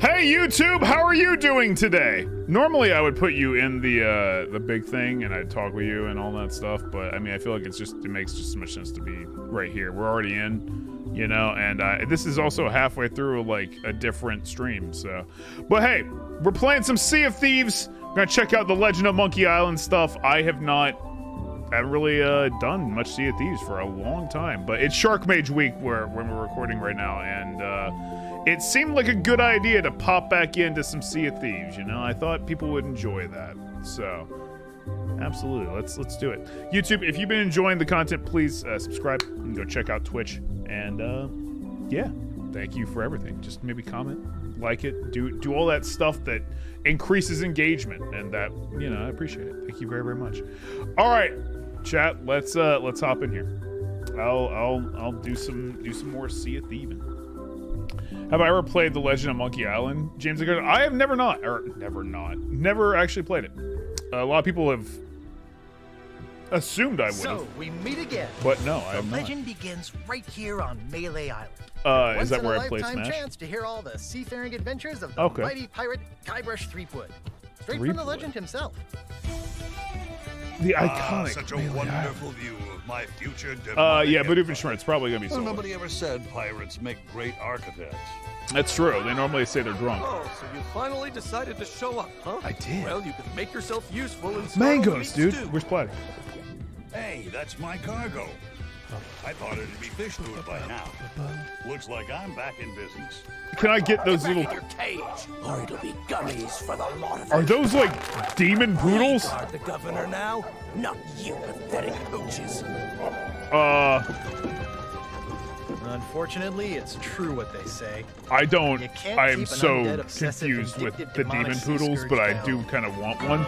Hey YouTube, how are you doing today? Normally I would put you in the uh, the big thing and I'd talk with you and all that stuff, but I mean I feel like it's just it makes just so much sense to be right here. We're already in, you know, and uh, this is also halfway through like a different stream, so. But hey, we're playing some Sea of Thieves. We're gonna check out the Legend of Monkey Island stuff. I have not haven't really uh, done much Sea of Thieves for a long time, but it's Shark Mage Week where when we're recording right now, and uh, it seemed like a good idea to pop back into some Sea of Thieves. You know, I thought people would enjoy that, so absolutely, let's let's do it. YouTube, if you've been enjoying the content, please uh, subscribe and go check out Twitch, and uh, yeah, thank you for everything. Just maybe comment, like it, do do all that stuff that increases engagement, and that you know I appreciate it. Thank you very very much. All right, chat, let's uh let's hop in here. I'll I'll I'll do some do some more Sea of Thieving. Have I ever played The Legend of Monkey Island? James? I have never not, or never not, never actually played it. a lot of people have assumed I would So we meet again. but no, I not. legend begins right here on Melee Island. Uh, Once is that where I play Smash? chance to hear all the seafaring adventures of the Okay. mighty pirate Guybrush Threepwood. Straight from the legend himself. The Ah, iconic. such a Melee Island. wonderful view of my future Uh, yeah, but empire. Schmert's probably gonna be Well, nobody ever said pirates make great architects. That's true. They normally say they're drunk. Oh, so you finally decided to show up, huh? I did. Well, you can make yourself useful and Mangoes, dude. Where's Platy? Hey, that's my cargo. I thought it'd be fish food by now. Looks like I'm back in business. Can I get those little? in your cage, or it'll be gummies for the lot of Are those like demon poodles? Are the governor now? Not you, pathetic coaches. Uh, Unfortunately, it's true what they say. I don't. I am so undead, confused with the demon poodles, scourge but I down. do kind of want one.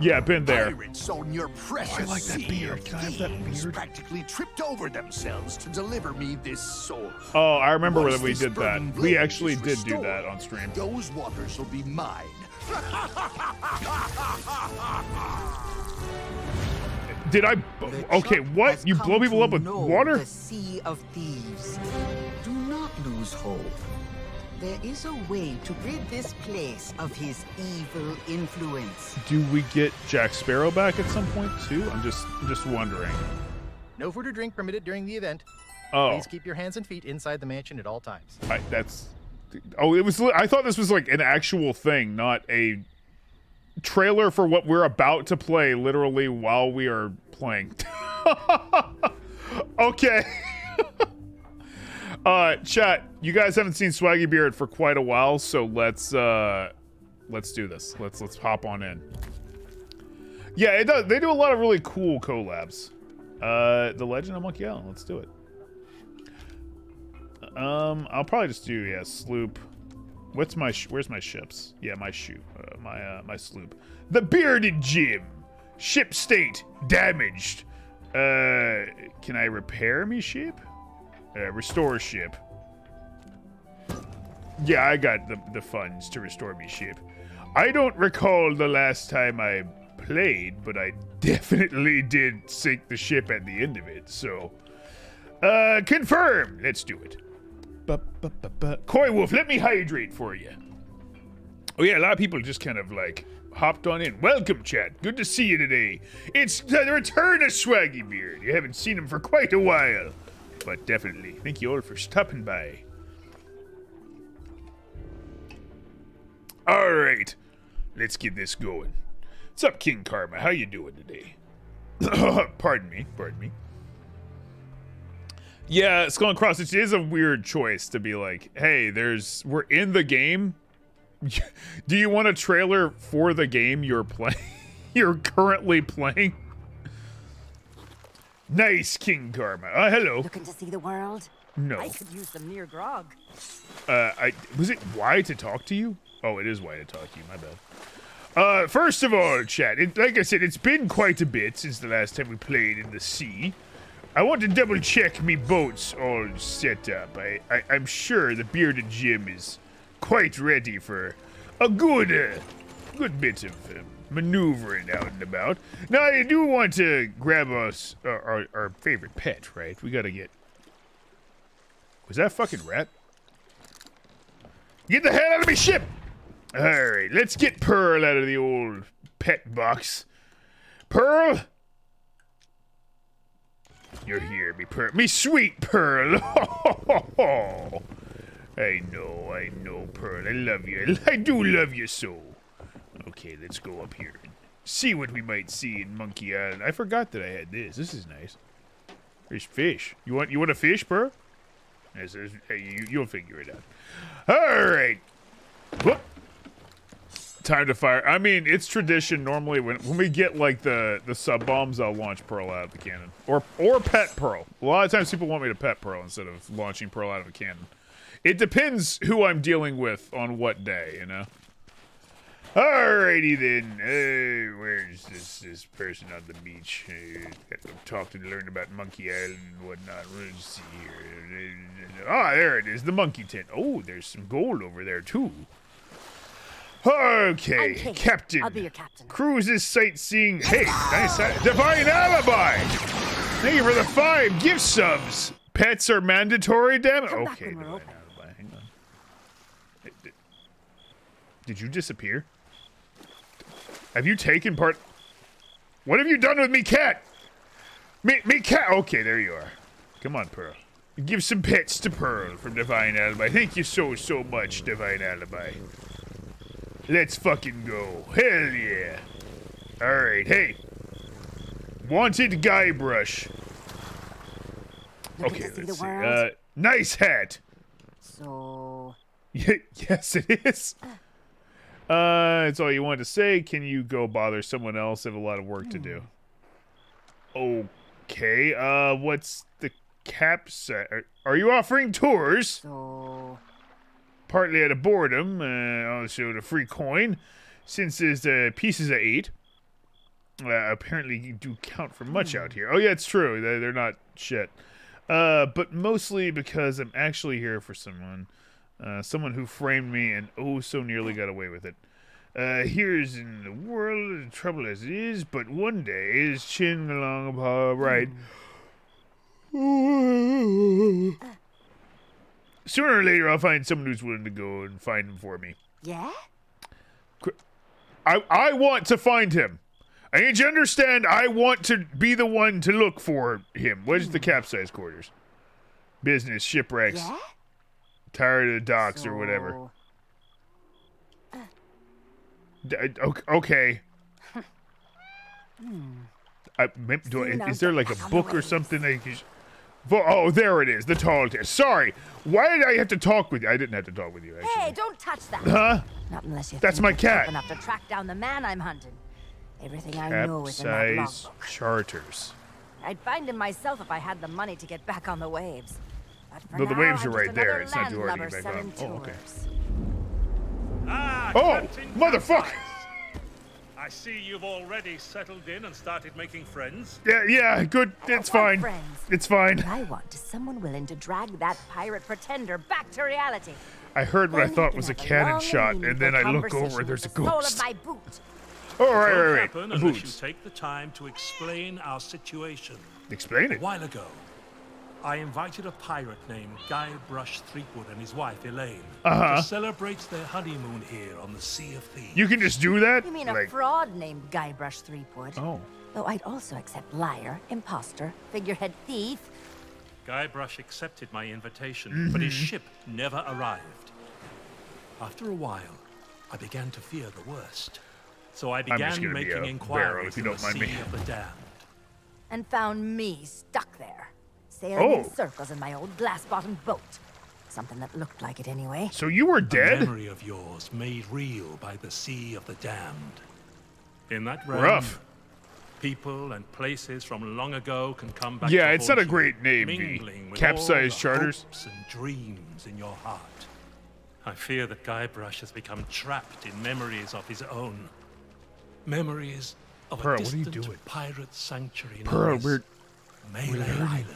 Yeah, been there. Pirates on your precious I like that sea beard. of Can I have that thieves beard? practically tripped over themselves to deliver me this soul. Oh, I remember Once that we did that. We actually is did do that on stream. Those waters will be mine. Did I? Okay, what? You blow people up with water? The Sea of Thieves. Do not lose hope. There is a way to rid this place of his evil influence. Do we get Jack Sparrow back at some point too? I'm just, I'm just wondering. No food or drink permitted during the event. Oh, Please keep your hands and feet inside the mansion at all times. I, that's. Oh, it was. I thought this was like an actual thing, not a trailer for what we're about to play. Literally while we are playing. okay. uh, chat. You guys haven't seen Swaggy Beard for quite a while, so let's uh, let's do this. Let's let's hop on in. Yeah, it does. They do a lot of really cool collabs. Uh, The Legend of Monkey Island. Let's do it. Um, I'll probably just do yeah sloop. What's my where's my ships? Yeah, my shoe, uh, my uh, my sloop. The bearded Jim. Ship state damaged. Uh, can I repair me ship? Uh, restore ship. Yeah, I got the the funds to restore me ship. I don't recall the last time I played, but I definitely did sink the ship at the end of it. So, uh, confirm. Let's do it. Koi Wolf, let me hydrate for you. Oh yeah, a lot of people just kind of like hopped on in. Welcome, chat. Good to see you today. It's the return of Swaggy Beard. You haven't seen him for quite a while, but definitely thank you all for stopping by. All right, let's get this going. What's up, King Karma? How you doing today? pardon me. Pardon me. Yeah, Skull and Cross. It is a weird choice to be like, hey, there's we're in the game. Do you want a trailer for the game you're playing? you're currently playing. Nice, King Karma. Uh, hello. Looking to see the world? No. I could use some near grog. Uh, I was it why to talk to you? Oh, it is why to talk to you. My bad. Uh, first of all, chat. It, like I said, it's been quite a bit since the last time we played in the sea. I want to double check me boats all set up. I, I I'm sure the bearded Jim is quite ready for a good, uh, good bit of uh, maneuvering out and about. Now I do want to grab us our, our, our favorite pet, right? We gotta get. Was that a fucking rat? Get the hell out of my ship! Alright, let's get Pearl out of the old pet box. Pearl! You're here, me Pearl. Me sweet Pearl! I know, I know, Pearl. I love you. I do love you so. Okay, let's go up here and see what we might see in Monkey Island. I forgot that I had this. This is nice. There's fish. You want you want a fish, Pearl? There's- hey, you, you'll figure it out. All right. Whoop. Time to fire. I mean, it's tradition normally when when we get like the the sub bombs, I'll launch Pearl out of the cannon or or pet Pearl. A lot of times people want me to pet Pearl instead of launching Pearl out of a cannon. It depends who I'm dealing with on what day, you know. Alrighty then. Uh, where's this this person on the beach? Uh, got to talk and learn about Monkey Island and whatnot. Let's see here. Ah, there it is, the monkey tent. Oh, there's some gold over there too. Okay, Captain. I'll be your captain. Cruises sightseeing. Hey, nice. Uh, divine alibi. Thank you for the five gift subs. Pets are mandatory. Damn it. Okay, divine alibi. Hang on. Did, did you disappear? Have you taken part? What have you done with me, cat? Me, me cat. Okay, there you are. Come on, Pearl. Give some pets to Pearl from Divine Alibi. Thank you so, so much, Divine Alibi. Let's fucking go. Hell yeah. Alright, hey. Wanted Guybrush. Okay, let's see. Uh, nice hat. So, yes, it is. Uh, that's all you wanted to say. Can you go bother someone else? I have a lot of work to do. Okay. Uh, what's the cap set? Are, are you offering tours? so, Partly out of boredom, uh, also the free coin, since there's uh, pieces of eight. Uh, apparently, you do count for much out here. Oh yeah, it's true. They're, they're not shit. Uh, but mostly because I'm actually here for someone, uh, someone who framed me and oh so nearly got away with it. Uh, here's in the world trouble as it is, but one day is chin along uh, right. Sooner or later, I'll find someone who's willing to go and find him for me. yeah? I I want to find him. I need you to understand. I want to be the one to look for him. Where's the capsize quarters? Business shipwrecks. Yeah? Tired of the docks or whatever. So, D- uh, I- ok- Okay. I, do I, is there like a back on the book or something? That you can, Vo- oh, there it is. The tall test. Sorry. Why did I have to talk with you? I didn't have to talk with you. Actually. hey, don't touch that. Huh? Not unless you That's my cat. enough to track down the man I'm hunting. Everything I know is in that logbook. charters. I'd find him myself if I had the money to get back on the waves. No, the now, waves I'm are right there. It's not too hard to get back on. Oh, okay. Ah, Oh, motherfucker. Capsize. I see you've already settled in and started making friends. Yeah, yeah, good. I It's fine. friends. It's fine. What I want is someone willing to drag that pirate pretender back to reality. I heard what I Then we thought was a cannon long shot, and then I meaningful look over, conversation there's a with the sole ghost. of my boot. Oh, right, Won't right, right. happen you boots. take the time to explain our situation. Explain it. A while ago, I invited a pirate named Guybrush Threepwood and his wife Elaine Uh-huh. to celebrate their honeymoon here on the Sea of Thieves. You can just do that? You mean a fraud named Guybrush Threepwood? oh. Though I'd also accept liar, imposter, figurehead thief. Guybrush accepted my invitation, but his ship never arrived. After a while, I began to fear the worst. So I began gonna be making barrel, inquiries if you in don't the mind Sea me. of the Damned. and found me stuck there, sailing Oh. in circles in my old glass-bottomed boat. Something that looked like it anyway. So you were A dead? memory of yours made real by the Sea of the Damned. In that realm, Rough. people and places from long ago can come back. Yeah, to it's not a great name, V. mingling with Capsized charters. hopes and dreams in your heart. I fear that Guybrush has become trapped in memories of his own. Memories of Pearl, a what are you distant doing? pirate sanctuary Pearl, known as we're- Melee Island.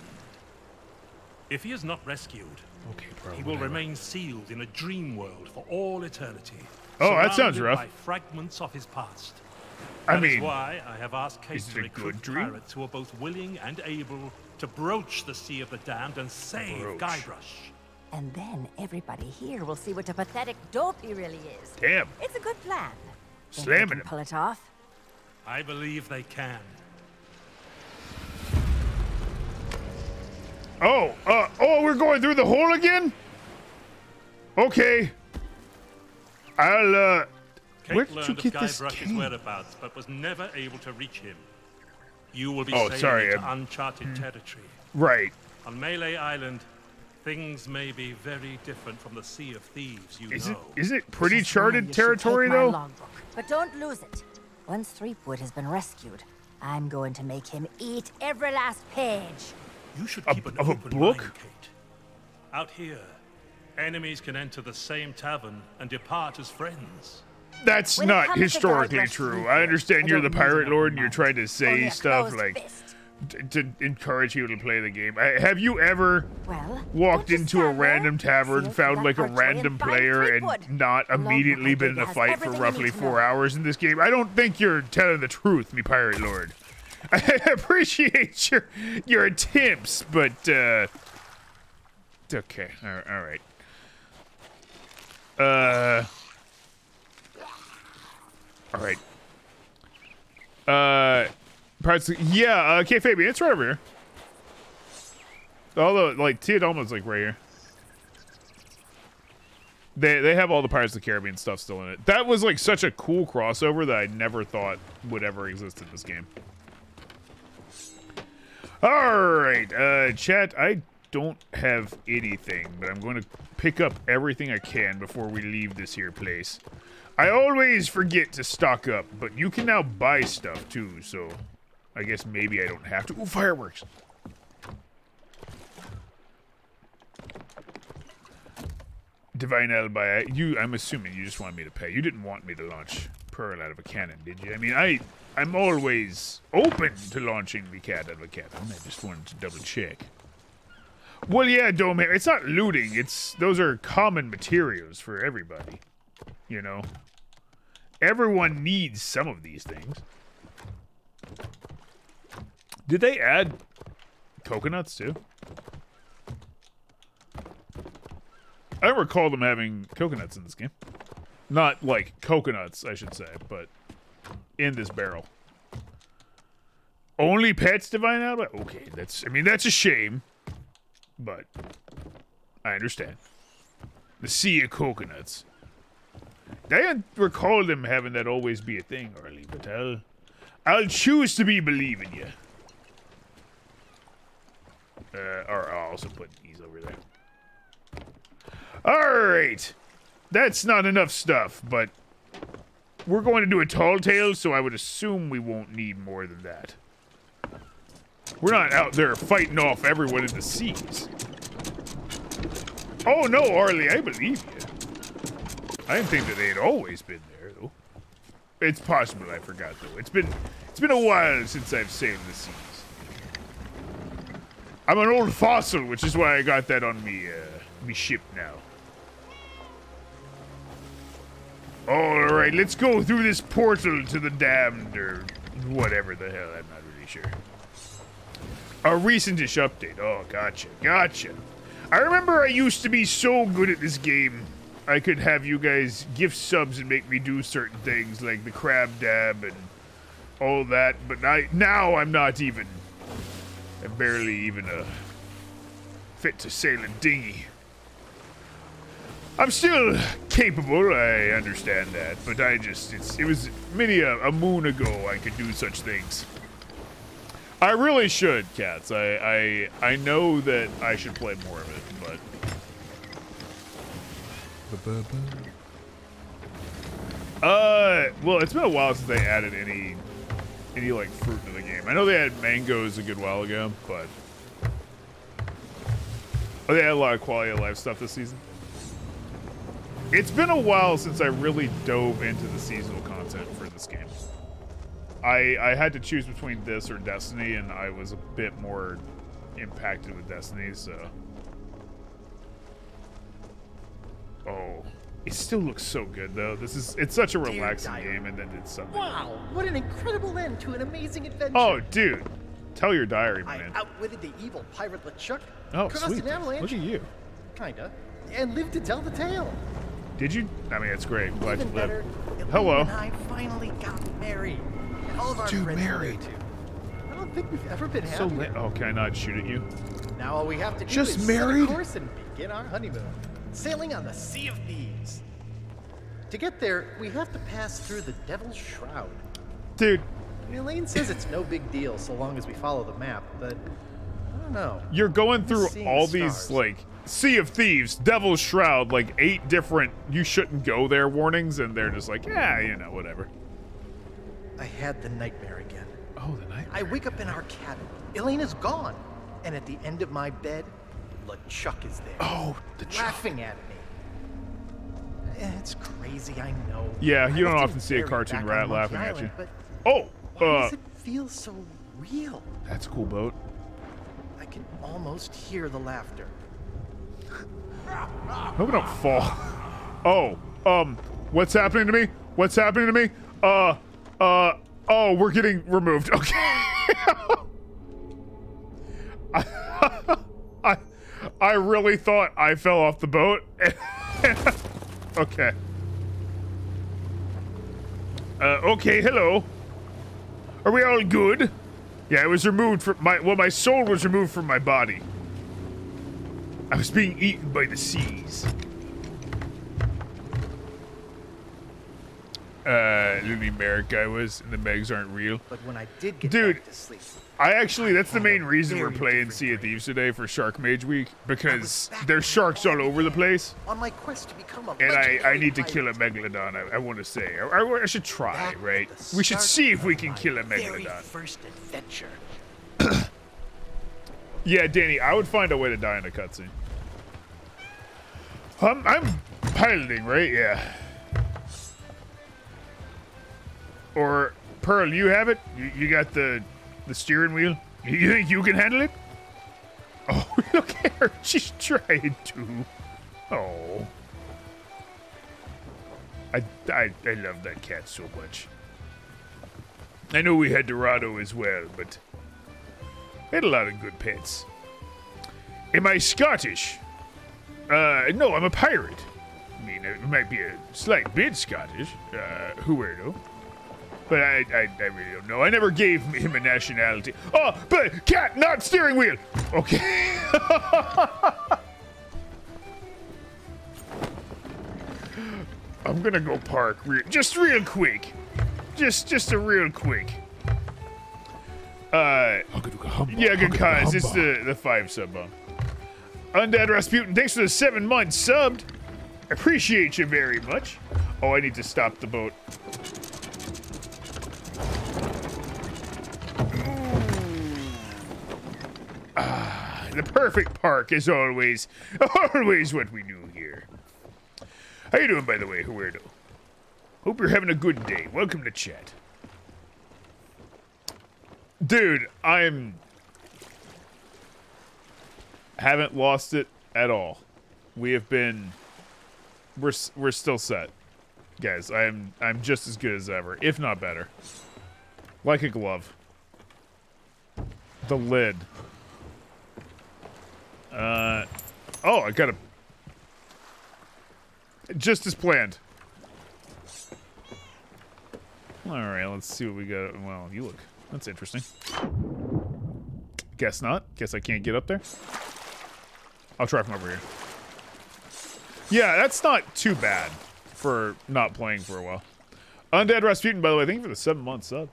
If he is not rescued, Okay, bro. he will whatever. remain sealed in a dream world for all eternity. Oh, that sounds surrounded rough. By fragments of his past. I That is mean, why I have asked Kate to recruit good pirates who are both willing and able to broach the Sea of the Damned and save Broach. Guybrush. And then everybody here will see what a pathetic dope he really is. Damn. It's a good plan. Think they Slamming him. Pull it off. I believe they can. Oh, uh, oh, we're going through the hole again? Okay. I'll, uh, Kate Where did you get this Guybrush's whereabouts, but was never able to reach him. You will be Oh, sailing sorry, into I- uncharted territory. right. On Melee Island, things may be very different from the Sea of Thieves you Is know. is it pretty Just charted territory, take my though? logbook. But don't lose it. Once Threepwood has been rescued, I'm going to make him eat every last page. You should A- keep an of a open book? mind, Kate. Out here, enemies can enter the same tavern and depart as friends. That's When not historically true. I understand I you're the don't use an pirate lord and you're trying to say Only a stuff like t- to encourage people to play the game. I, have you ever Well, walked into a stand there, random tavern, sail found like a random player, Threepwood? and not immediately I been in a fight for roughly four hours in this game? I don't think you're telling the truth, me pirate lord. I appreciate your your attempts, but uh, okay. All right. All right. Uh. All right. Uh, parts. Yeah. Uh, okay, Fabian, it's right over here. Although, like, Tia Dalma's like right here. They they have all the Pirates of the Caribbean stuff still in it. That was like such a cool crossover that I never thought would ever exist in this game. All right, uh, chat. I don't have anything, but I'm going to pick up everything I can before we leave this here place. I always forget to stock up, but you can now buy stuff too, so I guess maybe I don't have to. Ooh, fireworks. Divine Alibi, you, I'm assuming you just wanted me to pay. You didn't want me to launch Pearl out of a cannon, did you? I mean, I, I'm always open to launching the cat out of a cannon. I just wanted to double check. Well, yeah, Dome, it's not looting. It's those are common materials for everybody. You know, everyone needs some of these things. Did they add coconuts too? I recall them having coconuts in this game. Not like coconuts, I should say, but in this barrel. Only pets divine alibi? Okay, that's I mean that's a shame. But I understand. The sea of coconuts. I don't recall them having that always be a thing, Arlie, but I'll I'll choose to be believing you. Uh, or I'll also put these over there. All right, that's not enough stuff, but we're going to do a tall tale, so I would assume we won't need more than that. We're not out there fighting off everyone in the seas. Oh no, Arlie, I believe you. I didn't think that they had always been there, though. It's possible I forgot, though. It's been it's been a while since I've sailed the seas. I'm an old fossil, which is why I got that on me uh, me ship now. All right, let's go through this portal to the damned, or whatever the hell. I'm not really sure. A recentish update. Oh, gotcha, gotcha. I remember I used to be so good at this game. I could have you guys gift subs and make me do certain things like the crab dab and all that, but I now I'm not even. I'm barely even uh, fit to sail a dinghy. I'm still capable, I understand that, but I just, it was many a, a moon ago I could do such things. I really should, cats. I, I I know that I should play more of it, but uh, well, it's been a while since they added any any like fruit to the game. I know they had mangoes a good while ago, but oh, they had a lot of quality of life stuff this season. It's been a while since I really dove into the seasonal content for this game. I I had to choose between this or Destiny, and I was a bit more impacted with Destiny, so. Oh, it still looks so good though. This is it's such a relaxing game, and then it's something. Wow, what an incredible end to an amazing adventure. Oh, dude, tell your diary, man. I outwitted the evil pirate LeChuck, Oh, crossed sweet. an avalanche, Look at you. kinda, and lived to tell the tale. Did you? I mean, it's great. I'm glad Even you lived. better, Hello. and I finally got married. And all of our Dude, friends married. too. I don't think we've ever been So happier. lit. Oh, can I not shoot at you? Now all we have to do Just is set a course and begin our honeymoon, sailing on the Sea of Thieves. To get there, we have to pass through the Devil's Shroud. Dude, Elaine says it's no big deal so long as we follow the map, but I don't know. you're going through all the these, like, Sea of Thieves, Devil's Shroud, like, eight different you shouldn't go there warnings, and they're just like, yeah, you know, whatever. I had the nightmare again. Oh, the night. I wake up in our cabin. Elaine is gone. And at the end of my bed, LeChuck is there. Oh, the Chuck. laughing at me. Eh, It's crazy, I know. Yeah, you don't often see a cartoon rat laughing at you. Oh, why uh, does it feel so real? that's a cool boat. I can almost hear the laughter. Hope I don't fall. Oh, um, what's happening to me? What's happening to me? Uh, uh, oh, we're getting removed. Okay. I, I really thought I fell off the boat. okay. Uh, okay, hello. Are we all good? Yeah, I was removed from my, well, my soul was removed from my body. I was being eaten by the seas. Uh, Looney Merrick I was, and the Megs aren't real. But when I did get Dude, back to sleep, I actually, that's the main reason we're playing Sea of. Thieves today for Shark Mage Week, because there's sharks all over the place, on my quest to become a and I, I need to kill a Megalodon, I, I want to say. I, I- I should try, right? We should see if we can kill a Megalodon. first adventure. Yeah, Danny, I would find a way to die in a cutscene. I'm, I'm piloting, right? Yeah. Or Pearl, you have it. You, you got the the steering wheel. You think you can handle it? Oh, look at her. She's trying to. Oh. I, I, I love that cat so much. I know we had Dorado as well, but had a lot of good pets. Am I Scottish? Uh, no, I'm a pirate. I mean, it might be a slight bit Scottish, uh, Huerto. But I, I, I really don't know. I never gave him a nationality. Oh, but cat, not steering wheel. Okay. I'm gonna go park re- just real quick. Just, just a real quick. Uh, yeah, good cause it's the the five sub bump. Undead Rasputin, thanks for the seven months subbed. Appreciate you very much. Oh, I need to stop the boat. Ah, the perfect park is always, always what we do here. How you doing, by the way, Huerto? Hope you're having a good day. Welcome to chat. Dude, I'm haven't lost it at all. We have been we're we're still set. Guys, I'm I'm just as good as ever, if not better. Like a glove. The lid. Uh oh, I got a just as planned. All right, let's see what we got. Well, you look. That's interesting. Guess not. Guess I can't get up there. I'll try from over here. Yeah, that's not too bad for not playing for a while. Undead Rasputin, by the way, thank you for the seven month sub.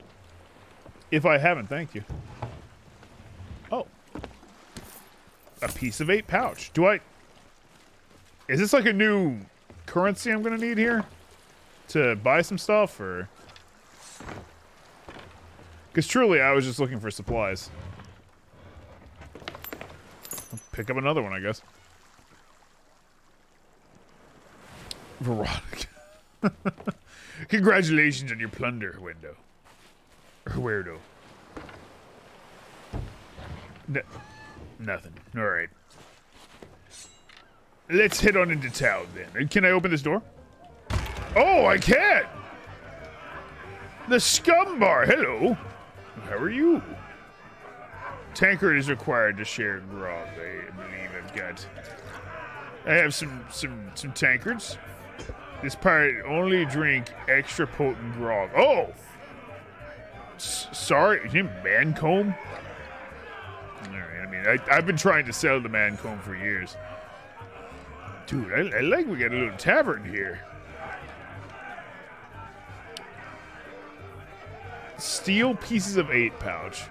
If I haven't, thank you. Oh. A piece of eight pouch. Do I... Is this like a new currency I'm going to need here? To buy some stuff, or... Because truly, I was just looking for supplies. I'll pick up another one, I guess. Veronica. Congratulations on your plunder, window. Or weirdo. No, nothing. All right. Let's head on into town then. Uh, can I open this door? Oh, I can't. The Scumm Bar. Hello. How are you? Tankard is required to share grog. I believe I've got I have some some some tankards. This pirate only drink extra potent grog. Oh, S- sorry, you Mancomb. All right, I mean, I, I've been trying to sell the Mancomb for years. Dude, I, I like we got a little tavern here. Steel pieces of eight pouch.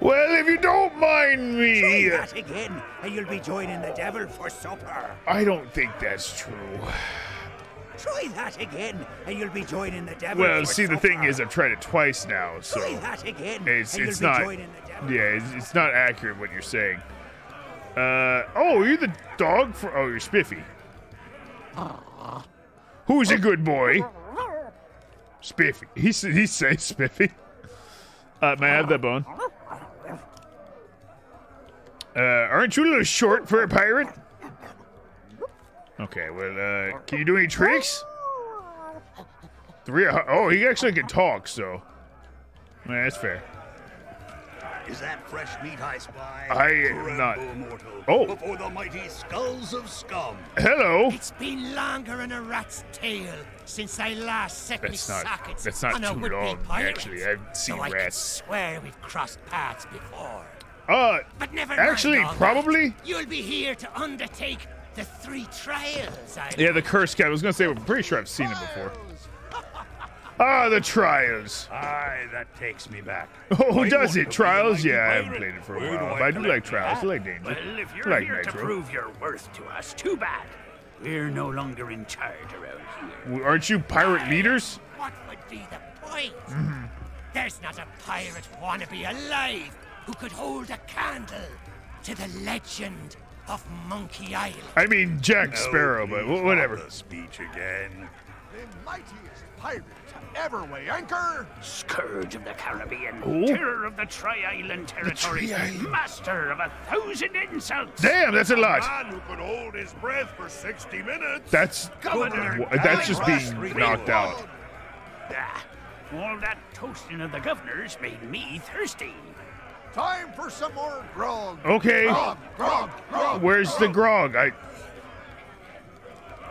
Well, if you don't mind Try me, that again, and you'll be joining the devil for supper. I don't think that's true. Try that again, and you'll be joining the devil Well, for see, the thing is, I've tried it twice now, so Try that again, it's and it's you'll be not. joining the devil. Yeah, it's, it's not accurate what you're saying. Uh oh, you're the dog for. Oh, you're Spiffy. Who's a good boy? Spiffy. He he says Spiffy. Uh, may I have that bone? Uh, aren't you a little short for a pirate? Okay, well, uh, can you do any tricks? Three. Oh, he actually can talk, so. Yeah, that's fair. Is that fresh meat I spy? I am not- mortal, Oh. Before the mighty skulls of scum. Hello. It's been longer than a rat's tail since I last set me That's not- sockets that's not on a too would-be long, pirate. actually. I've seen so I rats. can swear we've crossed paths before. Uh, But never Actually, mind probably- that. You'll be here to undertake the three trials. I yeah, the curse cat. I was gonna say, I'm pretty sure I've seen it before. Ah, the trials. Aye, that takes me back. Oh, I does it? Trials? like a Yeah, I haven't played it for a Where do while. But I do like trials. I like danger. Well, if you're like here to prove your worth to us, too bad. We're no longer in charge around here. W- Aren't you pirate leaders? What would be the point? Mm-hmm. There's not a pirate wannabe alive who could hold a candle to the legend of Monkey Island. I mean, Jack No, Sparrow, but whatever. The speech again. The mightiest pirate to ever weigh anchor. Scourge of the Caribbean, Ooh. terror of the Tri-Island territory, Tri-Island. master of a thousand insults. Damn, that's a lot. A Man who could hold his breath for 60 minutes. That's Governor, wh- that's just being knocked out. Ah, all that toasting of the governors made me thirsty. Time for some more grog. Okay. Grog, grog, grog. Where's the grog? I.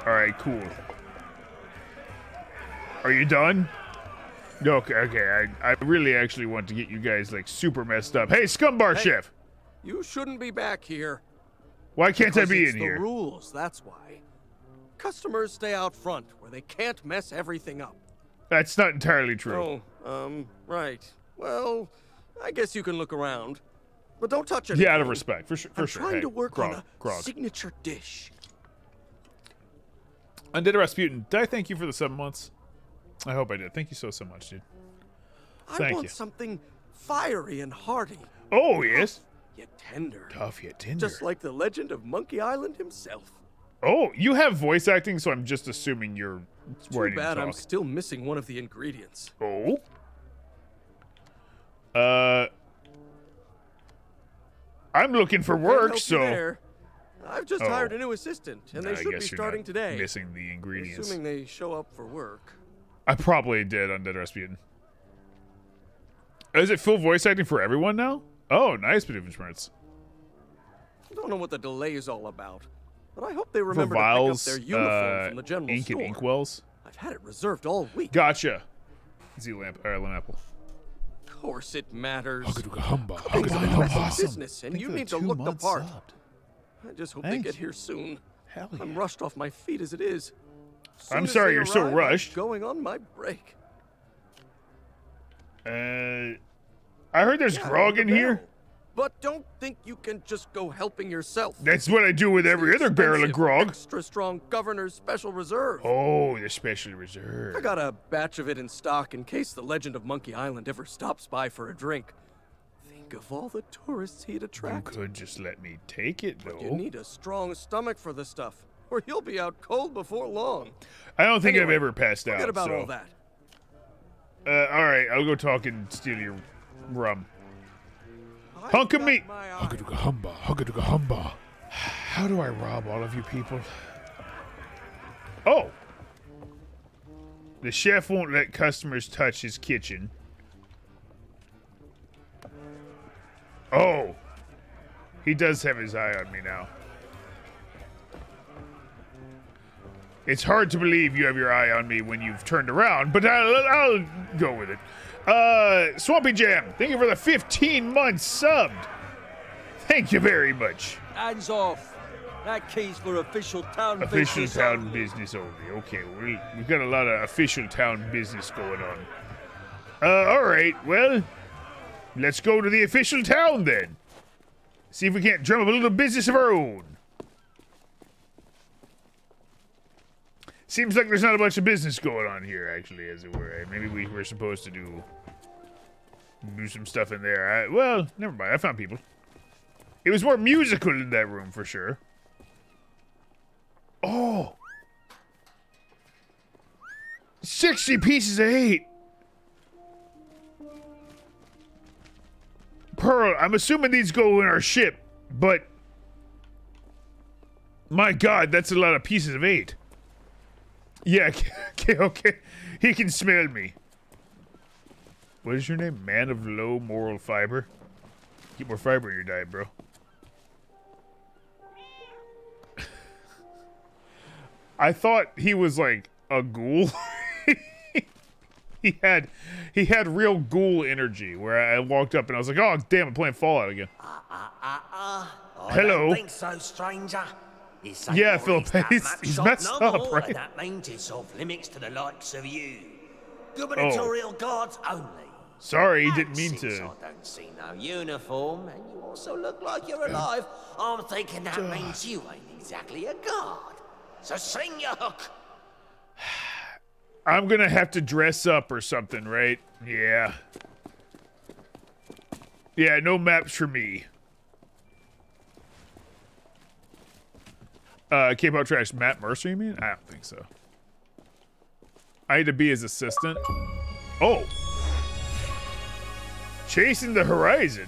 All right, cool. Are you done? Okay, okay. I, I really actually want to get you guys like super messed up. Hey, Scumm Bar Hey. Chef, You shouldn't be back here. why can't I because be it's in the here? rules, that's why. Customers stay out front where they can't mess everything up. That's not entirely true. Oh, um, right. Well, I guess you can look around. But don't touch it. yeah, out of respect, for sure. For I'm sure. trying Hey, to work grog, on a grog. signature dish. Undead Rasputin, did I thank you for the seven months? I hope I did. Thank you so so much, dude. I Thank want you. something fiery and hearty, Oh yes, yet tender. tough yet tender. Just like the legend of Monkey Island himself. oh, you have voice acting, so I'm just assuming you're Too bad. I'm still missing one of the ingredients. Oh. Uh. I'm looking for work, so there. I've just Oh. hired a new assistant, and they I should be starting today. missing the ingredients. Assuming they show up for work. I probably did Undead Rasputin. Is it full voice acting for everyone now? Oh, nice, Bedoofenschmerz. I don't know what the delay is all about, but I hope they For remember to pick up their uniform uh, from the general ink store. and inkwells. I've had it reserved all week. Gotcha. Z lamp, or lamp apple. Of course it matters. Humba. It's an important business, and you need to look the part. subbed. I just hope they get you. here soon. Hell I'm rushed off my feet as it is. I'm sorry you're so arrive, I'm rushed. Going on my break. Uh, I heard there's Yeah, grog in here. But don't think you can just go helping yourself. That's what I do with every other barrel of grog. Extra strong governor's special reserve. Oh, the special reserve. I got a batch of it in stock in case the legend of Monkey Island ever stops by for a drink. Think of all the tourists he'd attract. You could just let me take it, though. You need a strong stomach for the stuff, or you'll be out cold before long. I don't think I've ever passed out. Forget about so. all that. Uh, all right, I'll go talk and steal your rum. I've Hunk of got meat. my eye. humba, humba. How do I rob all of you people? Oh. The chef won't let customers touch his kitchen. Oh. He does have his eye on me now. It's hard to believe you have your eye on me when you've turned around, but I'll, I'll go with it. Uh, Swampy Jam, thank you for the 15 months subbed. Thank you very much. Hands off. That key's for official town Official business. town only. business only. Okay, we we've got a lot of official town business going on. Uh, all right. Well, let's go to the official town then. See if we can't drum up a little business of our own. Seems like there's not a bunch of business going on here, actually, as it were. Maybe we were supposed to do do some stuff in there. I, well, never mind. I found people. It was more musical in that room for sure. Oh. 60 pieces of eight. Pearl, I'm assuming these go in our ship, but my god, that's a lot of pieces of eight. Yeah, okay, okay. He can smell me. What is your name? Man of low moral fiber? Get more fiber in your diet, bro. I thought he was like a ghoul. he had he had real ghoul energy where I walked up and I was like, "Oh, damn, I'm playing Fallout again." Uh, uh, uh, oh, I Hello. don't think so, stranger. Yeah, Maurice Phil, he's- he's messed no up, right? That means it's off limits to the likes of you. Oh. Gubernatorial guards only. Sorry, he didn't mean to. I don't see no uniform, and you also look like you're alive, I'm thinking that means you ain't exactly a guard. So sing your hook. I'm gonna have to dress up or something, right? Yeah. Yeah, no maps for me. Uh, Cape Out Trash, Matt Mercer, you mean? I don't think so. I need to be his assistant. Oh. Chasing the horizon.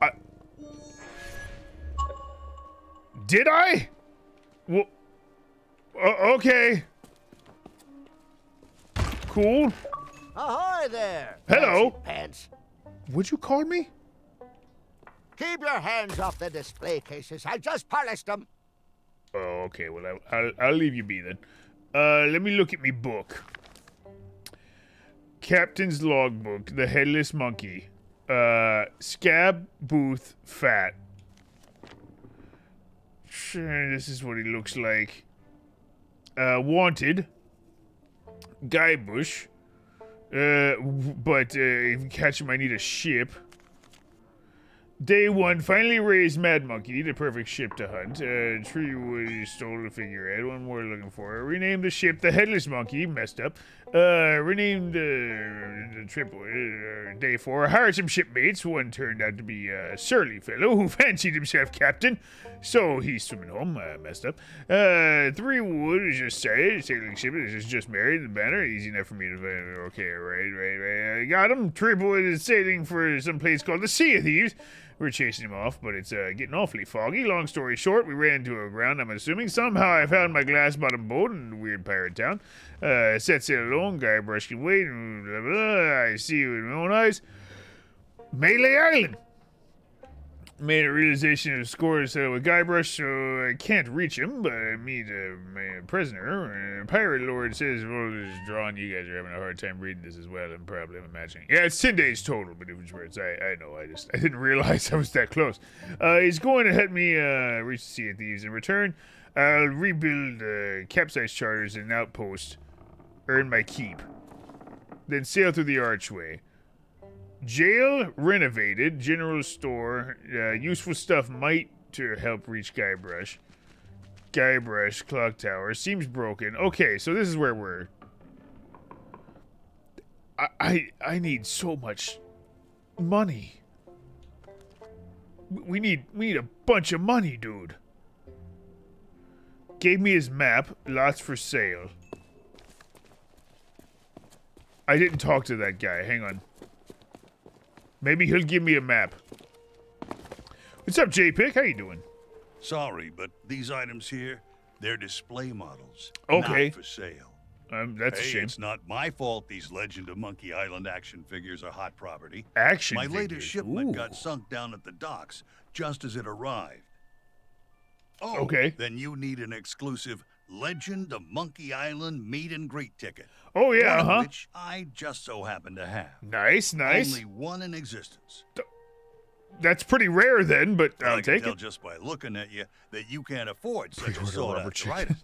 I. Did I? Well, o- okay. Cool. Ahoy there! Hello. Pants. Would you call me? Keep your hands off the display cases. I just polished them. Oh, okay. Well, I, I'll, I'll leave you be then. Uh, let me look at me book. Captain's logbook, the headless monkey. Uh, scab booth fat. Sure, this is what he looks like. Uh, wanted. Guy Bush. Uh, but uh, if you catch him, I need a ship. Day one, finally raised Mad Monkey, the perfect ship to hunt. Uh, Threepwood stole the figurehead. One more looking for. Renamed the ship the Headless Monkey. Messed up. Uh, renamed uh, the triple. Uh, day four, hired some shipmates. One turned out to be a surly fellow who fancied himself captain. So he's swimming home. Uh, messed up. Uh, three wood is just say sailing ship is just married. The banner easy enough for me to find. Okay, right, right, right. I got him. Triple is sailing for some place called the Sea of Thieves. We're chasing him off, but it's uh, getting awfully foggy. Long story short, we ran into a ground, I'm assuming. Somehow I found my glass bottom boat in the weird pirate town. Uh, set sail alone, Guybrush can wait. Blah, blah, blah. I see you with my own eyes. Melee Island! Made a realization of scores uh, with Guybrush, so I can't reach him, but I meet uh, my prisoner. Uh, Pirate Lord says, well, it's drawn. You guys are having a hard time reading this as well, I'm probably I'm imagining. Yeah, it's 10 days total, but it was words. I, I know, I just I didn't realize I was that close. Uh, he's going to help me uh, reach the Sea of Thieves. In return, I'll rebuild uh, capsize charters and outpost, earn my keep, then sail through the archway. Jail renovated. General store. Uh, useful stuff might to help reach Guybrush. Guybrush clock tower seems broken. Okay, so this is where we're. I I, I need so much money. We need we need a bunch of money, dude. Gave me his map. Lots for sale. I didn't talk to that guy. Hang on. Maybe he'll give me a map. What's up, JPIC? How you doing? Sorry, but these items here, they're display models. Okay. Not for sale. Um, that's hey, a shame. It's not my fault these Legend of Monkey Island action figures are hot property. Action My latest shipment ooh. got sunk down at the docks just as it arrived. Oh, Okay. Then you need an exclusive Legend of Monkey Island meet and greet ticket. Oh, yeah, one uh-huh. Which I just so happen to have. Nice, nice. Only one in existence. That's pretty rare then, but I'll I can take tell it. just by looking at you that you can't afford such a Pre-order sought rubber after item.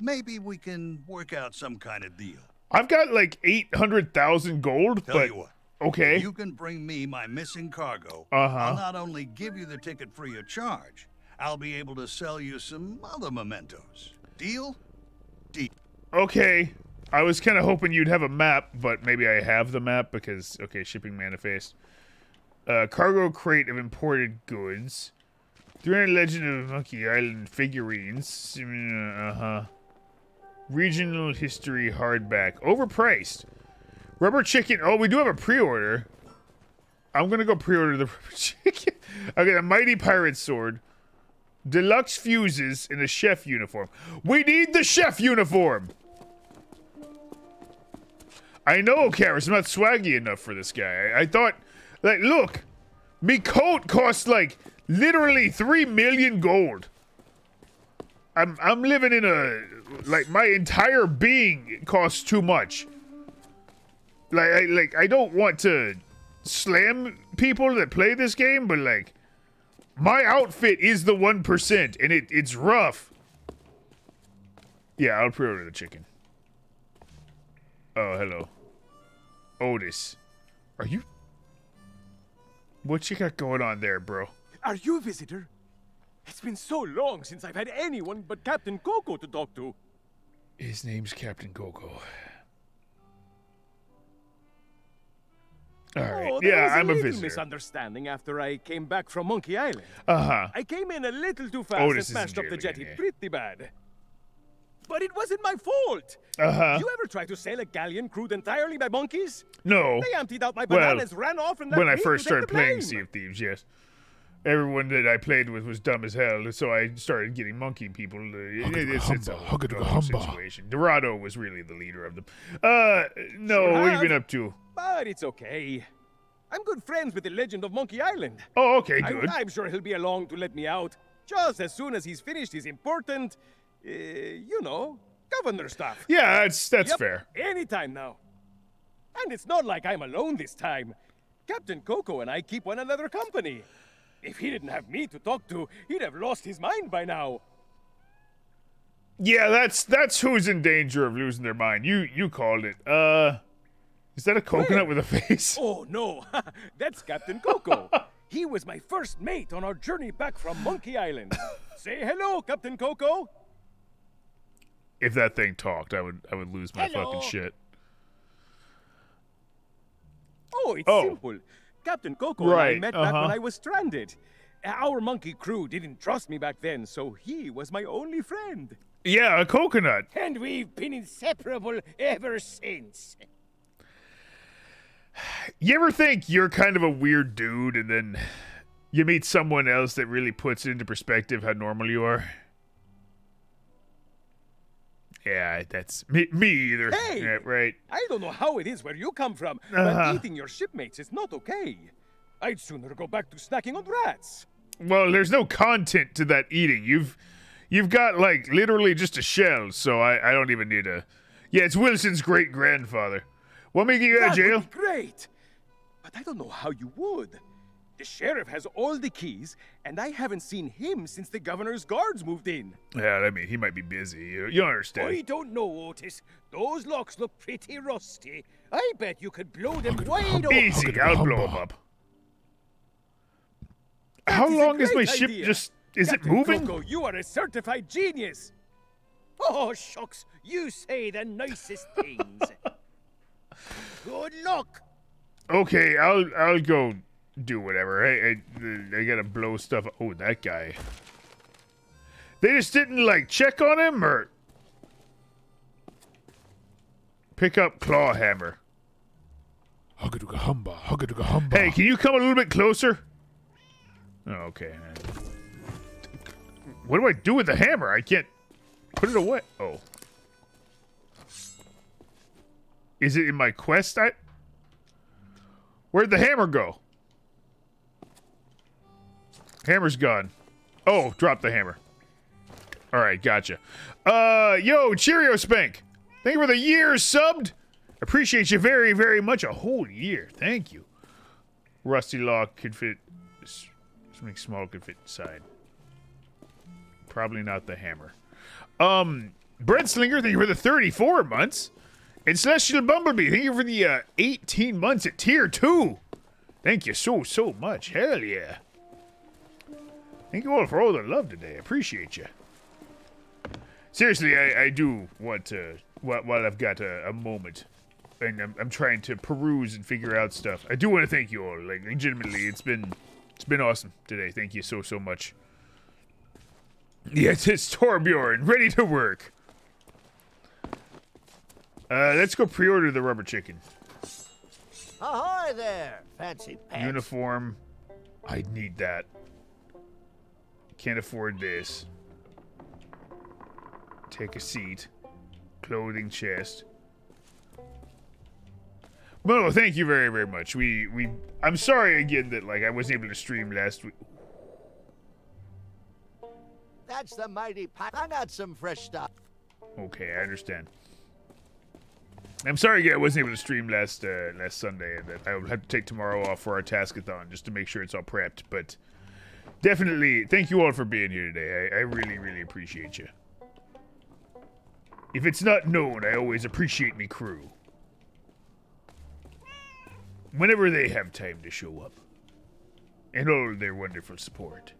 Maybe we can work out some kind of deal. I've got like 800,000 gold, Tell but you what. okay. If you can bring me my missing cargo, Uh-huh. I'll not only give you the ticket free of charge, I'll be able to sell you some other mementos. Deal? Deal. Okay. I was kind of hoping you'd have a map, but maybe I have the map because okay, shipping manifest. Uh, cargo crate of imported goods. 300 Legend of Monkey Island figurines. Uh huh. Regional history hardback. Overpriced. Rubber chicken. Oh, we do have a pre-order. I'm gonna go pre-order the rubber chicken. Okay, a mighty pirate sword. Deluxe fuses in a chef uniform. We need the chef uniform. I know, Karis. I'm not swaggy enough for this guy. I, I thought, like, look, me coat costs like literally three million gold. I'm I'm living in a like my entire being costs too much. Like I like I don't want to slam people that play this game, but like my outfit is the one percent, and it it's rough. Yeah, I'll pre-order the chicken. Oh, hello. Otis. Are you... What you got going on there, bro? Are you a visitor? It's been so long since I've had anyone but Captain Coco to talk to. His name's Captain Coco. All right. Oh, yeah, was I'm a little visitor. misunderstanding after I came back from Monkey Island. Uh-huh. I came in a little too fast Otis and smashed up the jetty pretty bad. But it wasn't my fault. Uh-huh. You ever try to sail a galleon crewed entirely by monkeys? No. They emptied out my Well, bananas, ran off, and left when I first started playing. Sea of Thieves, yes. Everyone that I played with was dumb as hell, so I started getting monkey people. Uh, it- it's, it's a whole situation. Dorado was really the leader of them. Uh, no, Sure what have you been up to? But it's okay. I'm good friends with the legend of Monkey Island. Oh, okay, I- good. I'm sure he'll be along to let me out. Just as soon as he's finished his important, uh, you know, governor stuff. Yeah, that's that's Yep, fair. Anytime now. And it's not like I'm alone this time. Captain Coco and I keep one another company. If he didn't have me to talk to, he'd have lost his mind by now. Yeah, that's that's who's in danger of losing their mind. You you called it. Uh, is that a coconut with a face? Oh no, that's Captain Coco. he was my first mate on our journey back from Monkey Island. Say hello, Captain Coco. If that thing talked, I would I would lose my Hello. fucking shit. Oh, it's Oh. simple. Captain Coco right. and I met back when uh-huh. I was stranded. Our monkey crew didn't trust me back then, so he was my only friend. Yeah, a coconut. And we've been inseparable ever since. You ever think you're kind of a weird dude, and then you meet someone else that really puts into perspective how normal you are? Yeah, that's me. Me either. Hey! Yeah, right. I don't know how it is where you come from, Uh-huh. but eating your shipmates is not okay. I'd sooner go back to snacking on rats. Well, there's no content to that eating. You've you've got like literally just a shell, so I, I don't even need a Yeah, it's Wilson's great grandfather. To get you out of jail? great. But I don't know how you would. The sheriff has all the keys, and I haven't seen him since the governor's guards moved in. Yeah, I mean he might be busy. You, you understand. I don't know, Otis. Those locks look pretty rusty. I bet you could blow them wide open. Easy, I'll blow him up. How That is a long is my great ship just is Captain it moving? Coco, you are a certified genius. Oh, shucks. You say the nicest things. Good luck. Okay, I'll I'll go do whatever. I I, I gotta blow stuff. Oh, that guy. They just didn't like check on him or pick up claw hammer. Huggaduga humba, huggaduga humba. Hey, can you come a little bit closer? Oh, okay. What do I do with the hammer? I can't put it away. Oh. Is it in my quest? I Where'd the hammer go? Hammer's gone. Oh, drop the hammer. All right, gotcha. Uh, yo, Cheerio Spank. Thank you for the years subbed. Appreciate you very, very much. A whole year. Thank you. Rusty lock could fit. Something small could fit inside. Probably not the hammer. Um, Brent Slinger, thank you for the 34 months. And Celestial Bumblebee, thank you for the uh, 18 months at tier 2. Thank you so, so much. Hell yeah. Thank you all for all the love today. Appreciate you. Seriously, I, I do want to, while, while I've got a, a moment, and I'm, I'm trying to peruse and figure out stuff, I do want to thank you all. Like, legitimately, it's been, it's been awesome today. Thank you so, so much. Yes, it's Torbjorn, ready to work. Uh, let's go pre-order the rubber chicken. Ahoy there, fancy pants. Uniform. I need that. Can't afford this. Take a seat. Clothing chest. Well, thank you very, very much. We, we, I'm sorry again that, like, I wasn't able to stream last week. That's the mighty pie. I got some fresh stuff. Okay, I understand. I'm sorry again I wasn't able to stream last, uh, last Sunday, and that I will have to take tomorrow off for our taskathon just to make sure it's all prepped, but definitely, thank you all for being here today. I, I really, really appreciate you. If it's not known, I always appreciate me crew. Whenever they have time to show up. And all their wonderful support.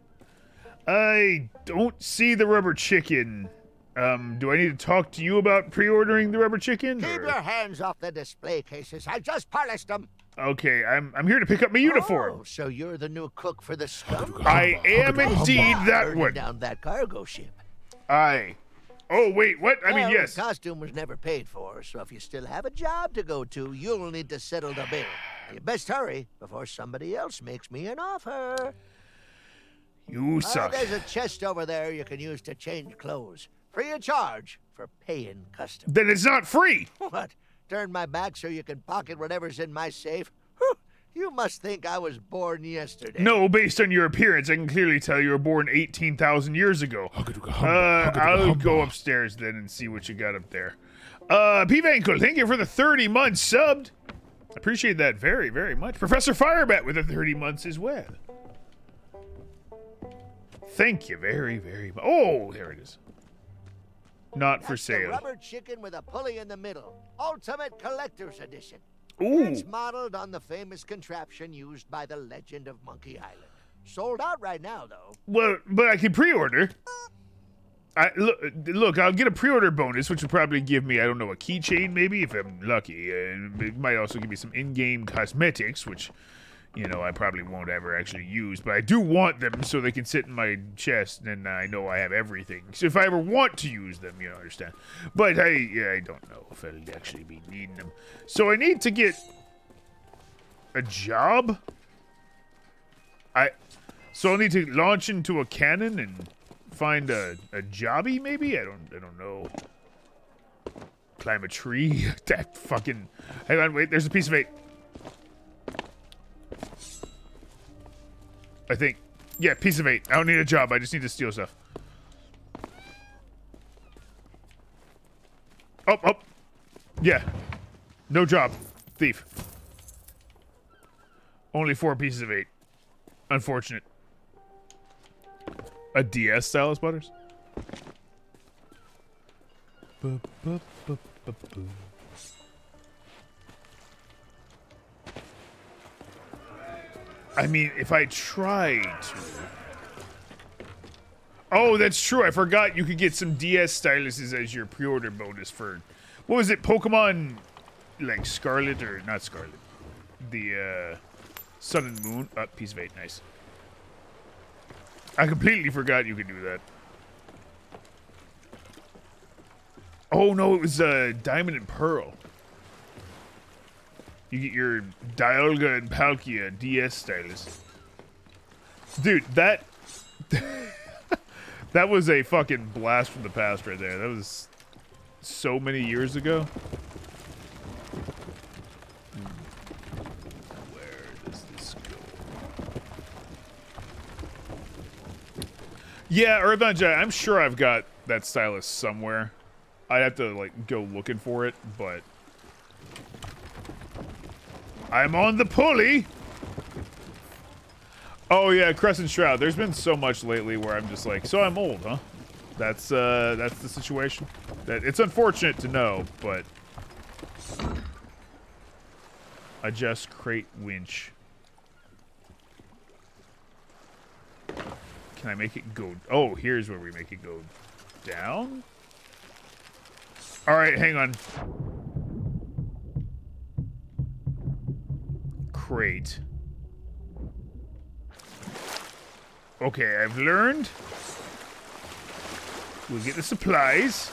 I don't see the rubber chicken. Um, do I need to talk to you about pre-ordering the rubber chicken? Keep or- your hands off the display cases. I just polished them. Okay, I'm I'm here to pick up my uniform. Oh, so you're the new cook for the scum? I am indeed that Burning one. down that cargo ship. I. Oh wait, what? I mean, Well, yes. The costume was never paid for, so if you still have a job to go to, you'll need to settle the bill. You best hurry before somebody else makes me an offer. You Uh, suck. there's a chest over there you can use to change clothes. Free of charge for paying customers. Then it's not free. What? Turn my back so you can pocket whatever's in my safe? You must think I was born yesterday. No, based on your appearance, I can clearly tell you were born 18,000 years ago. Uh, I'll go upstairs then and see what you got up there. Uh, P. Vankle, thank you for the 30 months subbed. I appreciate that very, very much. Professor Firebat with the 30 months as well. Thank you very, very much. Oh, there it is. Not for That's the sale. rubber chicken with a pulley in the middle. Ultimate Collector's Edition. Ooh. It's modeled on the famous contraption used by the legend of Monkey Island. Sold out right now, though. Well, but I can pre-order. I look, look. I'll get a pre-order bonus, which will probably give me, I don't know, a keychain maybe if I'm lucky. Uh, it might also give me some in-game cosmetics, which, you know, I probably won't ever actually use. But I do want them so they can sit in my chest, and I know I have everything. So if I ever want to use them, you understand. But I, yeah, I don't know if I'll actually be needing them. So I need to get a job. I so I'll need to launch into a cannon and find a, a jobby, maybe? I don't I don't know. Climb a tree? that fucking Hang on, wait, there's a piece of eight. I think. Yeah, piece of eight. I don't need a job, I just need to steal stuff. Oh, oh. Yeah. No job. Thief. Only four pieces of eight. Unfortunate. A DS stylus butters? Bu- bu- bu- I mean, if I tried to. Oh, that's true. I forgot you could get some DS styluses as your pre-order bonus for what was it? Pokemon like Scarlet or not Scarlet? The uh Sun and Moon. Uh, piece of eight, nice. I completely forgot you could do that. Oh no, it was uh, Diamond and Pearl. You get your Dialga and Palkia DS stylus. Dude, that that was a fucking blast from the past right there. That was so many years ago. Where does this go? Yeah, Jedi, I'm sure I've got that stylus somewhere. I'd have to like go looking for it, but I'm on the pulley. Oh yeah, Crescent Shroud. There's been so much lately where I'm just like, so I'm old, huh? That's uh that's the situation. That it's unfortunate to know, but adjust crate winch. Can I make it go? Oh, here's where we make it go down. All right, hang on. Crate. Okay, I've learned. We'll get the supplies.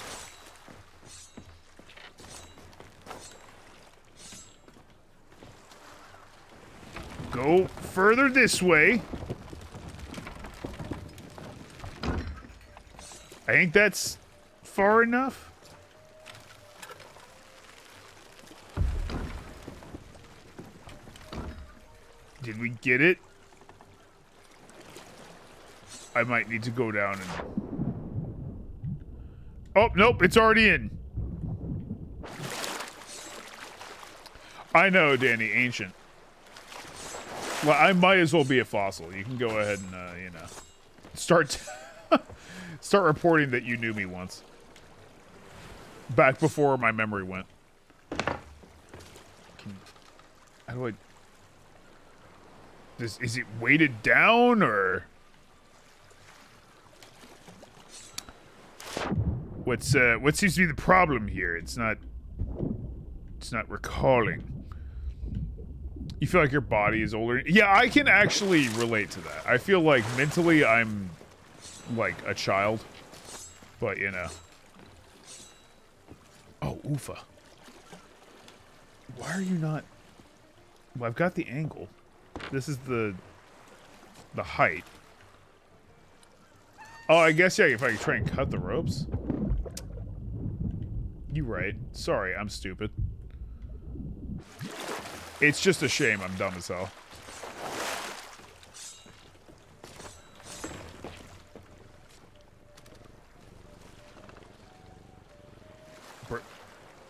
Go further this way. I think that's far enough. Did we get it? I might need to go down and... Oh, nope, it's already in. I know, Danny, ancient. Well, I might as well be a fossil. You can go ahead and, uh, you know, start... Start reporting that you knew me once. Back before my memory went. Can, how do I... Is, is it weighted down, or... What's, uh, what seems to be the problem here? It's not... It's not recalling. You feel like your body is older? Yeah, I can actually relate to that. I feel like mentally I'm like a child. But, you know. Oh, Ufa. Why are you not... Well, I've got the angle. This is the... The height. Oh, I guess, yeah, if I try and cut the ropes. You right. Sorry, I'm stupid. It's just a shame I'm dumb as hell.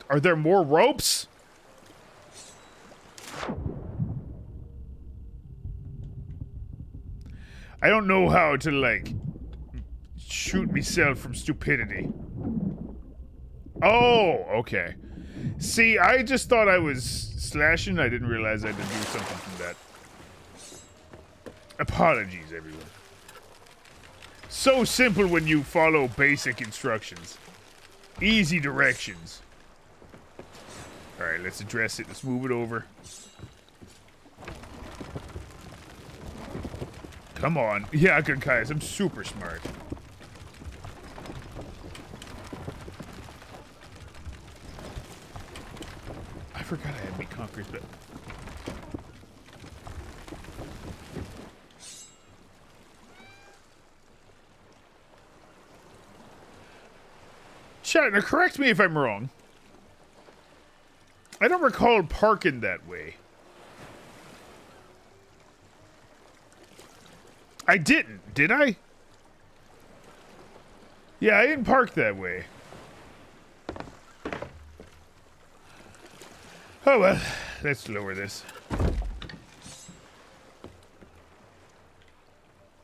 Are there more ropes? I don't know how to, like, shoot myself from stupidity. Oh, okay. See, I just thought I was slashing. I didn't realize I had to do something from that. Apologies, everyone. So simple when you follow basic instructions. Easy directions. Alright, let's address it. Let's move it over. Come on. Yeah, good guys. I'm super smart. I forgot I had meat conquerors, but... Shatner, correct me if I'm wrong. I don't recall parking that way. I didn't, did I? Yeah, I didn't park that way. Oh well, let's lower this.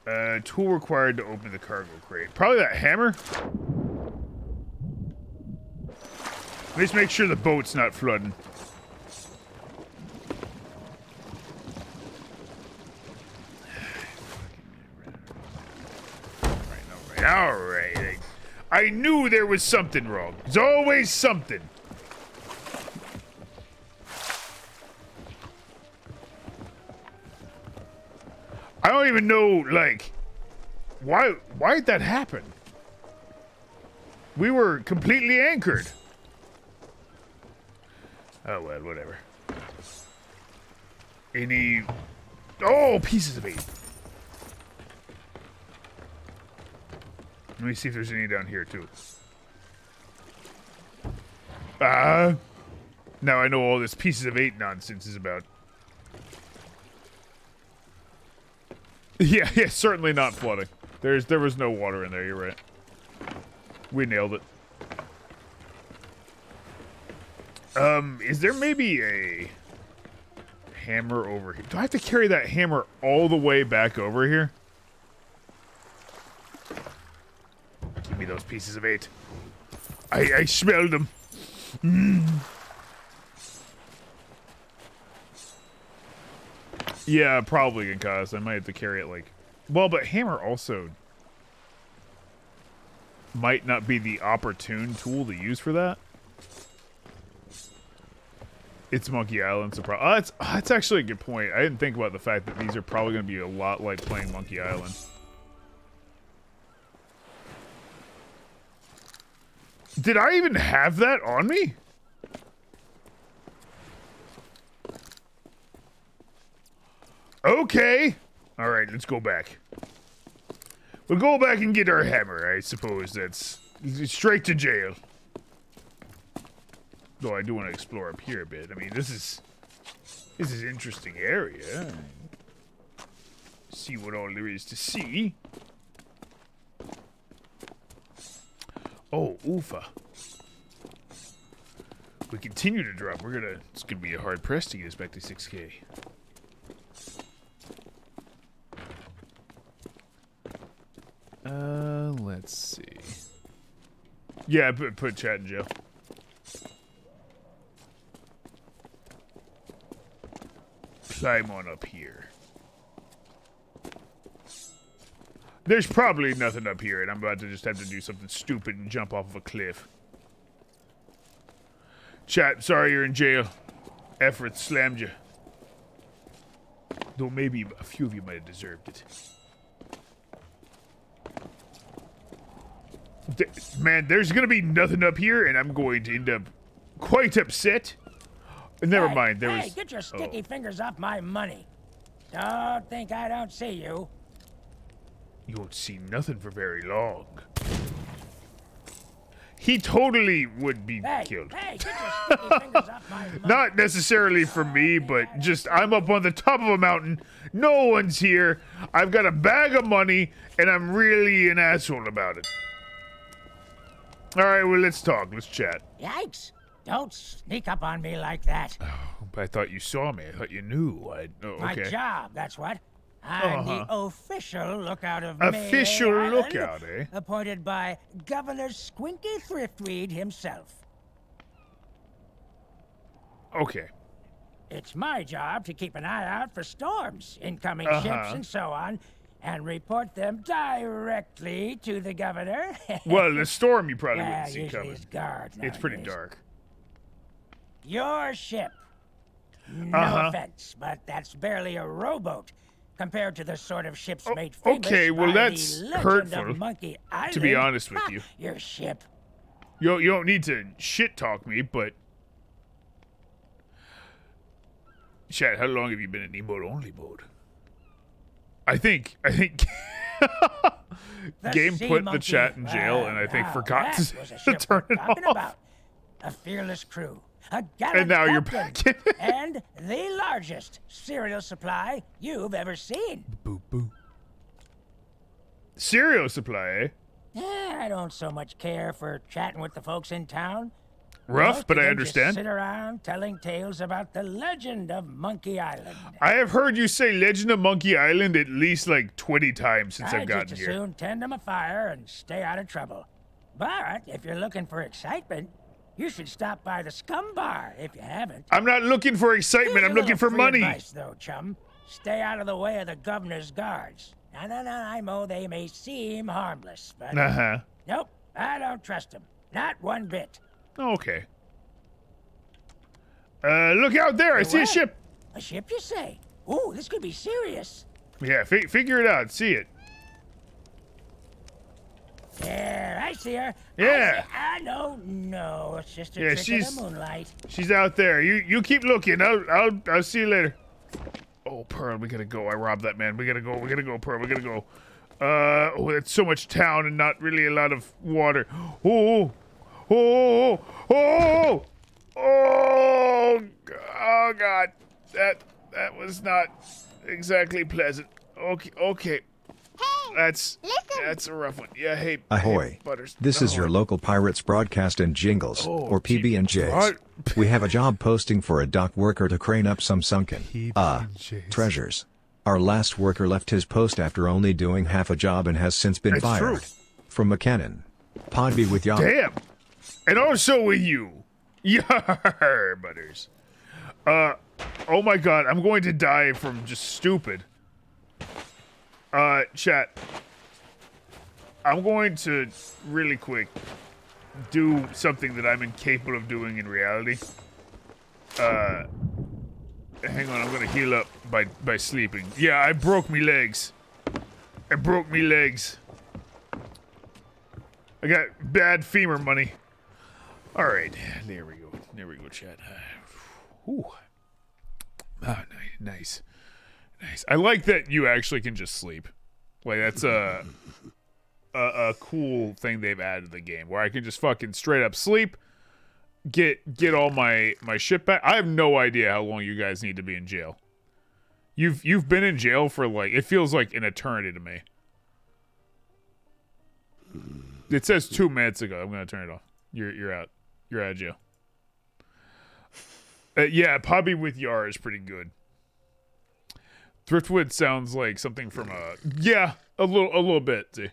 Uh, tool required to open the cargo crate. Probably that hammer? Let's make sure the boat's not flooding. Alright, alright. I knew there was something wrong. There's always something. I don't even know, like, why, why did that happen? We were completely anchored. Oh, well, whatever. Any... Oh, pieces of eight. Let me see if there's any down here, too. Ah! Uh, now I know all this pieces of eight nonsense is about. Yeah, yeah, certainly not flooding. There's there was no water in there, you're right. We nailed it. Um, is there maybe a hammer over here? Do I have to carry that hammer all the way back over here? Me those pieces of eight. I, I smelled them. Mm. Yeah, probably concussed. I might have to carry it like... Well, but hammer also might not be the opportune tool to use for that. It's Monkey Island, so. Oh, that's, oh, that's actually a good point. I didn't think about the fact that these are probably going to be a lot like playing Monkey Island. Did I even have that on me? Okay. All right, let's go back. We'll go back and get our hammer. I suppose that's straight to jail. Though I do want to explore up here a bit. I mean, this is this is interesting area. See what all there is to see. Oh, oofa. We continue to drop. We're gonna. It's gonna be a hard press to get us back to 6K. Uh, let's see. Yeah, put, put chat in jail. Climb on up here. There's probably nothing up here, and I'm about to just have to do something stupid and jump off of a cliff. Chat, sorry you're in jail. Effort slammed you. Though maybe a few of you might have deserved it. man, there's gonna be nothing up here, and I'm going to end up quite upset. Never hey, mind. There hey, was. get your sticky oh. fingers off my money. Don't think I don't see you. You won't see nothing for very long. He totally would be hey, killed. Hey, get your sticky fingers off my money. Not necessarily for me, but just I'm up on the top of a mountain. No one's here. I've got a bag of money, and I'm really an asshole about it. All right, well, let's talk. Let's chat. Yikes. Don't sneak up on me like that. Oh, I thought you saw me. I thought you knew. I, oh, My okay. job, that's what. I'm Uh-huh. the official lookout of Official Island, lookout, eh? Appointed by Governor Squinky Threepwood himself. Okay. It's my job to keep an eye out for storms, incoming Uh-huh. ships, and so on, and report them directly to the governor. Well, the storm you probably Yeah, wouldn't see coming. it's pretty dark. Your ship. No Uh-huh. offense, but that's barely a rowboat compared to the sort of ships made famous Oh, okay, well, that's hurtful, Monkey Island. to be honest with you. Your ship. You you don't need to shit talk me, but Chat, how long have you been in emote only mode? I think I think The Game put the chat in jail, and I think forgot to, to turn it off. about. A fearless crew. A gallant And now you're captain, and the largest cereal supply you've ever seen. Boop boop. Cereal supply, eh? Yeah, I don't so much care for chatting with the folks in town. Rough, Most but I just understand. Sit around telling tales about the legend of Monkey Island. I have heard you say Legend of Monkey Island at least like 20 times since I I've gotten just here. as soon tend them a fire and stay out of trouble. But if you're looking for excitement, you should stop by the Scumm Bar if you haven't. I'm not looking for excitement, I'm looking for money. Advice, though, chum. Stay out of the way of the governor's guards. Now, no, no, I know they may seem harmless, but Uh-huh. nope, I don't trust them. Not one bit. Okay. Uh, look out there! I see a ship. A ship, you say? Ooh, this could be serious. Yeah, fi- figure it out. See it. There, I see her. Yeah. I, see, I know. No, it's just a Yeah, she's- of the moonlight. She's out there. You you keep looking. I'll I'll I'll see you later. Oh, Pearl, we gotta go. I robbed that man. We gotta go. We gotta go, Pearl. We gotta go. Uh, oh, it's so much town and not really a lot of water. Oh, oh, oh, oh, oh, g- oh, God, that that was not exactly pleasant. Okay, okay. That's that's a rough one. Yeah, hey, Ahoy. hey, Butters. This is your local Pirates broadcast and jingles, Oh, or PB&Js. We have a job posting for a dock worker to crane up some sunken, uh, treasures. Our last worker left his post after only doing half a job and has since been It's fired. true. From McKinnon. Podby with y'all. Damn. And also with you. Yar, Butters. Uh, oh my god, I'm going to die from just stupid. Uh, chat. I'm going to really quick do something that I'm incapable of doing in reality. Uh, hang on, I'm gonna heal up by by sleeping. Yeah, I broke me legs. I broke me legs. I got bad femur money. All right, there we go. There we go, chat. Ooh. Ah, nice, nice. I like that you actually can just sleep. Like that's a, a a cool thing they've added to the game where I can just fucking straight up sleep, get get all my my shit back. I have no idea how long you guys need to be in jail. You've you've been in jail for like it feels like an eternity to me. It says two minutes ago. I'm gonna turn it off. You're you're out. You're out of jail. Uh, yeah, Pobby with Yar is pretty good. Thriftwood sounds like something from a yeah, a little a little bit. See.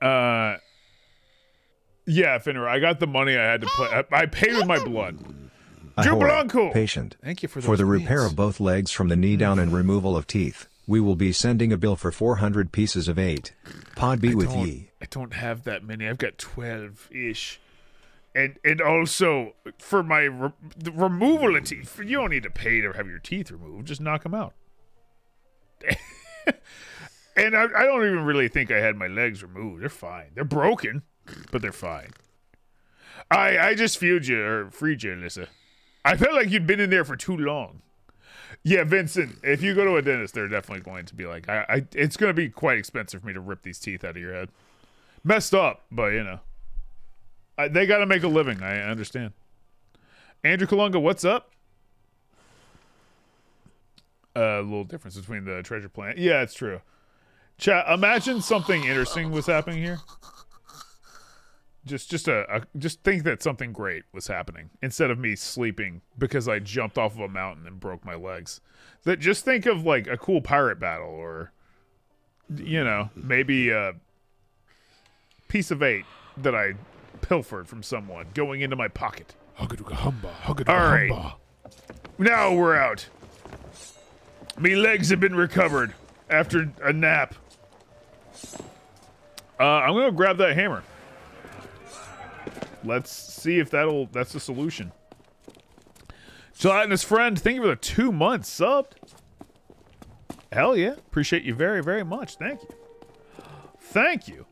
Uh, yeah, Finner, I got the money I had to play. I, I paid with my blood. Joe Ahoy, Blanco. Patient. Thank you for For the those repair of both legs from the knee down and removal of teeth, we will be sending a bill for 400 pieces of eight. Podby with don't- ye. I don't have that many. I've got twelve ish, and and also for my re- removal of teeth. You don't need to pay to have your teeth removed. Just knock them out. and I, I don't even really think I had my legs removed. They're fine. They're broken, but they're fine. I I just freed you or er, freed you, Alyssa. I felt like you'd been in there for too long. Yeah, Vincent. If you go to a dentist, they're definitely going to be like, I, I it's going to be quite expensive for me to rip these teeth out of your head. Messed up, but you know, I, they got to make a living. I understand. Andrew Kalunga, what's up? A little difference between the treasure planet. Yeah, it's true. Chat. Imagine something interesting was happening here. Just, just a, a, just think that something great was happening instead of me sleeping because I jumped off of a mountain and broke my legs. That just think of like a cool pirate battle or, you know, maybe a piece of eight that I pilfered from someone going into my pocket. Huggaduga humba, All right. Now we're out. Me legs have been recovered after a nap. Uh, I'm gonna grab that hammer. Let's see if that'll that's the solution. Gelatinous friend, thank you for the two months subbed. Hell yeah. Appreciate you very, very much. Thank you. Thank you.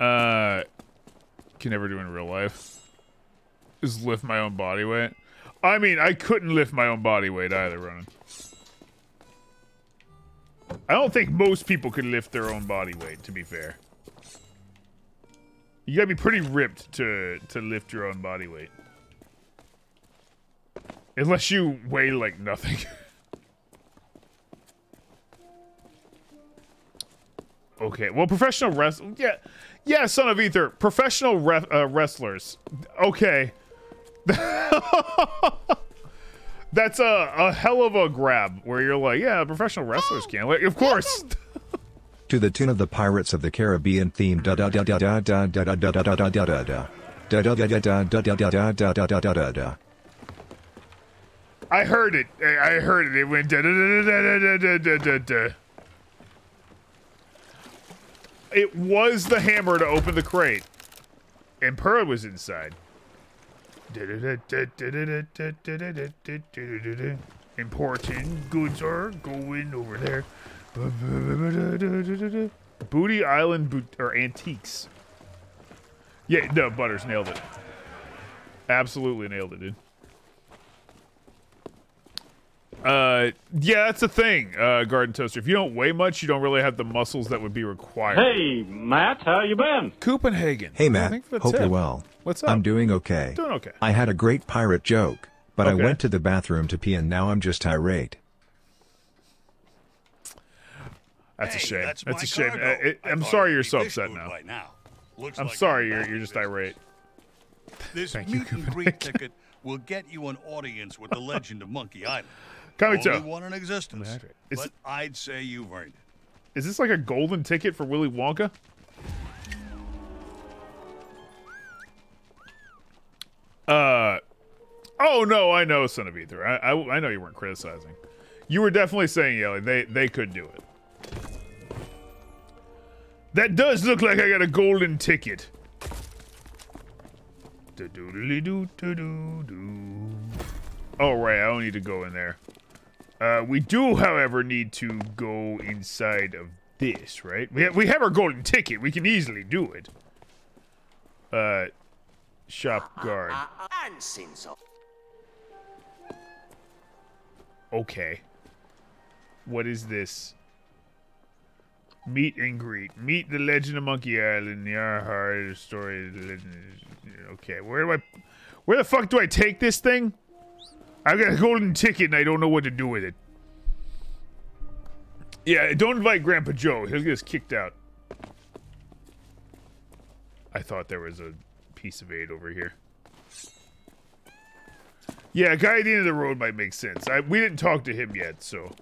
Uh can never do in real life. Is lift my own body weight. I mean, I couldn't lift my own body weight either, Ronan. I don't think most people could lift their own body weight, to be fair. You gotta be pretty ripped to to lift your own body weight. Unless you weigh like nothing. okay, well, professional wrest yeah, yeah, son of ether, professional ref- uh, wrestlers. Okay, that's a a hell of a grab where you're like, yeah, professional wrestlers can. Like, of course. To the tune of the Pirates of the Caribbean theme da da da da da da da da da da da da da da da. Da da da da da da da da da da da da da da. I heard it. I I heard it. It went da da da da da da da da da. It was the hammer to open the crate, and Pearl was inside. Important goods are going over there. Booty Island boot or antiques. Yeah, no, Butters nailed it. Absolutely nailed it, dude. Uh, yeah, that's the thing, uh, Garden Toaster. If you don't weigh much, you don't really have the muscles that would be required. Hey, Matt, how you been? Copenhagen. Hey Matt, thanks for the hope tip. you're well. What's up? I'm doing okay. Doing okay. I had a great pirate joke, but Okay. I went to the bathroom to pee and now I'm just irate. That's a shame. that's That's, a shame. cargo. Uh, I I'm sorry you're so upset now. by now. Looks I'm like sorry you're you're just business. irate. This Thank you, meet and greet ticket will get you an audience with the legend of Monkey Island. Kamito. Only one in existence. Is- But I'd say you've earned it. Is this like a golden ticket for Willy Wonka? Uh, oh no, I know, son of Ether. I, I, I know you weren't criticizing. You were definitely saying, yeah, they they could do it. That does look like I got a golden ticket. Do-do-do-do-do-do-do. Oh right, I don't need to go in there. Uh, we do, however, need to go inside of this, right? We have, we have our golden ticket. We can easily do it. Uh, shop guard. Okay. What is this? Meet and greet. Meet the Legend of Monkey Island. The Arhar story. Okay, where do I? Where the fuck do I take this thing? I got a golden ticket and I don't know what to do with it. Yeah, don't invite Grandpa Joe. He'll get us kicked out. I thought there was a piece of aid over here. Yeah, a guy at the end of the road might make sense. I, we didn't talk to him yet, so.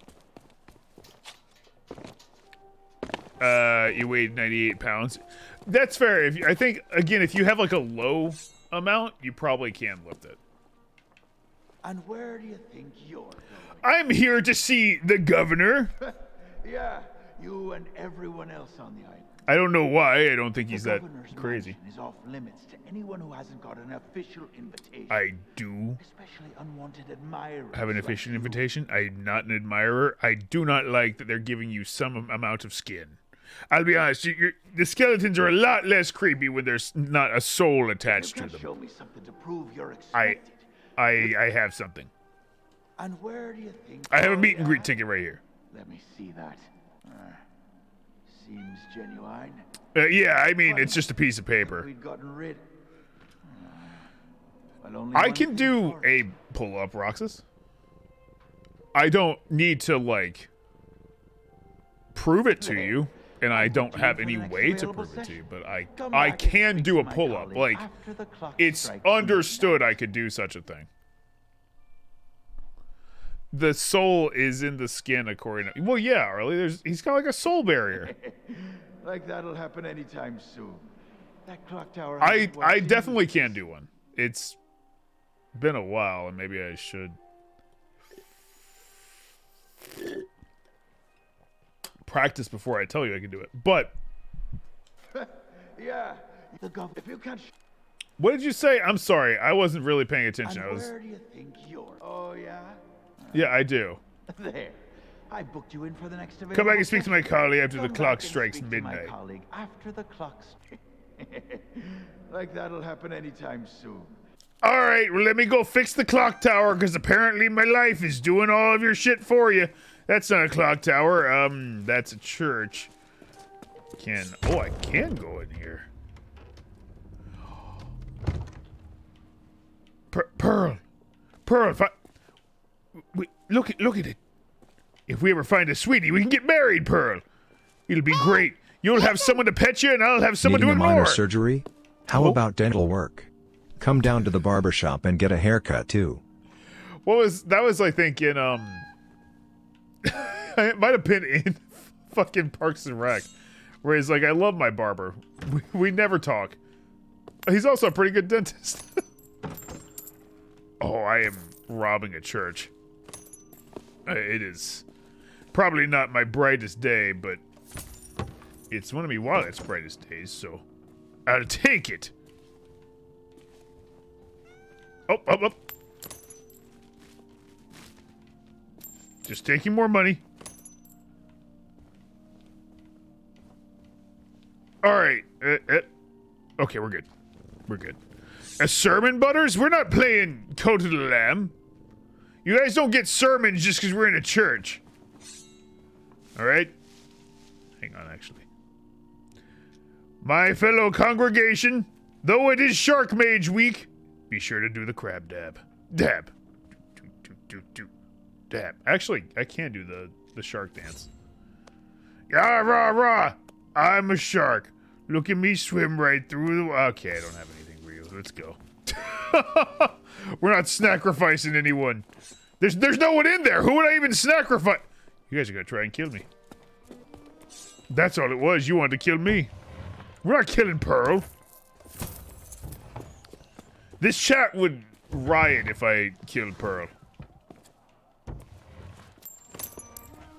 Uh, you weighed 98 pounds. That's fair. If you, I think again, if you have like a low amount, you probably can lift it. And where do you think you're going? I'm here to see the governor. yeah, you and everyone else on the island. I don't know why. I don't think he's the that crazy. is off limits to anyone who hasn't got an official invitation. I do Especially unwanted admirers. have an like official you. invitation. I'm not an admirer. I do not like that they're giving you some amount of skin. I'll be honest. You, you're, the skeletons are a lot less creepy when there's not a soul attached to them. show me something to prove you're expected. I, I I have something. And where do you think? I have a meet and greet ticket right here. Let me see that. Uh, seems genuine. Uh, yeah, I mean it's just a piece of paper. We'd gotten rid. Uh, well, I can do a pull up, Roxas. I don't need to like prove it to you, and I don't have any way to prove it to you. But I I can do a pull up. Like after the clock it's understood I could do such a thing. The soul is in the skin, according to. Well, yeah, Arlie. There's he's got like a soul barrier. Like that'll happen anytime soon. That clock tower. I I definitely can do one. It's been a while, and maybe I should practice before I tell you I can do it. But yeah. The gov- if you can't. Sh- what did you say? I'm sorry, I wasn't really paying and attention. I was. where do you think you're? Oh yeah. Yeah, I do. There. I booked you in for the next event. Come back and speak to my colleague after the clock and strikes to my midnight. colleague after the clock. like that'll happen anytime soon. All right, well, let me go fix the clock tower because apparently my life is doing all of your shit for you. That's not a clock tower. Um, that's a church. Can oh, I can go in here. Per- Pearl, Pearl, if I we, look at look at it. If we ever find a sweetie, we can get married, Pearl. It'll be great. You'll have someone to pet you, and I'll have someone Needing to a minor surgery? How about dental work? Come down to the barber shop and get a haircut too. What was that? Was I think in um, it might have been in fucking Parks and Rec, where he's like, "I love my barber. We, we never talk." He's also a pretty good dentist. oh, I am robbing a church. It is probably not my brightest day, but it's one of me wallet's brightest days, so I'll take it. Oh, up, up. Just taking more money. All right. Uh, uh, okay, we're good. We're good. A sermon, Butters? We're not playing Cult of the Lamb. You guys don't get sermons just because we're in a church. All right? Hang on, actually. My fellow congregation, though it is Shark Mage Week, be sure to do the crab dab. Dab. Do, do, do, do, Actually, I can do the, the shark dance. Yeah, rah, rah. I'm a shark. Look at me swim right through the. Okay, I don't have anything for you. Let's go. We're not sacrificing anyone. There's there's no one in there. Who would I even sacrifice? You guys are gonna try and kill me. That's all it was. You wanted to kill me. We're not killing Pearl. This chat would riot if I killed Pearl.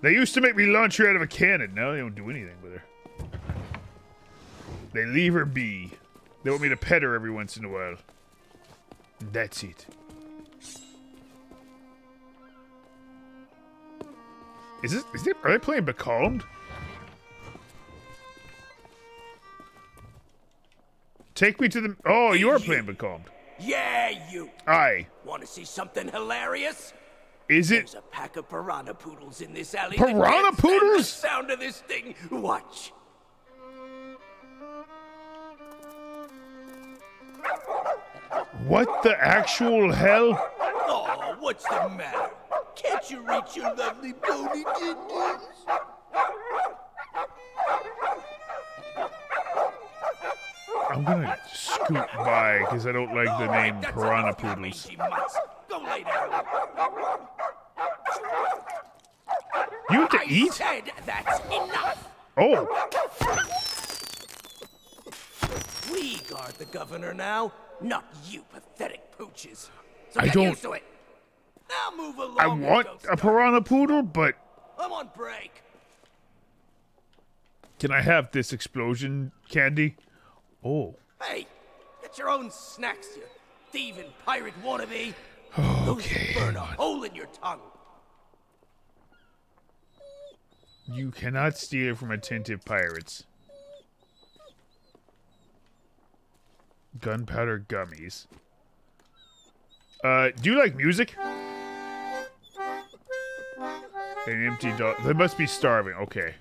They used to make me launch her out of a cannon. Now they don't do anything with her. They leave her be. They want me to pet her every once in a while. That's it. Is this? Is it? Are they playing Becalmed? Take me to the. Oh, you are playing Becalmed. Yeah, you. I Want to see something hilarious? Is it? There's a pack of piranha poodles in this alley. Piranha that can't stand poodles? The sound of this thing. Watch. What the actual hell? Oh, what's the matter? Can't you reach your lovely bony dindins? I'm gonna scoot by because I don't like the name Piranha Poodles. Go lay down. You have to I eat? said that's enough. Oh, We guard the governor now, not you pathetic pooches. So I get don't- used to it. Now move along. I want a Piranha Poodle, but I'm on break. can I have this explosion candy? Oh, Hey, get your own snacks, you thieving pirate wannabe. okay. Those burn a hole in your tongue. You cannot steal from attentive pirates. Gunpowder gummies. Uh, do you like music? An empty dog. They must be starving. Okay.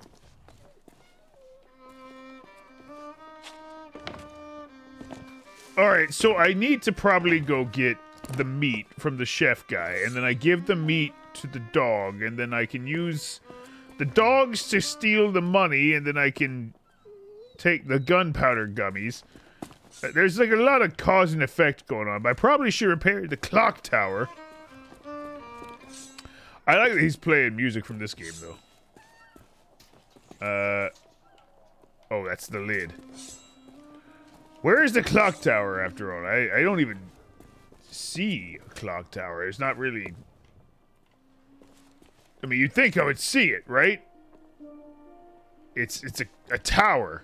Alright, so I need to probably go get the meat from the chef guy, and then I give the meat to the dog, and then I can use the dogs to steal the money, and then I can take the gunpowder gummies. Uh, There's like a lot of cause and effect going on, but I probably should repair the clock tower. I like that he's playing music from this game, though. Uh, oh, that's the lid. Where is the clock tower, after all? I, I don't even see a clock tower. It's not really... I mean, you'd think I would see it, right? It's it's a, a tower.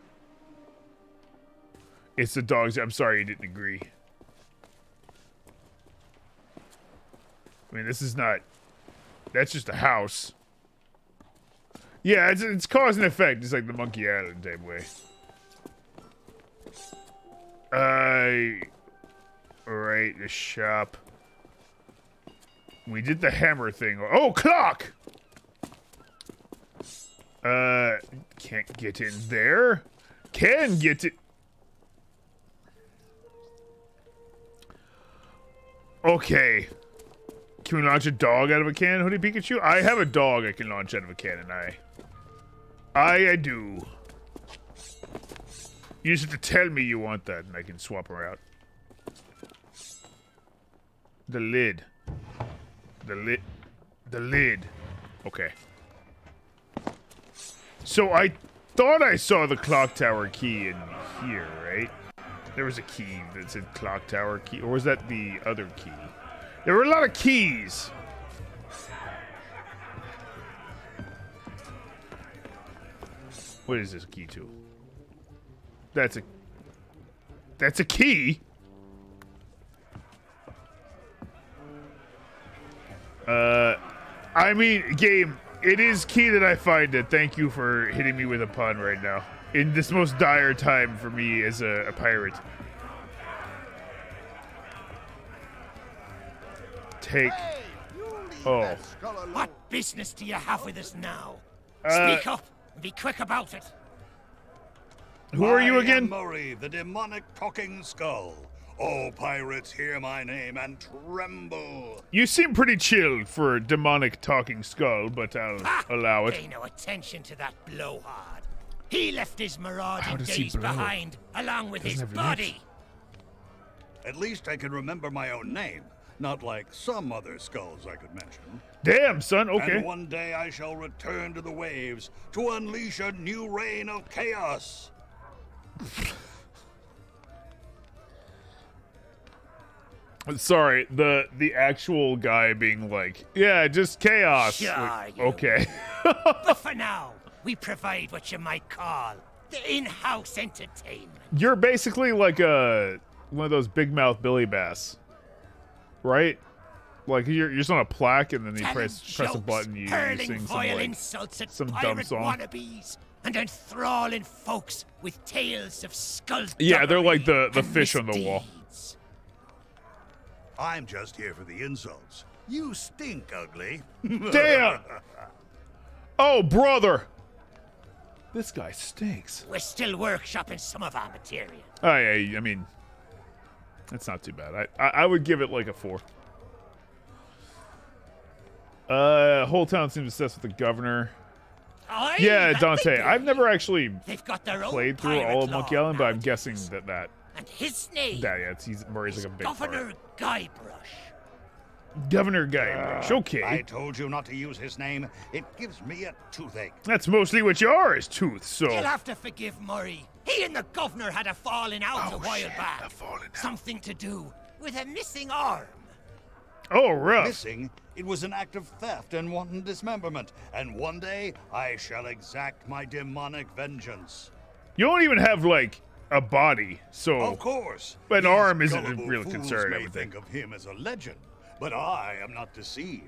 It's the dogs. I'm sorry you didn't agree. I mean, this is not... That's just a house. Yeah, it's, it's cause and effect. It's like the Monkey Island type way. Uh... Alright, the shop. We did the hammer thing. Oh, clock! Uh, can't get in there. Can get it. Okay. Can we launch a dog out of a cannon, Hoodie Pikachu? I have a dog I can launch out of a cannon, I. I, I do. You just have to tell me you want that, and I can swap her out. The lid. The lid. The lid. Okay. So I thought I saw the clock tower key in here, right? There was a key that said clock tower key, or was that the other key? There were a lot of keys. What is this key to? That's a That's a key. Uh I mean, game, it is key that I find it. Thank you for hitting me with a pun right now. In this most dire time for me as a, a pirate. Take. Oh. What business do you have with us now? Uh, Speak up and be quick about it. Who are you again? Murray, the demonic talking skull. Oh, pirates, hear my name and tremble. You seem pretty chilled for a demonic talking skull, but I'll allow it. Pay no attention to that blowhard. He left his marauding How does days behind, along with his Doesn't have lips. body. At least I can remember my own name, not like some other skulls I could mention. Damn, son, okay. And one day I shall return to the waves to unleash a new reign of chaos. Sorry, the the actual guy being like, yeah, just chaos. Sure, Like, okay. but for now, we provide what you might call the in-house entertainment. You're basically like a one of those big mouth Billy Bass, right? Like you're, you're just on a plaque, and then you Telling press press a button, you, you sing some like insults at some dumb song. wannabes, and enthralling folks with tales of skullduggery. Yeah, they're like the the fish on the wall. I'm just here for the insults. You stink, ugly. Damn! Oh, brother! This guy stinks. We're still workshopping some of our material. Oh yeah, I mean, that's not too bad. I, I I would give it like a four. Uh, whole town seems obsessed with the governor. Aye, yeah, Dante. I've never actually They've got their own played through all of law Monkey Island, but I'm guessing that that And his name that yeah, it's, he's Murray's like a big Governor Guybrush. part. Governor ah, Guybrush. Okay, I told you not to use his name. It gives me a toothache. that's mostly what you are is tooth. So You'll have to forgive Murray. He and the governor had a falling out oh, a while back. Something to do with a missing arm. Oh, rough. Missing, it was an act of theft and wanton dismemberment, and one day I shall exact my demonic vengeance. you don't even have like a body, so Of course. an arm isn't a real concern. I may would think. think of him as a legend, but I am not deceived.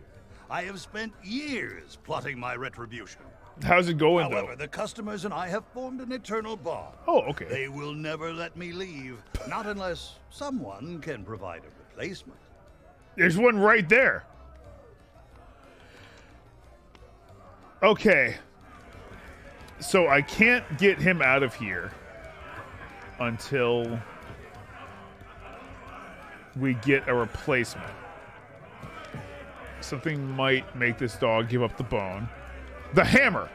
I have spent years plotting my retribution. How's it going However, though? the customers and I have formed an eternal bond. Oh, okay. They will never let me leave, not unless someone can provide a replacement. There's one right there. Okay. So I can't get him out of here until we get a replacement. Something might make this dog give up the bone. The hammer.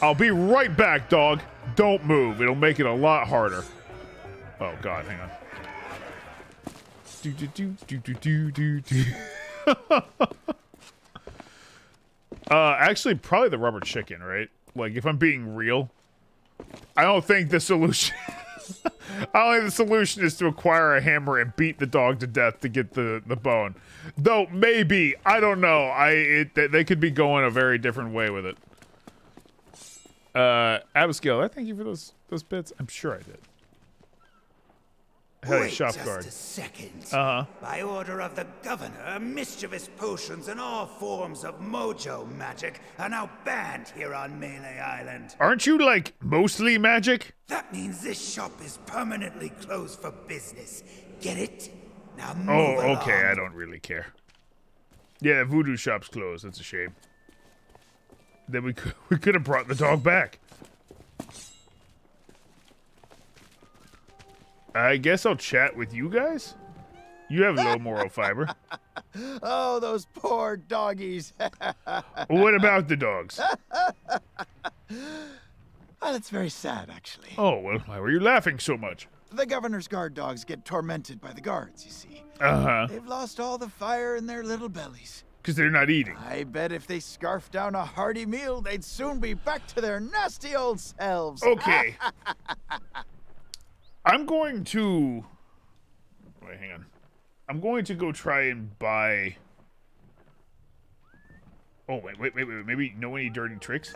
I'll be right back, dog. Don't move. It'll make it a lot harder. Oh god, hang on. Do do do do do do do do. uh, actually, probably the rubber chicken, right? Like, if I'm being real, I don't think the solution. I don't think the solution is to acquire a hammer and beat the dog to death to get the the bone. Though maybe I don't know. I it, they- could be going a very different way with it. Uh, Abigail, I thank you for those those bits. I'm sure I did. Hey, Wait shop just guard. a second. Uh-huh. By order of the governor, mischievous potions and all forms of mojo magic are now banned here on Melee Island. Aren't you like mostly magic? That means this shop is permanently closed for business. Get it? Now move Oh, along. okay. I don't really care. Yeah, voodoo shop's closed. That's a shame. Then we could we could have brought the dog back. I guess I'll chat with you guys. You have low moral fiber. Oh, those poor doggies. what about the dogs? Oh, that's very sad, actually. Oh well, why were you laughing so much? The governor's guard dogs get tormented by the guards, you see. Uh huh. They've lost all the fire in their little bellies. Because they're not eating. I bet if they scarfed down a hearty meal, they'd soon be back to their nasty old selves. Okay. I'm going to. Wait, hang on. I'm going to go try and buy. Oh wait, wait, wait, wait. Maybe know any dirty tricks?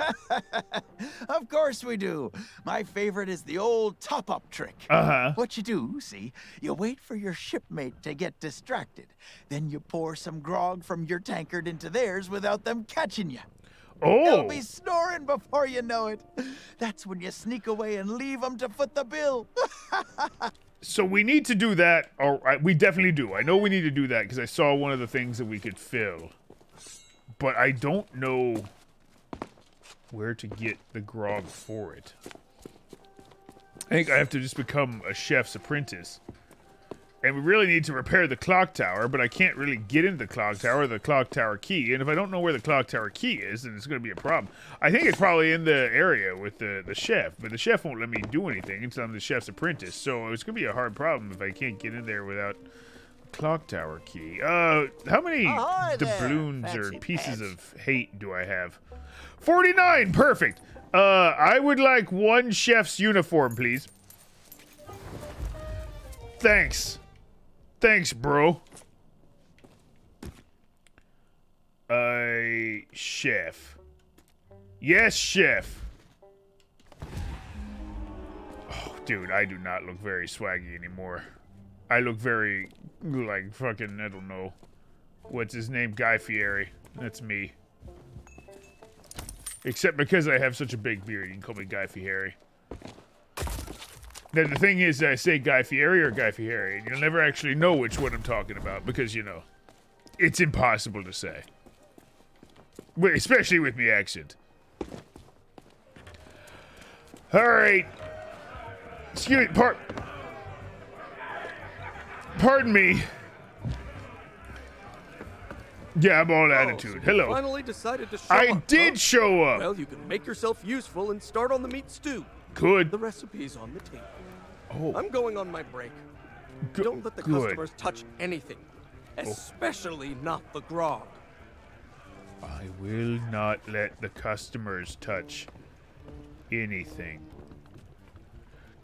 of course we do. My favorite is the old top-up trick. Uh-huh. What you do, see, you wait for your shipmate to get distracted. Then you pour some grog from your tankard into theirs without them catching you. Oh. They'll be snoring before you know it. That's when you sneak away and leave them to foot the bill. So we need to do that. Or we definitely do. I know we need to do that because I saw one of the things that we could fill, but I don't know where to get the grog for it. I think I have to just become a chef's apprentice. And we really need to repair the clock tower, but I can't really get into the clock tower, the clock tower key. And if I don't know where the clock tower key is, then it's going to be a problem. I think it's probably in the area with the, the chef, but the chef won't let me do anything until I'm the chef's apprentice. So it's going to be a hard problem if I can't get in there without clock tower key. Uh, how many Ahoy doubloons or pieces pants. of hate do I have? 49, perfect. Uh, I would like one chef's uniform, please. Thanks. Thanks, bro. Uh, chef. Yes, chef. Oh, dude, I do not look very swaggy anymore. I look very, like, fucking, I don't know. What's his name? Guy Fieri. That's me. Except because I have such a big beard, you can call me Guy Fieri. Now, the thing is, I say Guy Fieri or Guy Fieri, and you'll never actually know which one I'm talking about because, you know, it's impossible to say. Especially with me accent. Alright. Excuse me, par- Pardon me. Yeah, I'm all oh, attitude. So Hello. Finally decided to show I up, did huh? show up. Well, you can make yourself useful and start on the meat stew. Good. The recipe's on the table. Oh. I'm going on my break. Go- Don't let the good. customers touch anything, oh. especially not the grog. I will not let the customers touch anything.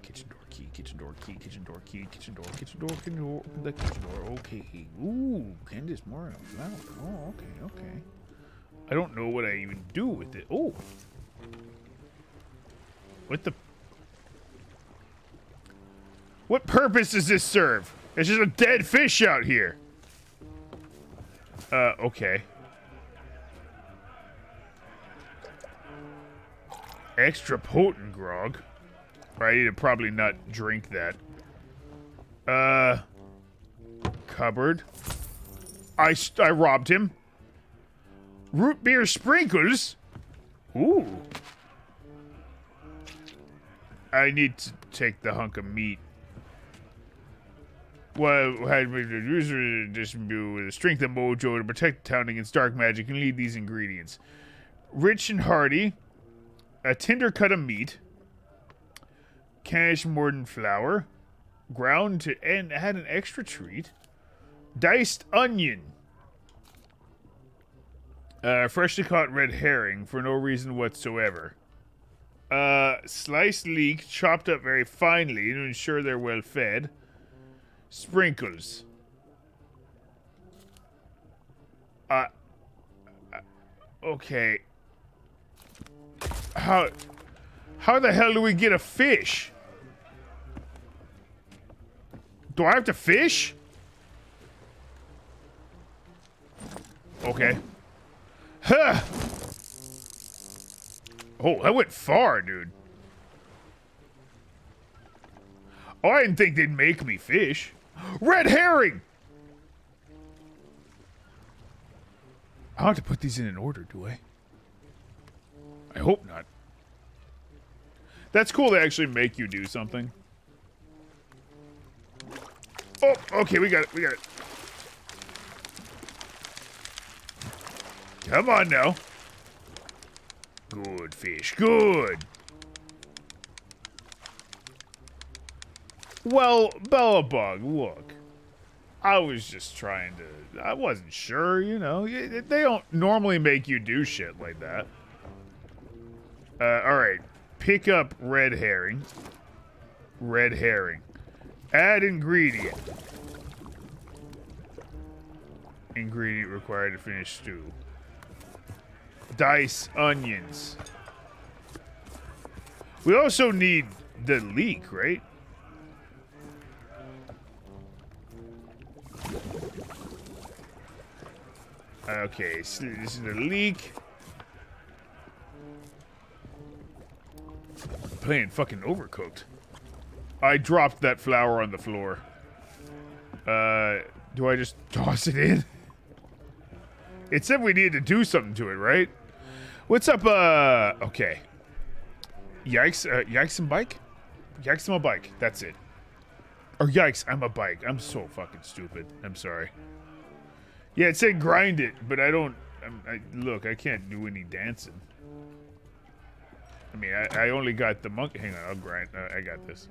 Kitchen door key, kitchen door key, kitchen door key, kitchen door, kitchen door, kitchen door, the kitchen door. Okay. Ooh, Candace Moore. Wow. Oh, okay, okay. I don't know what I even do with it. Oh. What the? What purpose does this serve? It's just a dead fish out here. Uh, okay. Extra potent grog. I need to probably not drink that. Uh, cupboard. I, I robbed him. Root beer sprinkles. Ooh. I need to take the hunk of meat. Well, had we the user distribute with the strength of mojo to protect the town against dark magic and lead these ingredients. Rich and hearty, a tender cut of meat, cash morden flour, ground to and add an extra treat, diced onion, uh, freshly caught red herring for no reason whatsoever. Uh, sliced leek chopped up very finely to ensure they're well fed. Sprinkles. Uh, uh, okay. How, how the hell do we get a fish? Do I have to fish? Okay. Huh. Oh, that went far, dude. Oh, I didn't think they'd make me fish. Red herring! I have to put these in an order, do I? I hope not. That's cool to actually make you do something. Oh, okay, we got it, we got it. Come on now. Good fish, good. Well, Bellabug, look. I was just trying to. I wasn't sure, you know. They don't normally make you do shit like that. Uh, alright. Pick up red herring. Red herring. Add ingredient. Ingredient required to finish stew. Dice onions. We also need the leek, right? Okay, so this is the leek. Playing fucking overcooked. I dropped that flour on the floor. Uh, do I just toss it in? It said we needed to do something to it, right? What's up, uh, okay. Yikes, uh, yikes and bike? yikes, I'm a bike. That's it. Or yikes, I'm a bike. I'm so fucking stupid. I'm sorry. Yeah, it said grind it, but I don't. I, look, I can't do any dancing. I mean, I, I only got the monkey. Hang on, I'll grind. Uh, I got this.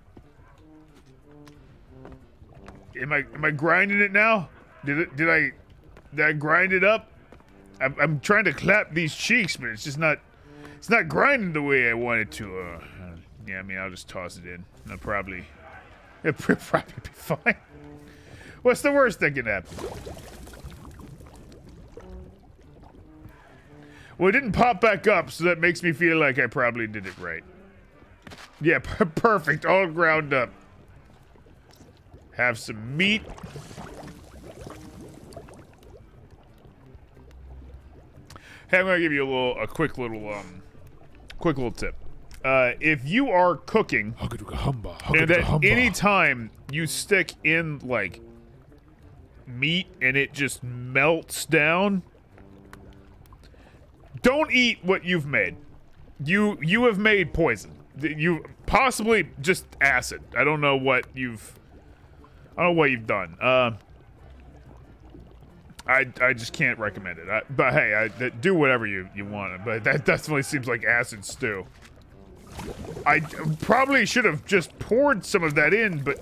Am I am I grinding it now? Did it? Did I? Did I grind it up? I'm, I'm trying to clap these cheeks, but it's just not. It's not grinding the way I want it to. Uh, yeah, I mean, I'll just toss it in. I'll probably. It'll probably be fine. What's the worst that can happen? Well, it didn't pop back up, so that makes me feel like I probably did it right. Yeah, perfect. All ground up. Have some meat. Hey, I'm gonna give you a little, a quick little, um, quick little tip. Uh, if you are cooking, and at any time you stick in like meat and it just melts down, don't eat what you've made. You you have made poison. You possibly just acid. I don't know what you've. I don't know what you've done. Uh, I I just can't recommend it. I, but hey, I, do whatever you you want. But that definitely seems like acid stew. I probably should have just poured some of that in, but.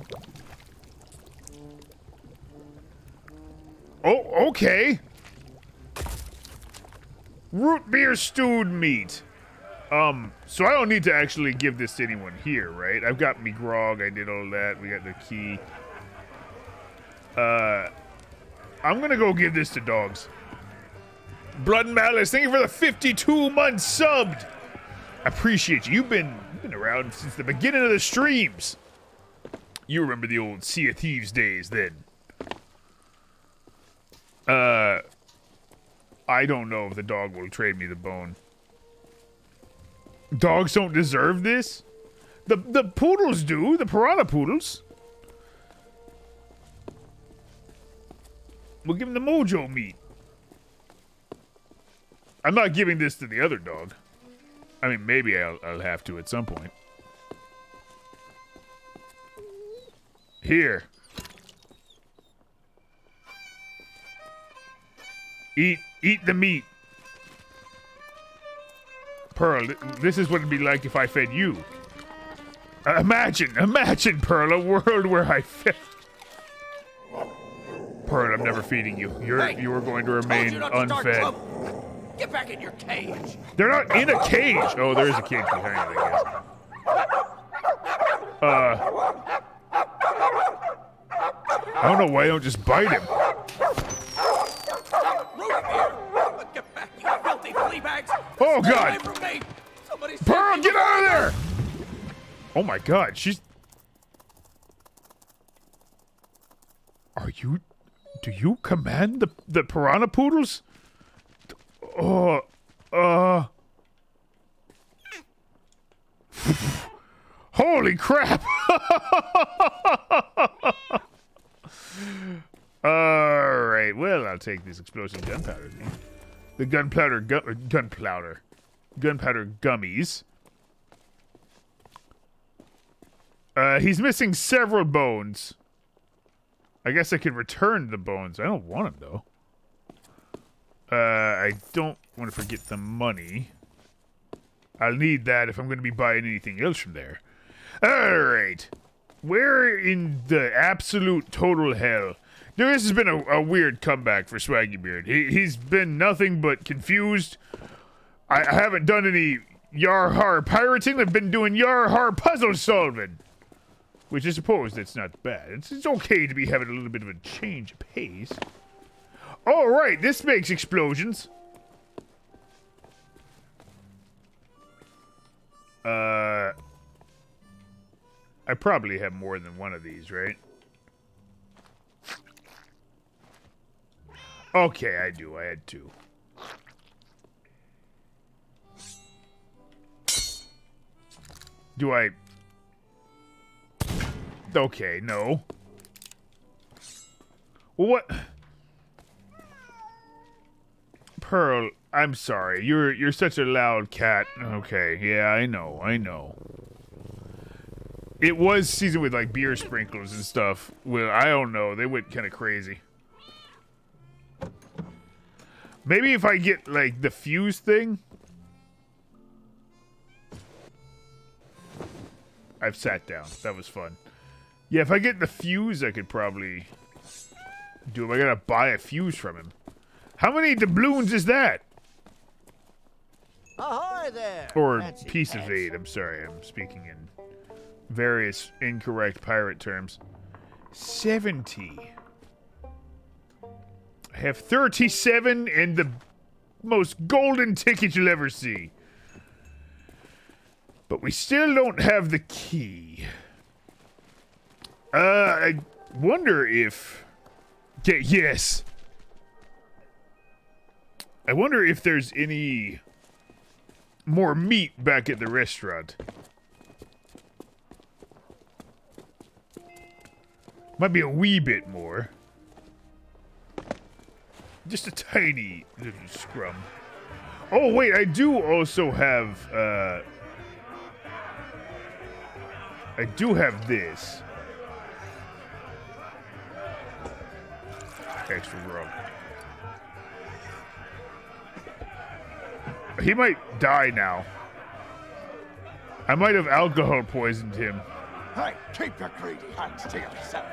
Oh, okay. Root beer stewed meat. Um, so I don't need to actually give this to anyone here, right? I've got me grog, I did all that, we got the key. Uh, I'm gonna go give this to dogs. Blood and Malice, thank you for the 52 months subbed. I appreciate you. You've been, you've been around since the beginning of the streams. You remember the old Sea of Thieves days then. Uh, I don't know if the dog will trade me the bone. Dogs don't deserve this? The the poodles do, the piranha poodles. We'll give him the mojo meat. I'm not giving this to the other dog. I mean, maybe I'll, I'll have to at some point. Here. Eat, eat the meat. Pearl, this is what it'd be like if I fed you. Imagine, imagine, Pearl, a world where I fed... Pearl, I'm never feeding you. You're Hey, you are going to remain to unfed. Get back in your cage. They're not in a cage. Oh, there is a cage behind it, I guess. Uh, I don't know why I don't just bite him. Get back, you filthy flea bags. Oh, God. away from me. Somebody save Pearl, get out of there! Oh my God, she's. Are you? Do you command the the piranha poodles? Oh, uh. Holy crap! All right. Well, I'll take this explosive gunpowder. The gunpowder, gu- gunpowder, gunpowder gummies. Uh, he's missing several bones. I guess I can return the bones. I don't want them though. Uh, I don't want to forget the money. I'll need that if I'm going to be buying anything else from there. All right. Where in the absolute total hell? This has been a, a weird comeback for Swaggy Beard. He, he's been nothing but confused. I, I haven't done any Yar Har pirating. I've been doing Yar Har puzzle solving. Which I suppose that's not bad. It's, it's okay to be having a little bit of a change of pace. All right, this makes explosions. Uh, I probably have more than one of these, right? Okay, I do. I had two. Do I... Okay, no. What... Pearl, I'm sorry. You're you're such a loud cat. Okay, yeah, I know, I know. It was seasoned with like beer sprinklers and stuff. Well, I don't know. They went kind of crazy. Maybe if I get like the fuse thing. I've sat down. That was fun. Yeah, if I get the fuse, I could probably do it. I gotta buy a fuse from him. How many doubloons is that? Ahoy there! Or Fancy piece of eight. I'm sorry. I'm speaking in various incorrect pirate terms. 70. I have 37 and the most golden ticket you'll ever see. But we still don't have the key. Uh, I wonder if... Yeah, yes. I wonder if there's any more meat back at the restaurant. Might be a wee bit more. Just a tiny little scrum. Oh, wait, I do also have, uh... I do have this. Extra rum. He might die now. I might have alcohol poisoned him. Hey, keep your greedy hands to yourself.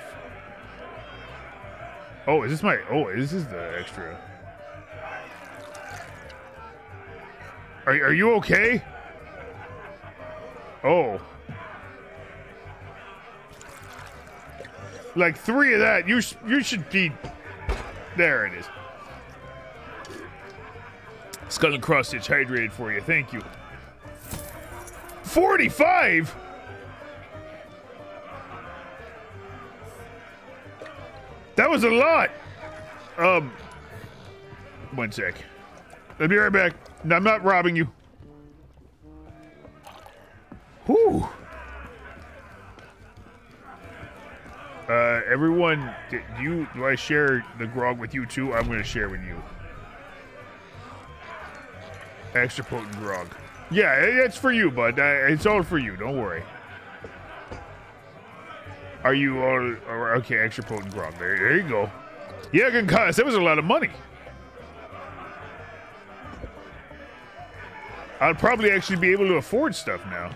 Oh, is this my... Oh, this is the extra. Are, are you okay? Oh. Like three of that. You, you should be... There it is. Skull and cross stitch hydrated for you. Thank you. 45? That was a lot. Um, one sec. I'll be right back. I'm not robbing you. Whew. Uh, everyone, do you do I share the grog with you too? I'm gonna share with you. Extra potent grog. Yeah, it's for you, bud. It's all for you. Don't worry. Are you all okay? Extra potent grog. There, there you go. Yeah, good guys. That was a lot of money. I'll probably actually be able to afford stuff now.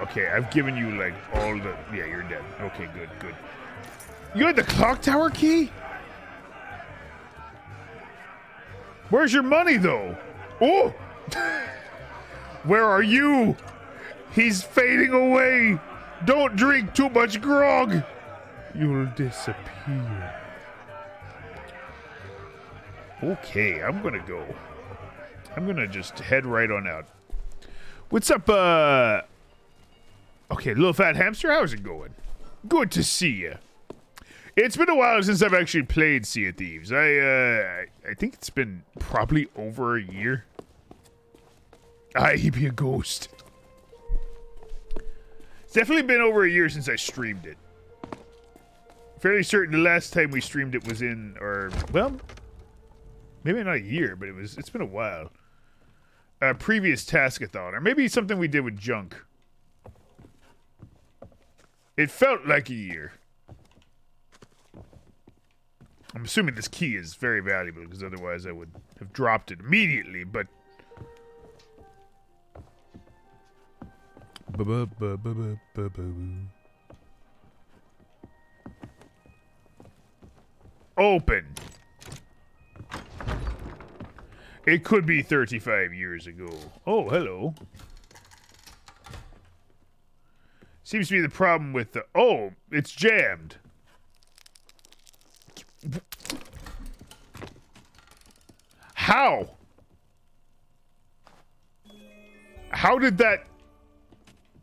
Okay, I've given you like all the. Yeah, you're dead. Okay, good, good. You had the clock tower key? Where's your money though? Oh! Where are you? He's fading away. Don't drink too much grog. You'll disappear. Okay, I'm gonna go. I'm gonna just head right on out. What's up, uh... Okay, little fat hamster, how's it going? Good to see you. It's been a while since I've actually played Sea of Thieves. I, uh, I think it's been probably over a year. I be a ghost. It's definitely been over a year since I streamed it. Fairly certain the last time we streamed it was in, or, well, maybe not a year, but it was, it's been a while. A previous Taskathon, or maybe something we did with Junk. It felt like a year. I'm assuming this key is very valuable because otherwise I would have dropped it immediately, but. Open. It could be 35 years ago. Oh, hello. Seems to be the problem with the. Oh, it's jammed. How? How did that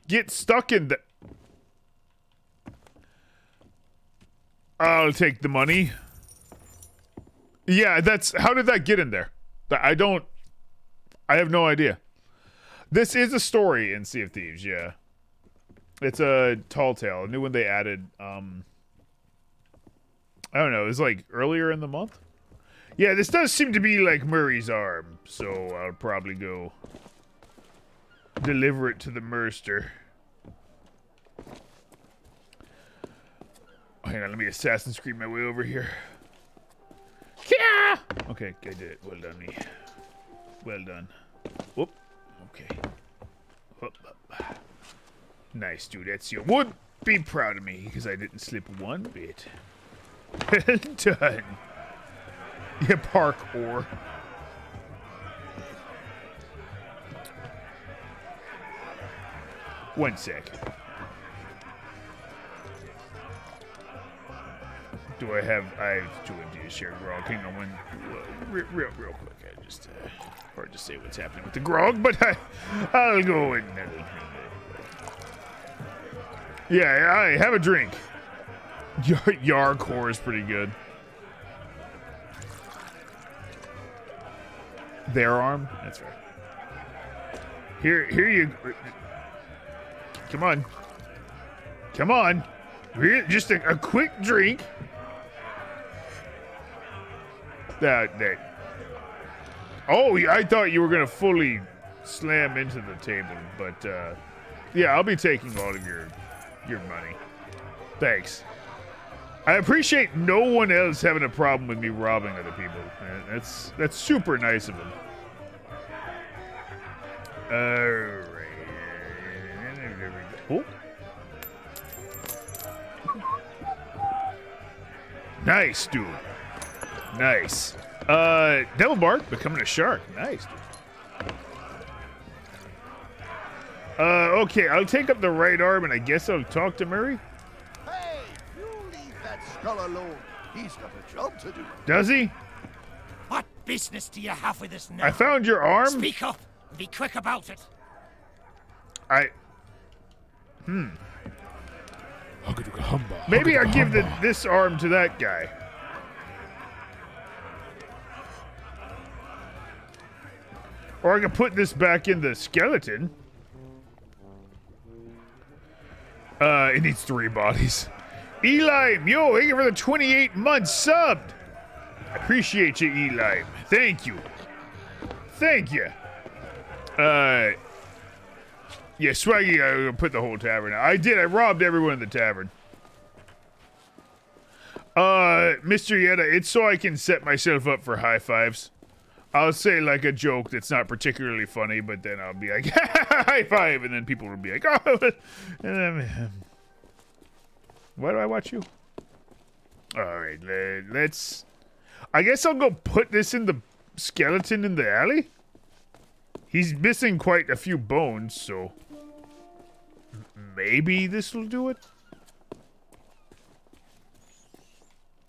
get stuck in the. I'll take the money. Yeah, that's. How did that get in there? I don't. I have no idea. This is a story in Sea of Thieves, yeah. It's a tall tale, a new one they added. Um, I don't know. It was like earlier in the month. Yeah, this does seem to be like Murray's arm, so I'll probably go deliver it to the Merster. Oh, hang on, let me Assassin's Creed my way over here. Yeah! Okay, I did it. Well done, me. Well done. Whoop. Okay. Whoop. Nice, dude. Ezio would be proud of me because I didn't slip one bit. Well done. You parkour. One sec. Do I have? I have two empty shared grog. Hang on one, real, real, real quick. I just uh, hard to say what's happening with the grog, but I, I'll go and. Yeah, I have a drink. Yar core is pretty good. Their arm? That's right. Here, here you. Come on. Come on. Just a, a quick drink. That that. Oh, I thought you were gonna fully slam into the table, but uh, yeah, I'll be taking all of your your money. Thanks. I appreciate no one else having a problem with me robbing other people. That's that's super nice of them. Alright. Oh. Nice, dude. Nice. Uh, Devil Bark becoming a shark. Nice, dude. Uh, okay, I'll take up the right arm and I guess I'll talk to Murray. Hey, you leave that skull alone. He's got a job to do. Does he? What business do you have with us now? I found your arm. Speak up and be quick about it. I. Hmm. Maybe I give the, this arm to that guy. Or I can put this back in the skeleton. Uh, it needs three bodies. Eli, yo, thank you for the 28 months subbed. I appreciate you, Eli. Thank you. Thank you. Uh, yeah, Swaggy, I put the whole tavern. I did. I robbed everyone in the tavern. Uh, Mr. Yetta, it's so I can set myself up for high fives. I'll say like a joke that's not particularly funny, but then I'll be like, high five, and then people will be like, oh, and then, why do I watch you? All right, let's. I guess I'll go put this in the skeleton in the alley. He's missing quite a few bones, so maybe this will do it.